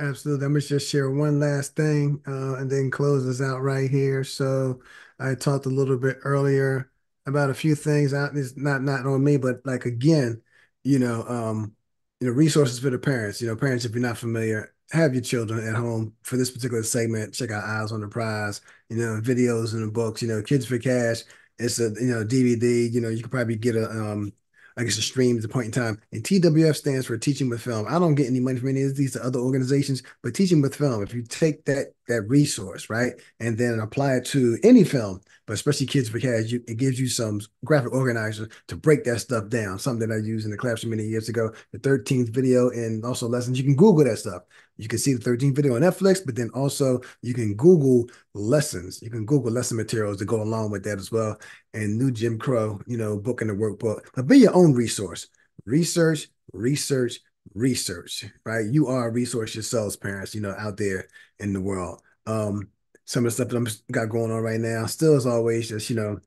Absolutely. I'm gonna just share one last thing uh, and then close this out right here. So I talked a little bit earlier about a few things out. It's not not on me, but like again, you know, um, you know, resources for the parents. You know, parents, if you're not familiar, have your children at home for this particular segment. Check out Eyes on the Prize. You know, videos and the books. You know, Kids for Cash. It's a you know DVD. You know, you could probably get a um I guess the stream at the point in time. And TWF stands for Teaching with Film. I don't get any money from any of these other organizations, but Teaching with Film, if you take that that resource, right, and then apply it to any film, but especially Kids Cash, you, it gives you some graphic organizers to break that stuff down. Something that I used in the classroom many years ago. The 13th video and also lessons. You can Google that stuff. You can see the 13th video on Netflix, but then also you can Google lessons. You can Google lesson materials to go along with that as well. And new Jim Crow, you know, book in the workbook. But be your own resource. Research, research, research, right? You are a resource yourselves, parents, you know, out there in the world. Um, some of the stuff that I'm got going on right now, still as always, just, you know,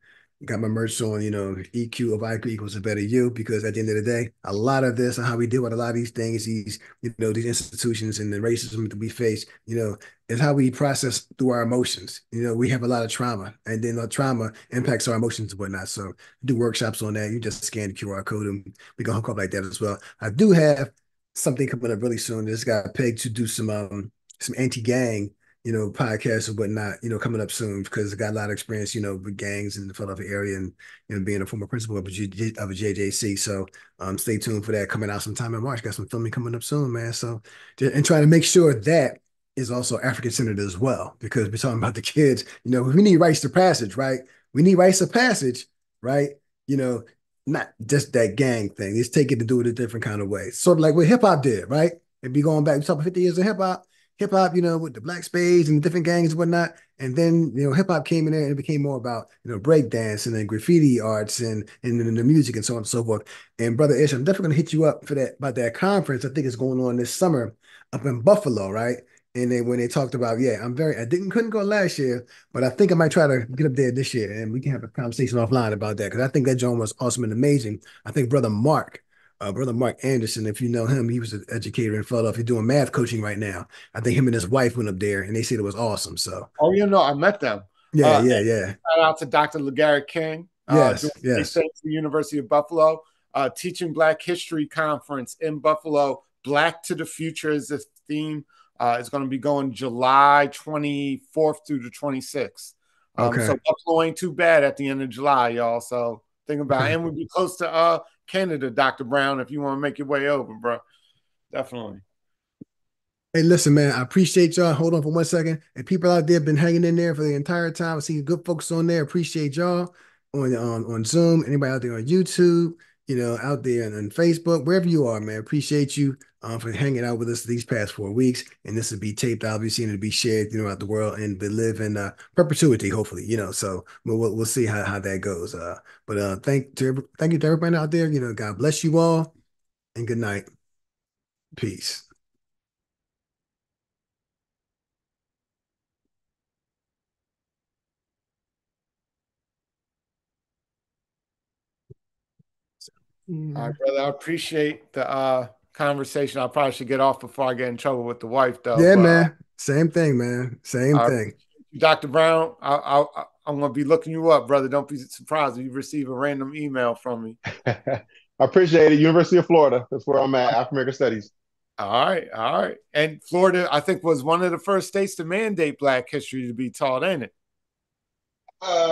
got my merch on, you know, EQ of IQ equals a better you, because at the end of the day, a lot of this and how we deal with a lot of these things, these, you know, these institutions and the racism that we face, you know, is how we process through our emotions. You know, we have a lot of trauma and then the trauma impacts our emotions and whatnot. So do workshops on that. You just scan the QR code and we can hook up like that as well. I do have something coming up really soon. This got pegged to do some um some anti-gang you know, podcasts and whatnot, you know, coming up soon because I got a lot of experience, you know, with gangs in the Philadelphia area and, you know, being a former principal of a, G, of a JJC. So um, stay tuned for that coming out sometime in March. Got some filming coming up soon, man. So, and trying to make sure that is also African centered as well because we're talking about the kids, you know, we need rites of passage, right? We need rites of passage, right? You know, not just that gang thing. It's taking it to do it a different kind of way. Sort of like what hip hop did, right? It'd be going back, we talk about 50 years of hip hop hip hop, you know, with the Black Spades and different gangs and whatnot. And then, you know, hip hop came in there and it became more about, you know, breakdance and then graffiti arts and, and, and the music and so on and so forth. And Brother Ish, I'm definitely to hit you up for that, about that conference. I think it's going on this summer up in Buffalo, right? And then when they talked about, yeah, I'm very, I didn't, couldn't go last year, but I think I might try to get up there this year and we can have a conversation offline about that because I think that joint was awesome and amazing. I think Brother Mark, uh, brother Mark Anderson, if you know him, he was an educator in Philadelphia doing math coaching right now. I think him and his wife went up there and they said it was awesome. So, oh, you know, I met them. Yeah, uh, yeah, yeah. Shout out to Dr. LaGarrett King. Yes, uh, yes. The University of Buffalo, uh, teaching Black History Conference in Buffalo. Black to the Future is the theme. Uh, it's going to be going July 24th through the 26th. Um, okay. So Buffalo ain't too bad at the end of July, y'all. So think about it. And we'll be close to uh Canada, Dr. Brown, if you want to make your way over, bro. Definitely. Hey, listen, man, I appreciate y'all. Hold on for one second. And people out there been hanging in there for the entire time. I see good folks on there. Appreciate y'all on on, on Zoom. Anybody out there on YouTube, you know, out there on Facebook, wherever you are, man. Appreciate you um, for hanging out with us these past four weeks. And this will be taped, obviously, and it'll be shared, you know, out the world and be live in uh, perpetuity, hopefully, you know. So we'll, we'll, we'll see how, how that goes. Uh, but uh, thank to thank you to everybody out there. You know, God bless you all, and good night. Peace. All right, brother. I appreciate the uh conversation. I probably should get off before I get in trouble with the wife, though. Yeah, but, man. Same thing, man. Same thing. Dr. Brown, I, I, I'm gonna be looking you up, brother. Don't be surprised if you receive a random email from me. I appreciate it. University of Florida. That's where I'm at. African American Studies. All right, all right. And Florida, I think, was one of the first states to mandate Black history to be taught, ain't it? Uh,